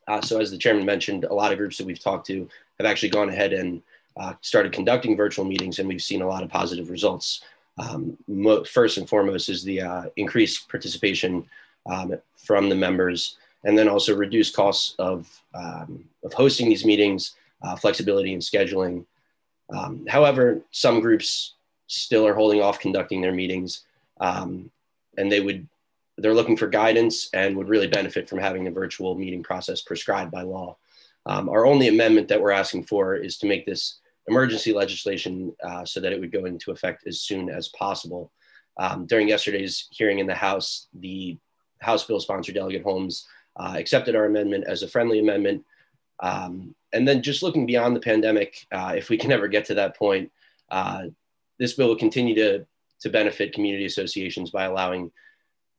Uh, so as the chairman mentioned, a lot of groups that we've talked to have actually gone ahead and uh, started conducting virtual meetings and we've seen a lot of positive results. Um, first and foremost is the uh, increased participation um, from the members and then also reduced costs of, um, of hosting these meetings, uh, flexibility in scheduling. Um, however, some groups still are holding off conducting their meetings um, and they would they're looking for guidance and would really benefit from having a virtual meeting process prescribed by law. Um, our only amendment that we're asking for is to make this emergency legislation uh, so that it would go into effect as soon as possible. Um, during yesterday's hearing in the House, the House bill sponsor Delegate Holmes uh, accepted our amendment as a friendly amendment. Um, and then just looking beyond the pandemic, uh, if we can ever get to that point, uh, this bill will continue to to benefit community associations by allowing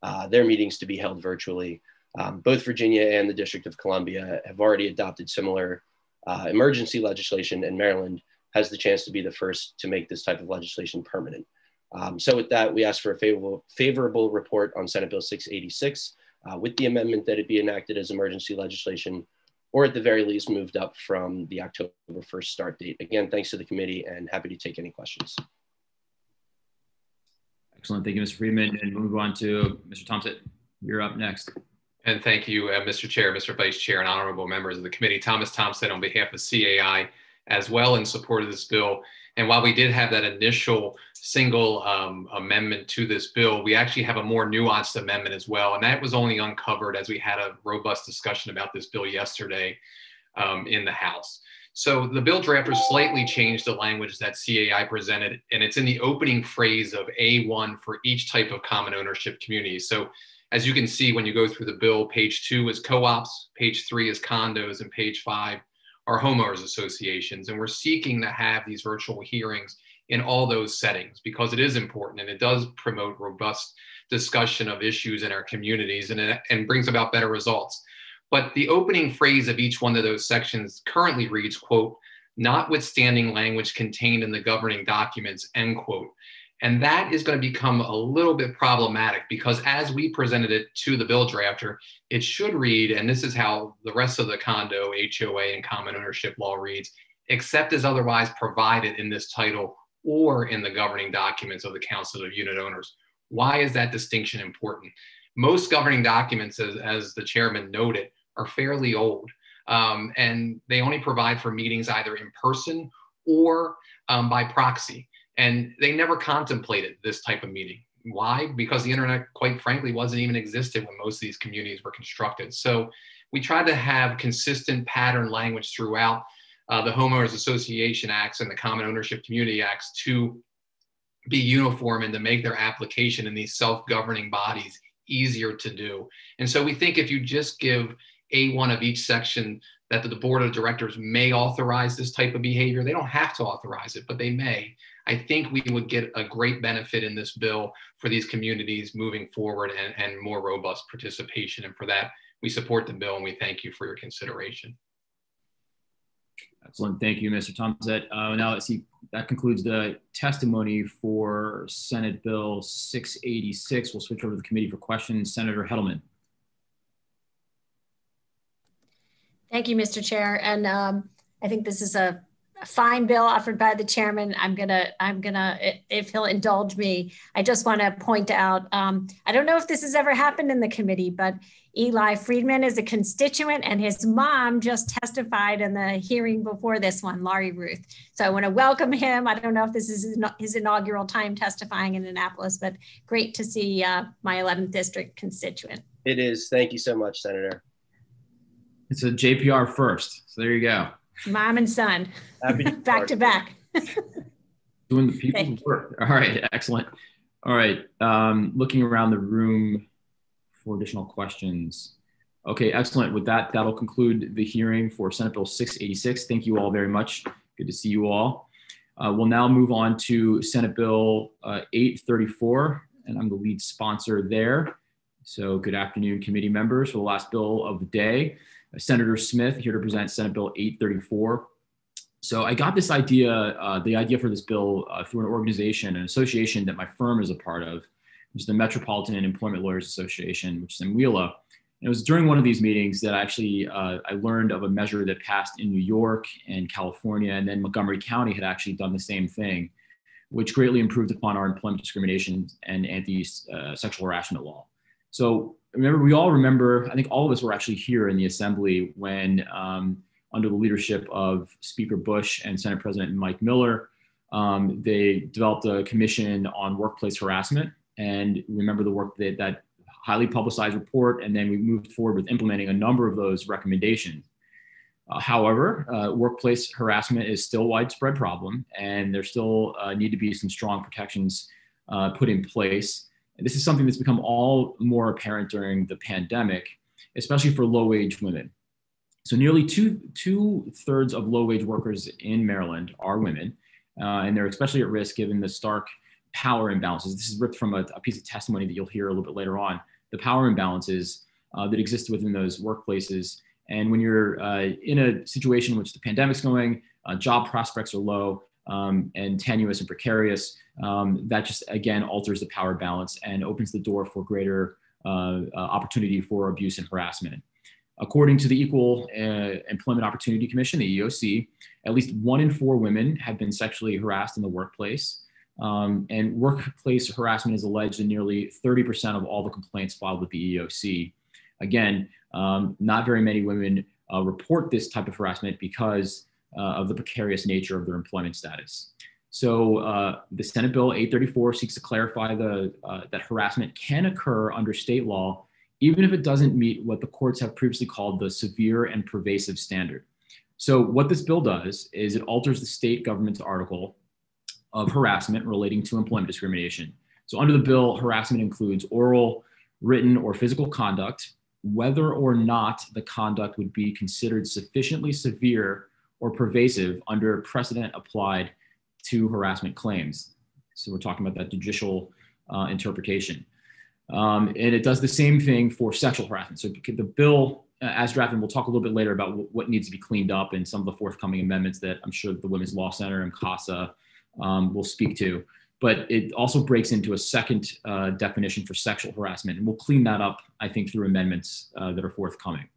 uh, their meetings to be held virtually. Um, both Virginia and the District of Columbia have already adopted similar uh, emergency legislation, and Maryland has the chance to be the first to make this type of legislation permanent. Um, so, with that, we ask for a favorable, favorable report on Senate Bill 686 uh, with the amendment that it be enacted as emergency legislation, or at the very least, moved up from the October 1st start date. Again, thanks to the committee and happy to take any questions.
Excellent. Thank you, Mr. Friedman. And we'll move on to Mr. Thompson. You're up next.
And thank you, uh, Mr. Chair, Mr. Vice Chair, and honorable members of the committee. Thomas Thompson on behalf of CAI as well in support of this bill. And while we did have that initial single um, amendment to this bill, we actually have a more nuanced amendment as well. And that was only uncovered as we had a robust discussion about this bill yesterday um, in the House. So the bill drafters slightly changed the language that CAI presented, and it's in the opening phrase of A1 for each type of common ownership community. So as you can see, when you go through the bill, page two is co-ops, page three is condos, and page five are homeowners associations. And we're seeking to have these virtual hearings in all those settings because it is important and it does promote robust discussion of issues in our communities and, it, and brings about better results. But the opening phrase of each one of those sections currently reads, quote, notwithstanding language contained in the governing documents, end quote. And that is going to become a little bit problematic because as we presented it to the bill drafter, it should read, and this is how the rest of the condo, HOA, and common ownership law reads, except as otherwise provided in this title or in the governing documents of the Council of Unit Owners. Why is that distinction important? Most governing documents, as, as the chairman noted, are fairly old. Um, and they only provide for meetings either in person or um, by proxy. And they never contemplated this type of meeting. Why? Because the internet, quite frankly, wasn't even existed when most of these communities were constructed. So we tried to have consistent pattern language throughout uh, the Homeowners Association Acts and the Common Ownership Community Acts to be uniform and to make their application in these self-governing bodies easier to do. And so we think if you just give A1 of each section that the board of directors may authorize this type of behavior, they don't have to authorize it, but they may. I think we would get a great benefit in this bill for these communities moving forward and, and more robust participation. And for that, we support the bill and we thank you for your consideration.
Excellent. Thank you, Mr. Thompson. Uh, now let's see, that concludes the testimony for Senate Bill 686. We'll switch over to the committee for questions. Senator Hettleman.
Thank you, Mr. Chair. And um, I think this is a, fine bill offered by the chairman. I'm gonna, I'm gonna, if he'll indulge me, I just want to point out. Um, I don't know if this has ever happened in the committee, but Eli Friedman is a constituent, and his mom just testified in the hearing before this one, Laurie Ruth. So I want to welcome him. I don't know if this is his inaugural time testifying in Annapolis, but great to see uh, my 11th district constituent.
It is. Thank you so much, Senator.
It's a JPR first. So there you go.
Mom and son, back to back.
Doing the people's work. All right, excellent. All right, um, looking around the room for additional questions. Okay, excellent. With that, that'll conclude the hearing for Senate Bill 686. Thank you all very much. Good to see you all. Uh, we'll now move on to Senate Bill uh, 834, and I'm the lead sponsor there. So good afternoon, committee members. For the last bill of the day, Senator Smith here to present Senate Bill 834. So I got this idea, uh, the idea for this bill uh, through an organization, an association that my firm is a part of, which is the Metropolitan Employment Lawyers Association, which is MWELA. And it was during one of these meetings that I actually uh, I learned of a measure that passed in New York and California, and then Montgomery County had actually done the same thing, which greatly improved upon our employment discrimination and anti-sexual uh, harassment law. So remember, we all remember, I think all of us were actually here in the assembly when um, under the leadership of Speaker Busch and Senate President Mike Miller, um, they developed a commission on workplace harassment and remember the work that that highly publicized report, and then we moved forward with implementing a number of those recommendations. Uh, however, uh, workplace harassment is still a widespread problem, and there still uh, need to be some strong protections uh, put in place. And this is something that's become all more apparent during the pandemic, especially for low-wage women. So nearly two, two thirds of low-wage workers in Maryland are women, uh, and they're especially at risk given the stark power imbalances. This is ripped from a, a, piece of testimony that you'll hear a little bit later on. The power imbalances uh, that exist within those workplaces. And when you're uh, in a situation in which the pandemic's going, uh, job prospects are low um, and tenuous and precarious, um, that just again alters the power balance and opens the door for greater uh, uh, opportunity for abuse and harassment. According to the Equal uh, Employment Opportunity Commission, the EOC, at least one in four women have been sexually harassed in the workplace. Um, and workplace harassment is alleged in nearly 30% of all the complaints filed with the EOC. Again, um, not very many women uh, report this type of harassment because of the precarious nature of their employment status. So uh, the Senate Bill 834 seeks to clarify the, uh, that harassment can occur under state law, even if it doesn't meet what the courts have previously called the severe and pervasive standard. So what this bill does is it alters the state government's article of harassment relating to employment discrimination. So, under the bill, harassment includes oral, written, or physical conduct, whether or not the conduct would be considered sufficiently severe or pervasive under precedent applied to harassment claims. So we're talking about that judicial uh, interpretation. Um, and it does the same thing for sexual harassment. So the bill, uh, as drafted, we'll talk a little bit later about what needs to be cleaned up and some of the forthcoming amendments that I'm sure the Women's Law Center and CASA um, will speak to. But it also breaks into a second uh, definition for sexual harassment, and we'll clean that up, I think, through amendments uh, that are forthcoming.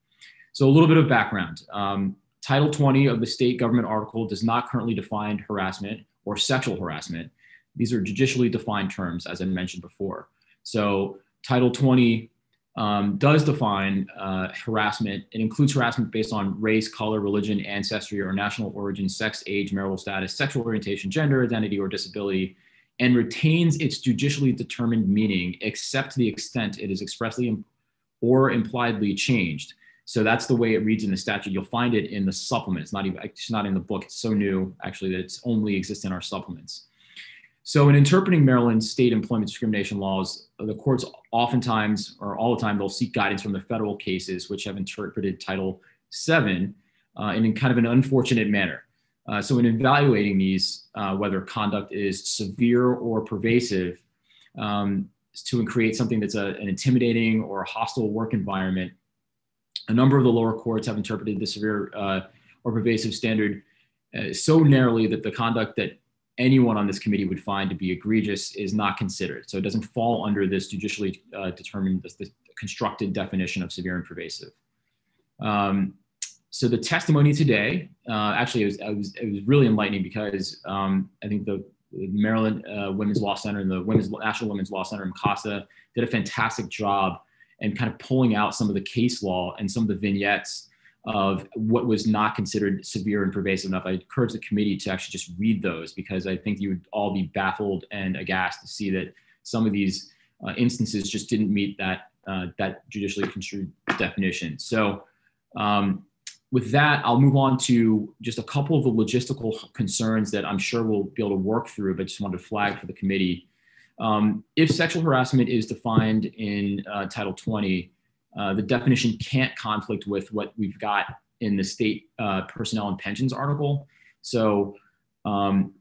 So a little bit of background. Um, Title 20 of the state government article does not currently define harassment or sexual harassment. These are judicially defined terms, as I mentioned before. So Title 20 um, does define uh, harassment. It includes harassment based on race, color, religion, ancestry, or national origin, sex, age, marital status, sexual orientation, gender identity, or disability, and retains its judicially determined meaning except to the extent it is expressly or impliedly changed. So that's the way it reads in the statute. You'll find it in the supplement. It's not even it's not in the book. It's so new actually that it's only exists in our supplements. So in interpreting Maryland's state employment discrimination laws, the courts oftentimes or all the time they'll seek guidance from the federal cases which have interpreted Title VII uh, in kind of an unfortunate manner. Uh, so in evaluating these, uh, whether conduct is severe or pervasive, um, to create something that's a, an intimidating or hostile work environment, a number of the lower courts have interpreted the severe uh, or pervasive standard uh, so narrowly that the conduct that anyone on this committee would find to be egregious is not considered. So it doesn't fall under this judicially uh, determined, this, this, constructed definition of severe and pervasive. Um, so the testimony today, uh, actually, it was, it was, it was really enlightening because um, I think the, Maryland uh, Women's Law Center and the Women's National Women's Law Center in CASA did a fantastic job and kind of pulling out some of the case law and some of the vignettes of what was not considered severe and pervasive enough. I encourage the committee to actually just read those because I think you would all be baffled and aghast to see that some of these uh, instances just didn't meet that uh, that judicially construed definition. So um, with that, I'll move on to just a couple of the logistical concerns that I'm sure we'll be able to work through, but just wanted to flag for the committee. Um, if sexual harassment is defined in uh, Title 20, uh, the definition can't conflict with what we've got in the state uh, personnel and pensions article. So um,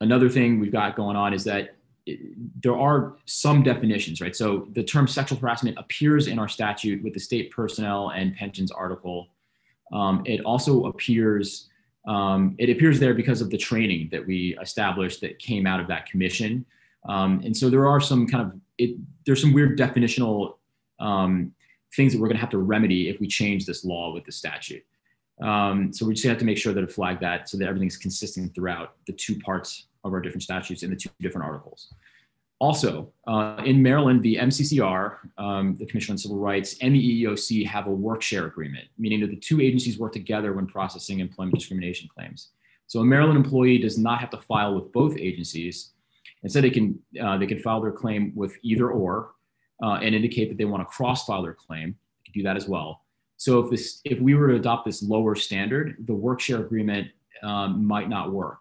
another thing we've got going on is that it, there are some definitions, right? So the term sexual harassment appears in our statute with the state personnel and pensions article. Um, it also appears um, it appears there because of the training that we established that came out of that commission. Um, and so there are some kind of it, there's some weird definitional um, things that we're going to have to remedy if we change this law with the statute. Um, so we just have to make sure that it flag that so that everything's consistent throughout the two parts of our different statutes and the two different articles. Also, uh, in Maryland, the MCCR, um, the Commission on Civil Rights, and the EEOC have a work share agreement, meaning that the two agencies work together when processing employment discrimination claims. So a Maryland employee does not have to file with both agencies. Instead, they can, uh, they can file their claim with either or, uh, and indicate that they want to cross-file their claim, they can do that as well. So if this, if we were to adopt this lower standard, the work share agreement um, might not work.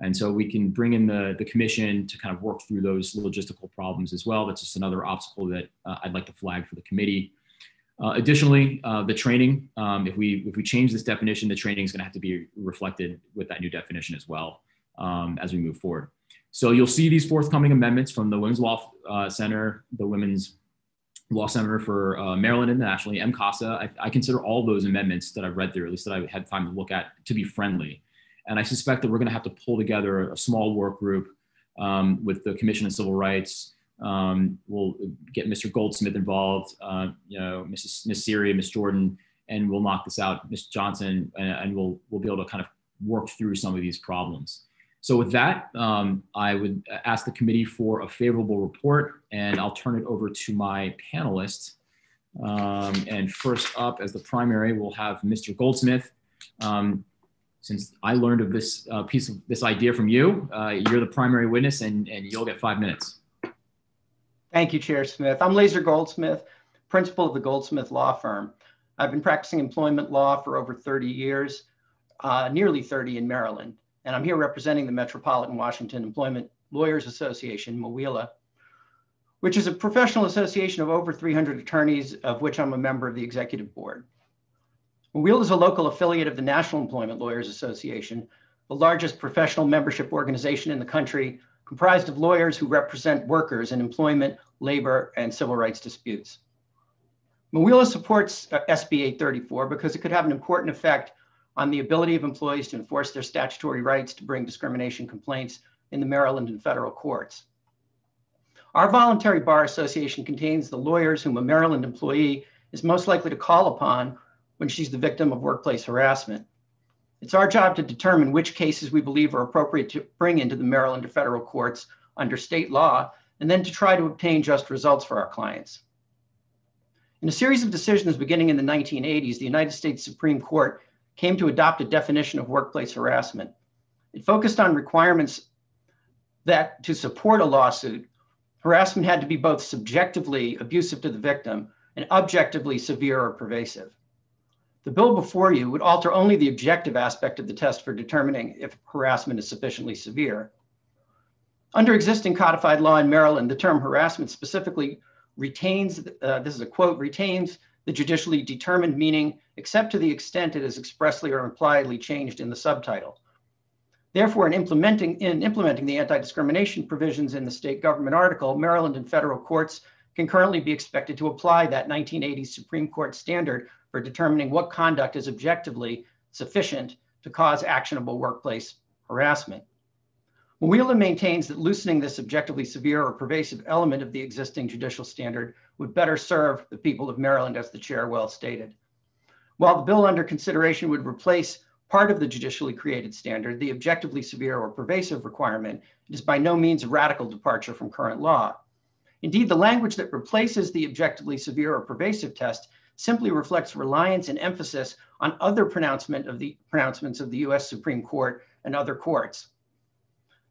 And so we can bring in the, the commission to kind of work through those logistical problems as well. That's just another obstacle that uh, I'd like to flag for the committee. Uh, additionally, uh, the training, um, if, we, if we change this definition, the training is gonna have to be reflected with that new definition as well um, as we move forward. So you'll see these forthcoming amendments from the Women's Law uh, Center, the Women's Law Center for uh, Maryland Internationally, MCASA. I, I, consider all those amendments that I've read through, at least that I had time to look at, to be friendly. And I suspect that we're going to have to pull together a small work group um, with the Commission on Civil Rights. Um, we'll get Mr. Goldsmith involved, uh, you know, Mrs. Miss Siri, Miss Jordan, and we'll knock this out, Miss Johnson, and, and we'll we'll be able to kind of work through some of these problems. So with that, um, I would ask the committee for a favorable report and I'll turn it over to my panelists. Um, and first up as the primary, we'll have Mr. Goldsmith. Um, since I learned of this uh, piece of this idea from you, uh, you're the primary witness and, and you'll get five minutes.
Thank you, Chair Smith. I'm Laser Goldsmith, principal of the Goldsmith Law Firm. I've been practicing employment law for over 30 years, uh, nearly 30 in Maryland and I'm here representing the Metropolitan Washington Employment Lawyers Association, MWELA, which is a professional association of over 300 attorneys, of which I'm a member of the executive board. MWELA is a local affiliate of the National Employment Lawyers Association, the largest professional membership organization in the country, comprised of lawyers who represent workers in employment, labor, and civil rights disputes. MWELA supports SB 834 because it could have an important effect on the ability of employees to enforce their statutory rights to bring discrimination complaints in the Maryland and federal courts. Our voluntary bar association contains the lawyers whom a Maryland employee is most likely to call upon when she's the victim of workplace harassment. It's our job to determine which cases we believe are appropriate to bring into the Maryland or federal courts under state law, and then to try to obtain just results for our clients. In a series of decisions beginning in the 1980s, the United States Supreme Court came to adopt a definition of workplace harassment. It focused on requirements that to support a lawsuit, harassment had to be both subjectively abusive to the victim and objectively severe or pervasive. The bill before you would alter only the objective aspect of the test for determining if harassment is sufficiently severe. Under existing codified law in Maryland, the term harassment specifically retains, uh, this is a quote, retains the judicially determined meaning except to the extent it is expressly or impliedly changed in the subtitle. Therefore, in implementing, in implementing the anti-discrimination provisions in the state government article, Maryland and federal courts can currently be expected to apply that 1980s Supreme Court standard for determining what conduct is objectively sufficient to cause actionable workplace harassment. MWELA maintains that loosening this objectively severe or pervasive element of the existing judicial standard would better serve the people of Maryland, as the chair well stated. While the bill under consideration would replace part of the judicially created standard, the objectively severe or pervasive requirement is by no means a radical departure from current law. Indeed, the language that replaces the objectively severe or pervasive test simply reflects reliance and emphasis on other pronouncement of the pronouncements of the US Supreme Court and other courts.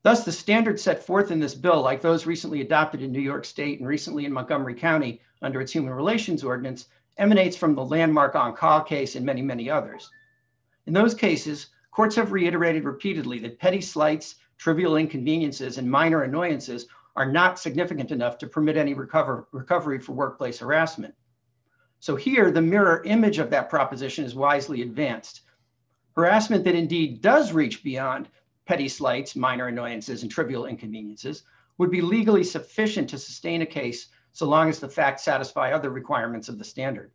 Thus, the standards set forth in this bill, like those recently adopted in New York State and recently in Montgomery County under its Human Relations Ordinance, emanates from the landmark Oncale case and many, many others. In those cases, courts have reiterated repeatedly that petty slights, trivial inconveniences, and minor annoyances are not significant enough to permit any recover, recovery for workplace harassment. So here, the mirror image of that proposition is wisely advanced. Harassment that indeed does reach beyond petty slights, minor annoyances, and trivial inconveniences would be legally sufficient to sustain a case so long as the facts satisfy other requirements of the standard.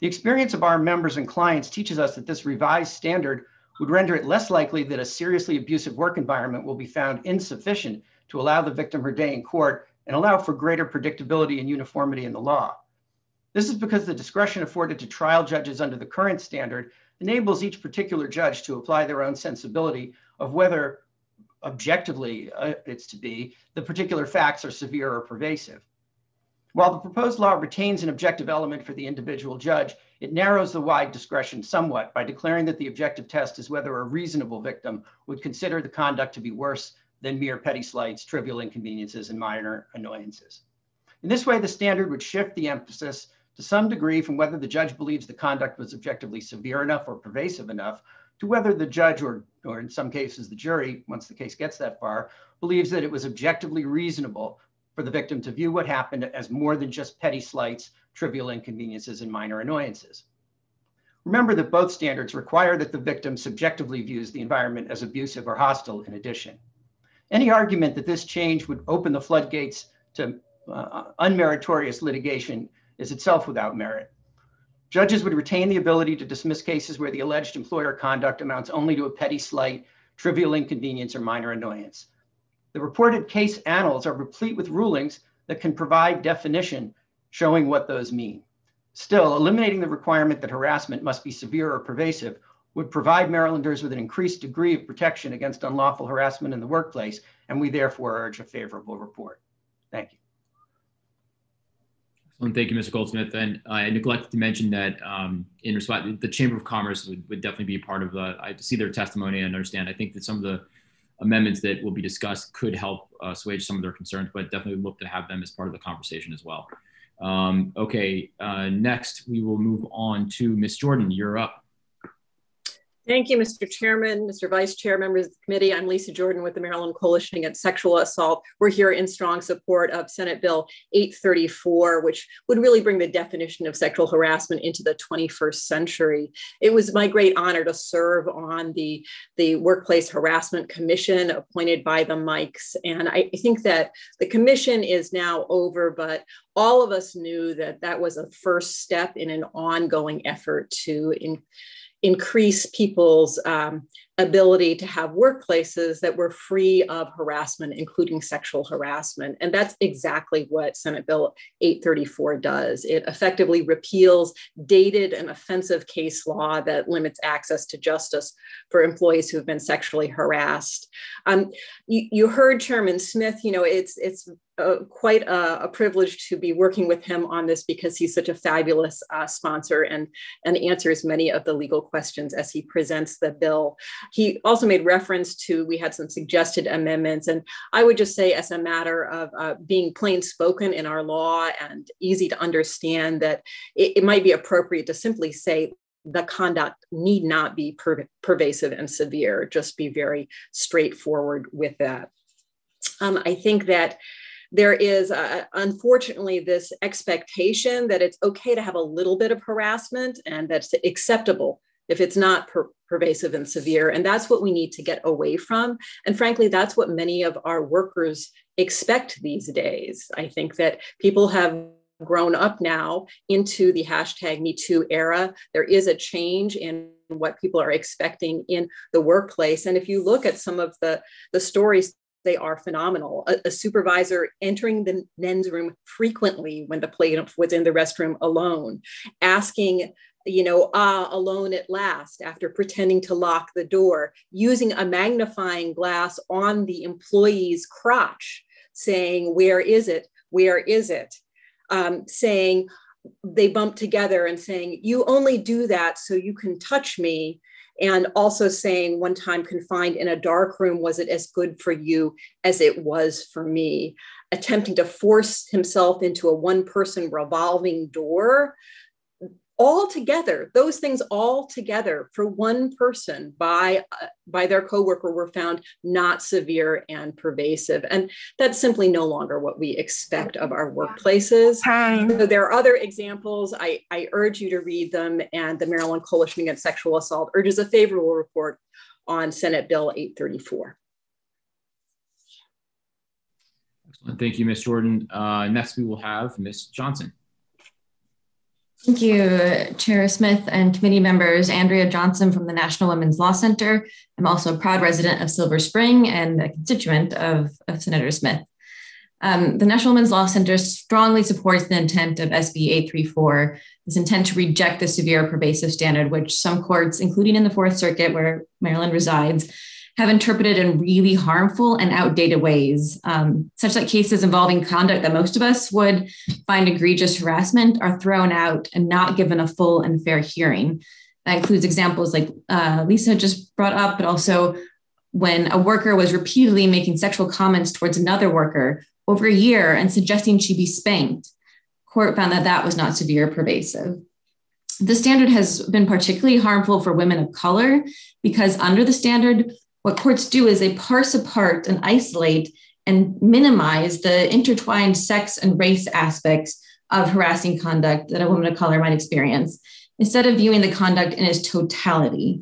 The experience of our members and clients teaches us that this revised standard would render it less likely that a seriously abusive work environment will be found insufficient to allow the victim her day in court and allow for greater predictability and uniformity in the law. This is because the discretion afforded to trial judges under the current standard enables each particular judge to apply their own sensibility of whether objectively uh, it's to be the particular facts are severe or pervasive. While the proposed law retains an objective element for the individual judge, it narrows the wide discretion somewhat by declaring that the objective test is whether a reasonable victim would consider the conduct to be worse than mere petty slights, trivial inconveniences, and minor annoyances. In this way, the standard would shift the emphasis to some degree from whether the judge believes the conduct was objectively severe enough or pervasive enough to whether the judge or, or in some cases the jury, once the case gets that far, believes that it was objectively reasonable for the victim to view what happened as more than just petty slights, trivial inconveniences, and minor annoyances. Remember that both standards require that the victim subjectively views the environment as abusive or hostile in addition. Any argument that this change would open the floodgates to uh, unmeritorious litigation is itself without merit. Judges would retain the ability to dismiss cases where the alleged employer conduct amounts only to a petty slight, trivial inconvenience, or minor annoyance. The reported case annals are replete with rulings that can provide definition showing what those mean. Still, eliminating the requirement that harassment must be severe or pervasive would provide Marylanders with an increased degree of protection against unlawful harassment in the workplace, and we therefore urge a favorable report. Thank you.
Excellent. Thank you, Mr. Goldsmith. And I neglected to mention that um, in response, the Chamber of Commerce would, would definitely be a part of the, I see their testimony and understand. I think that some of the amendments that will be discussed could help uh, assuage some of their concerns, but definitely look to have them as part of the conversation as well. Um, okay, uh, next we will move on to Ms. Jordan. You're up.
Thank you, Mr. Chairman, Mr. Vice Chair, members of the committee. I'm Lisae Jordan with the Maryland Coalition Against Sexual Assault. We're here in strong support of Senate Bill 834, which would really bring the definition of sexual harassment into the 21st century. It was my great honor to serve on the, the Workplace Harassment Commission appointed by the Mikes. And I think that the commission is now over, but all of us knew that that was a first step in an ongoing effort to in, increase people's um, ability to have workplaces that were free of harassment, including sexual harassment. And that's exactly what Senate Bill 834 does. It effectively repeals dated and offensive case law that limits access to justice for employees who have been sexually harassed. Um, you, you heard Chairman Smith, you know, it's, it's uh, quite a, a, privilege to be working with him on this because he's such a fabulous uh, sponsor and, and answers many of the legal questions as he presents the bill. He also made reference to, we had some suggested amendments, and I would just say, as a matter of uh, being plain spoken in our law and easy to understand, that it, it might be appropriate to simply say the conduct need not be per pervasive and severe, just be very straightforward with that. Um, I think that there is uh, unfortunately this expectation that it's okay to have a little bit of harassment and that's acceptable if it's not per pervasive and severe. And that's what we need to get away from. And frankly, that's what many of our workers expect these days. I think that people have grown up now into the hashtag Me Too era. There is a change in what people are expecting in the workplace. And if you look at some of the, the stories they are phenomenal. A, a, supervisor entering the men's room frequently when the plaintiff was in the restroom alone, asking, you know, ah, alone at last, after pretending to lock the door, using a magnifying glass on the employee's crotch, saying, Where is it? Where is it? Um, saying, they bump together and saying, You only do that so you can touch me and also saying one time confined in a dark room was it as good for you as it was for me? Attempting to force himself into a one person revolving door all together those things all together for one person by uh, by their coworker were found not severe and pervasive and that's simply no longer what we expect of our workplaces so there are other examples I, I urge you to read them and the maryland coalition against sexual assault urges a favorable report on senate bill 834
Excellent. Thank you, Ms. Jordan. Uh, next, we will have Ms. Johnson.
Thank you, Chair Smith and committee members. Andrea Johnson from the National Women's Law Center. I'm also a proud resident of Silver Spring and a constituent of, of Senator Smith. Um, the National Women's Law Center strongly supports the intent of SB 834, this intent to reject the severe pervasive standard, which some courts, including in the Fourth Circuit, where Maryland resides, have interpreted in really harmful and outdated ways, um, such that cases involving conduct that most of us would find egregious harassment are thrown out and not given a full and fair hearing. That includes examples like uh, Lisae just brought up, but also when a worker was repeatedly making sexual comments towards another worker over a year and suggesting she be spanked. Court found that that was not severe or pervasive. The standard has been particularly harmful for women of color because under the standard, what courts do is they parse apart and isolate and minimize the intertwined sex and race aspects of harassing conduct that a woman of color might experience, instead of viewing the conduct in its totality.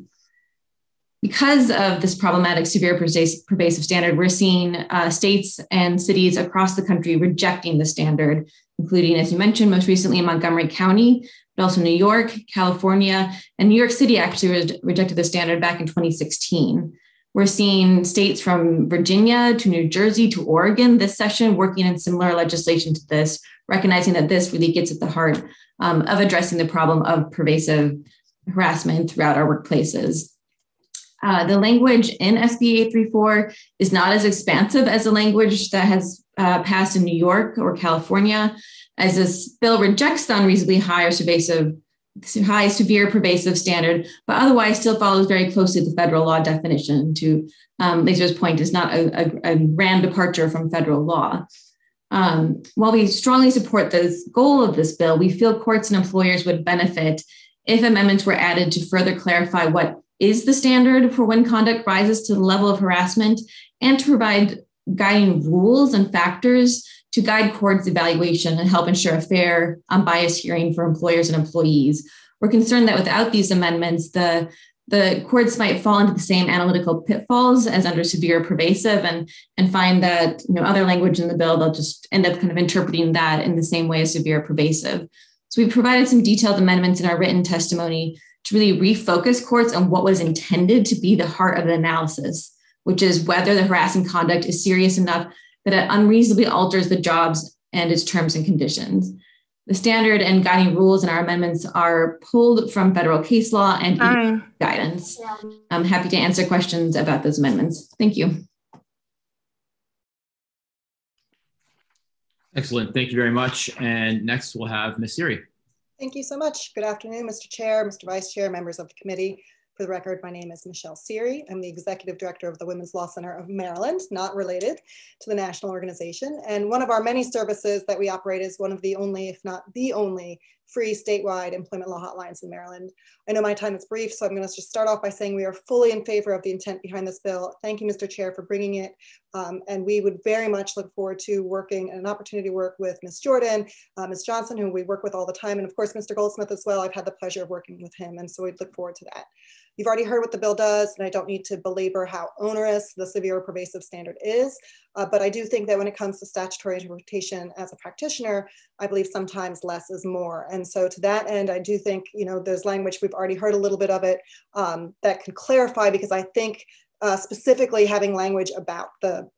Because of this problematic severe pervasive standard, we're seeing uh, states and cities across the country rejecting the standard, including, as you mentioned, most recently in Montgomery County, but also New York, California, and New York City actually re- rejected the standard back in 2016. We're seeing states from Virginia to New Jersey to Oregon this session working in similar legislation to this, recognizing that this really gets at the heart um, of addressing the problem of pervasive harassment throughout our workplaces. Uh, the language in SB 834 is not as expansive as the language that has uh, passed in New York or California, as this bill rejects the unreasonably high or pervasive high, severe, pervasive standard, but otherwise still follows very closely the federal law definition. To um, Laser's point, is not a, a, a grand departure from federal law. Um, while we strongly support the goal of this bill, we feel courts and employers would benefit if amendments were added to further clarify what is the standard for when conduct rises to the level of harassment and to provide guiding rules and factors to guide courts' evaluation and help ensure a fair, unbiased hearing for employers and employees. We're concerned that without these amendments, the the courts might fall into the same analytical pitfalls as under severe pervasive and and find that you know other language in the bill they'll just end up kind of interpreting that in the same way as severe pervasive so we provided some detailed amendments in our written testimony to really refocus courts on what was intended to be the heart of the analysis which is whether the harassing conduct is serious enough that it unreasonably alters the jobs and its terms and conditions the standard and guiding rules in our amendments are pulled from federal case law and guidance. I'm happy to answer questions about those amendments. Thank you.
Excellent. Thank you very much. And next we'll have Ms. Siri.
Thank you so much. Good afternoon, Mr. Chair, Mr. Vice Chair, members of the committee. For the record, my name is Michelle Siri. I'm the Executive Director of the Women's Law Center of Maryland, not related to the national organization. And one of our many services that we operate is one of the only, if not the only, free statewide employment law hotlines in Maryland. I know my time is brief, so I'm going to just start off by saying we are fully in favor of the intent behind this bill. Thank you, Mr. Chair, for bringing it. Um, and we would very much look forward to working and an opportunity to work with Ms. Jordan, uh, Ms. Johnson, who we work with all the time, and of course, Mr. Goldsmith as well. I've had the pleasure of working with him, and so we'd look forward to that. You've already heard what the bill does, and I don't need to belabor how onerous the severe pervasive standard is. Uh, but I do think that when it comes to statutory interpretation as a practitioner, I believe sometimes less is more. And so to that end, I do think, you know, there's language, we've already heard a little bit of it, um, that can clarify because I think uh, specifically having language about the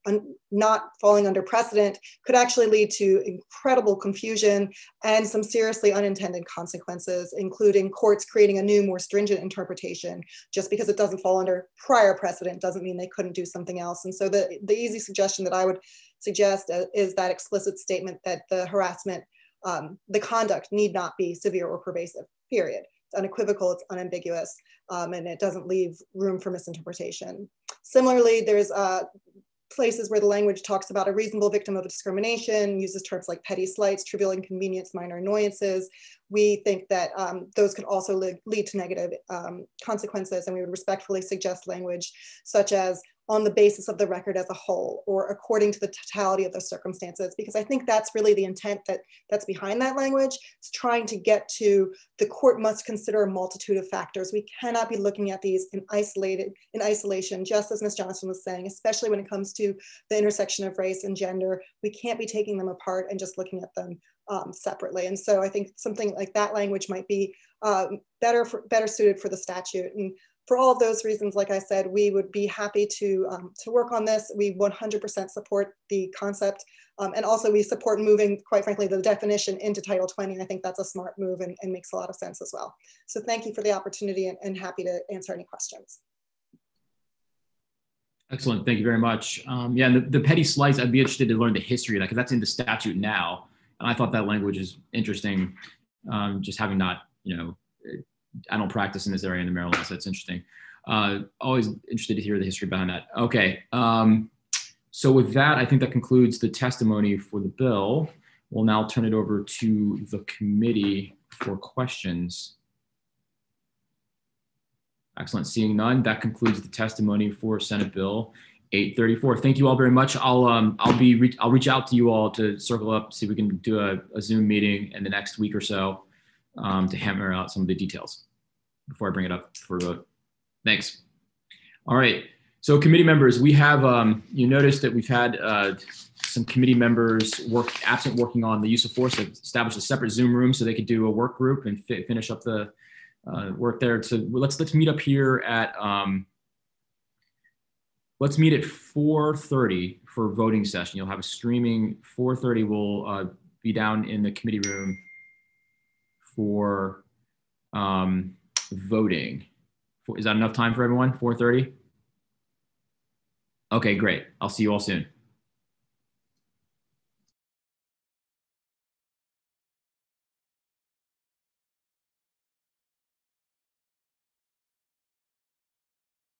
not falling under precedent could actually lead to incredible confusion and some seriously unintended consequences, including courts creating a new, more stringent interpretation. Just because it doesn't fall under prior precedent doesn't mean they couldn't do something else. And so the, the easy suggestion that I would suggest uh, is that explicit statement that the harassment, um, the conduct need not be severe or pervasive, period. It's unequivocal, it's unambiguous, um, and it doesn't leave room for misinterpretation. Similarly, there's uh, places where the language talks about a reasonable victim of discrimination, uses terms like petty slights, trivial inconvenience, minor annoyances. We think that um, those could also lead, lead to negative um, consequences, and we would respectfully suggest language such as on the basis of the record as a whole or according to the totality of the circumstances because i think that's really the intent that that's behind that language. It's trying to get to the court must consider a multitude of factors. We cannot be looking at these in isolated in isolation just as ms johnson was saying especially when it comes to the intersection of race and gender. We can't be taking them apart and just looking at them um, separately. And so i think something like that language might be um, better for, better suited for the statute. And for all of those reasons, like I said, we would be happy to, um, to work on this. We 100% support the concept. Um, and also we support moving, quite frankly, the definition into Title 20. I think that's a smart move and, and makes a lot of sense as well. So thank you for the opportunity and, and happy to answer any questions.
Excellent. Thank you very much. Um, yeah, the, the petty slights, I'd be interested to learn the history of that because that's in the statute now. And I thought that language is interesting, um, just having not, you know, I don't practice in this area in the Maryland, so that's interesting. Uh, always interested to hear the history behind that. Okay, um, so with that, I think that concludes the testimony for the bill. We'll now turn it over to the committee for questions. Excellent. Seeing none, that concludes the testimony for Senate Bill 834. Thank you all very much. I'll um, I'll be re I'll reach out to you all to circle up, see if we can do a, a Zoom meeting in the next week or so um, to hammer out some of the details before I bring it up for vote. Thanks. All right. So committee members, we have, um, you noticed that we've had uh, some committee members work absent working on the use of force. Established a separate Zoom room so they could do a work group and fi finish up the uh, work there. So let's let's meet up here at um, let's meet at 4:30 for voting session. You'll have a streaming 4:30. We'll uh, be down in the committee room for um, voting. Is that enough time for everyone? 4.30? Okay, great. I'll see you all soon.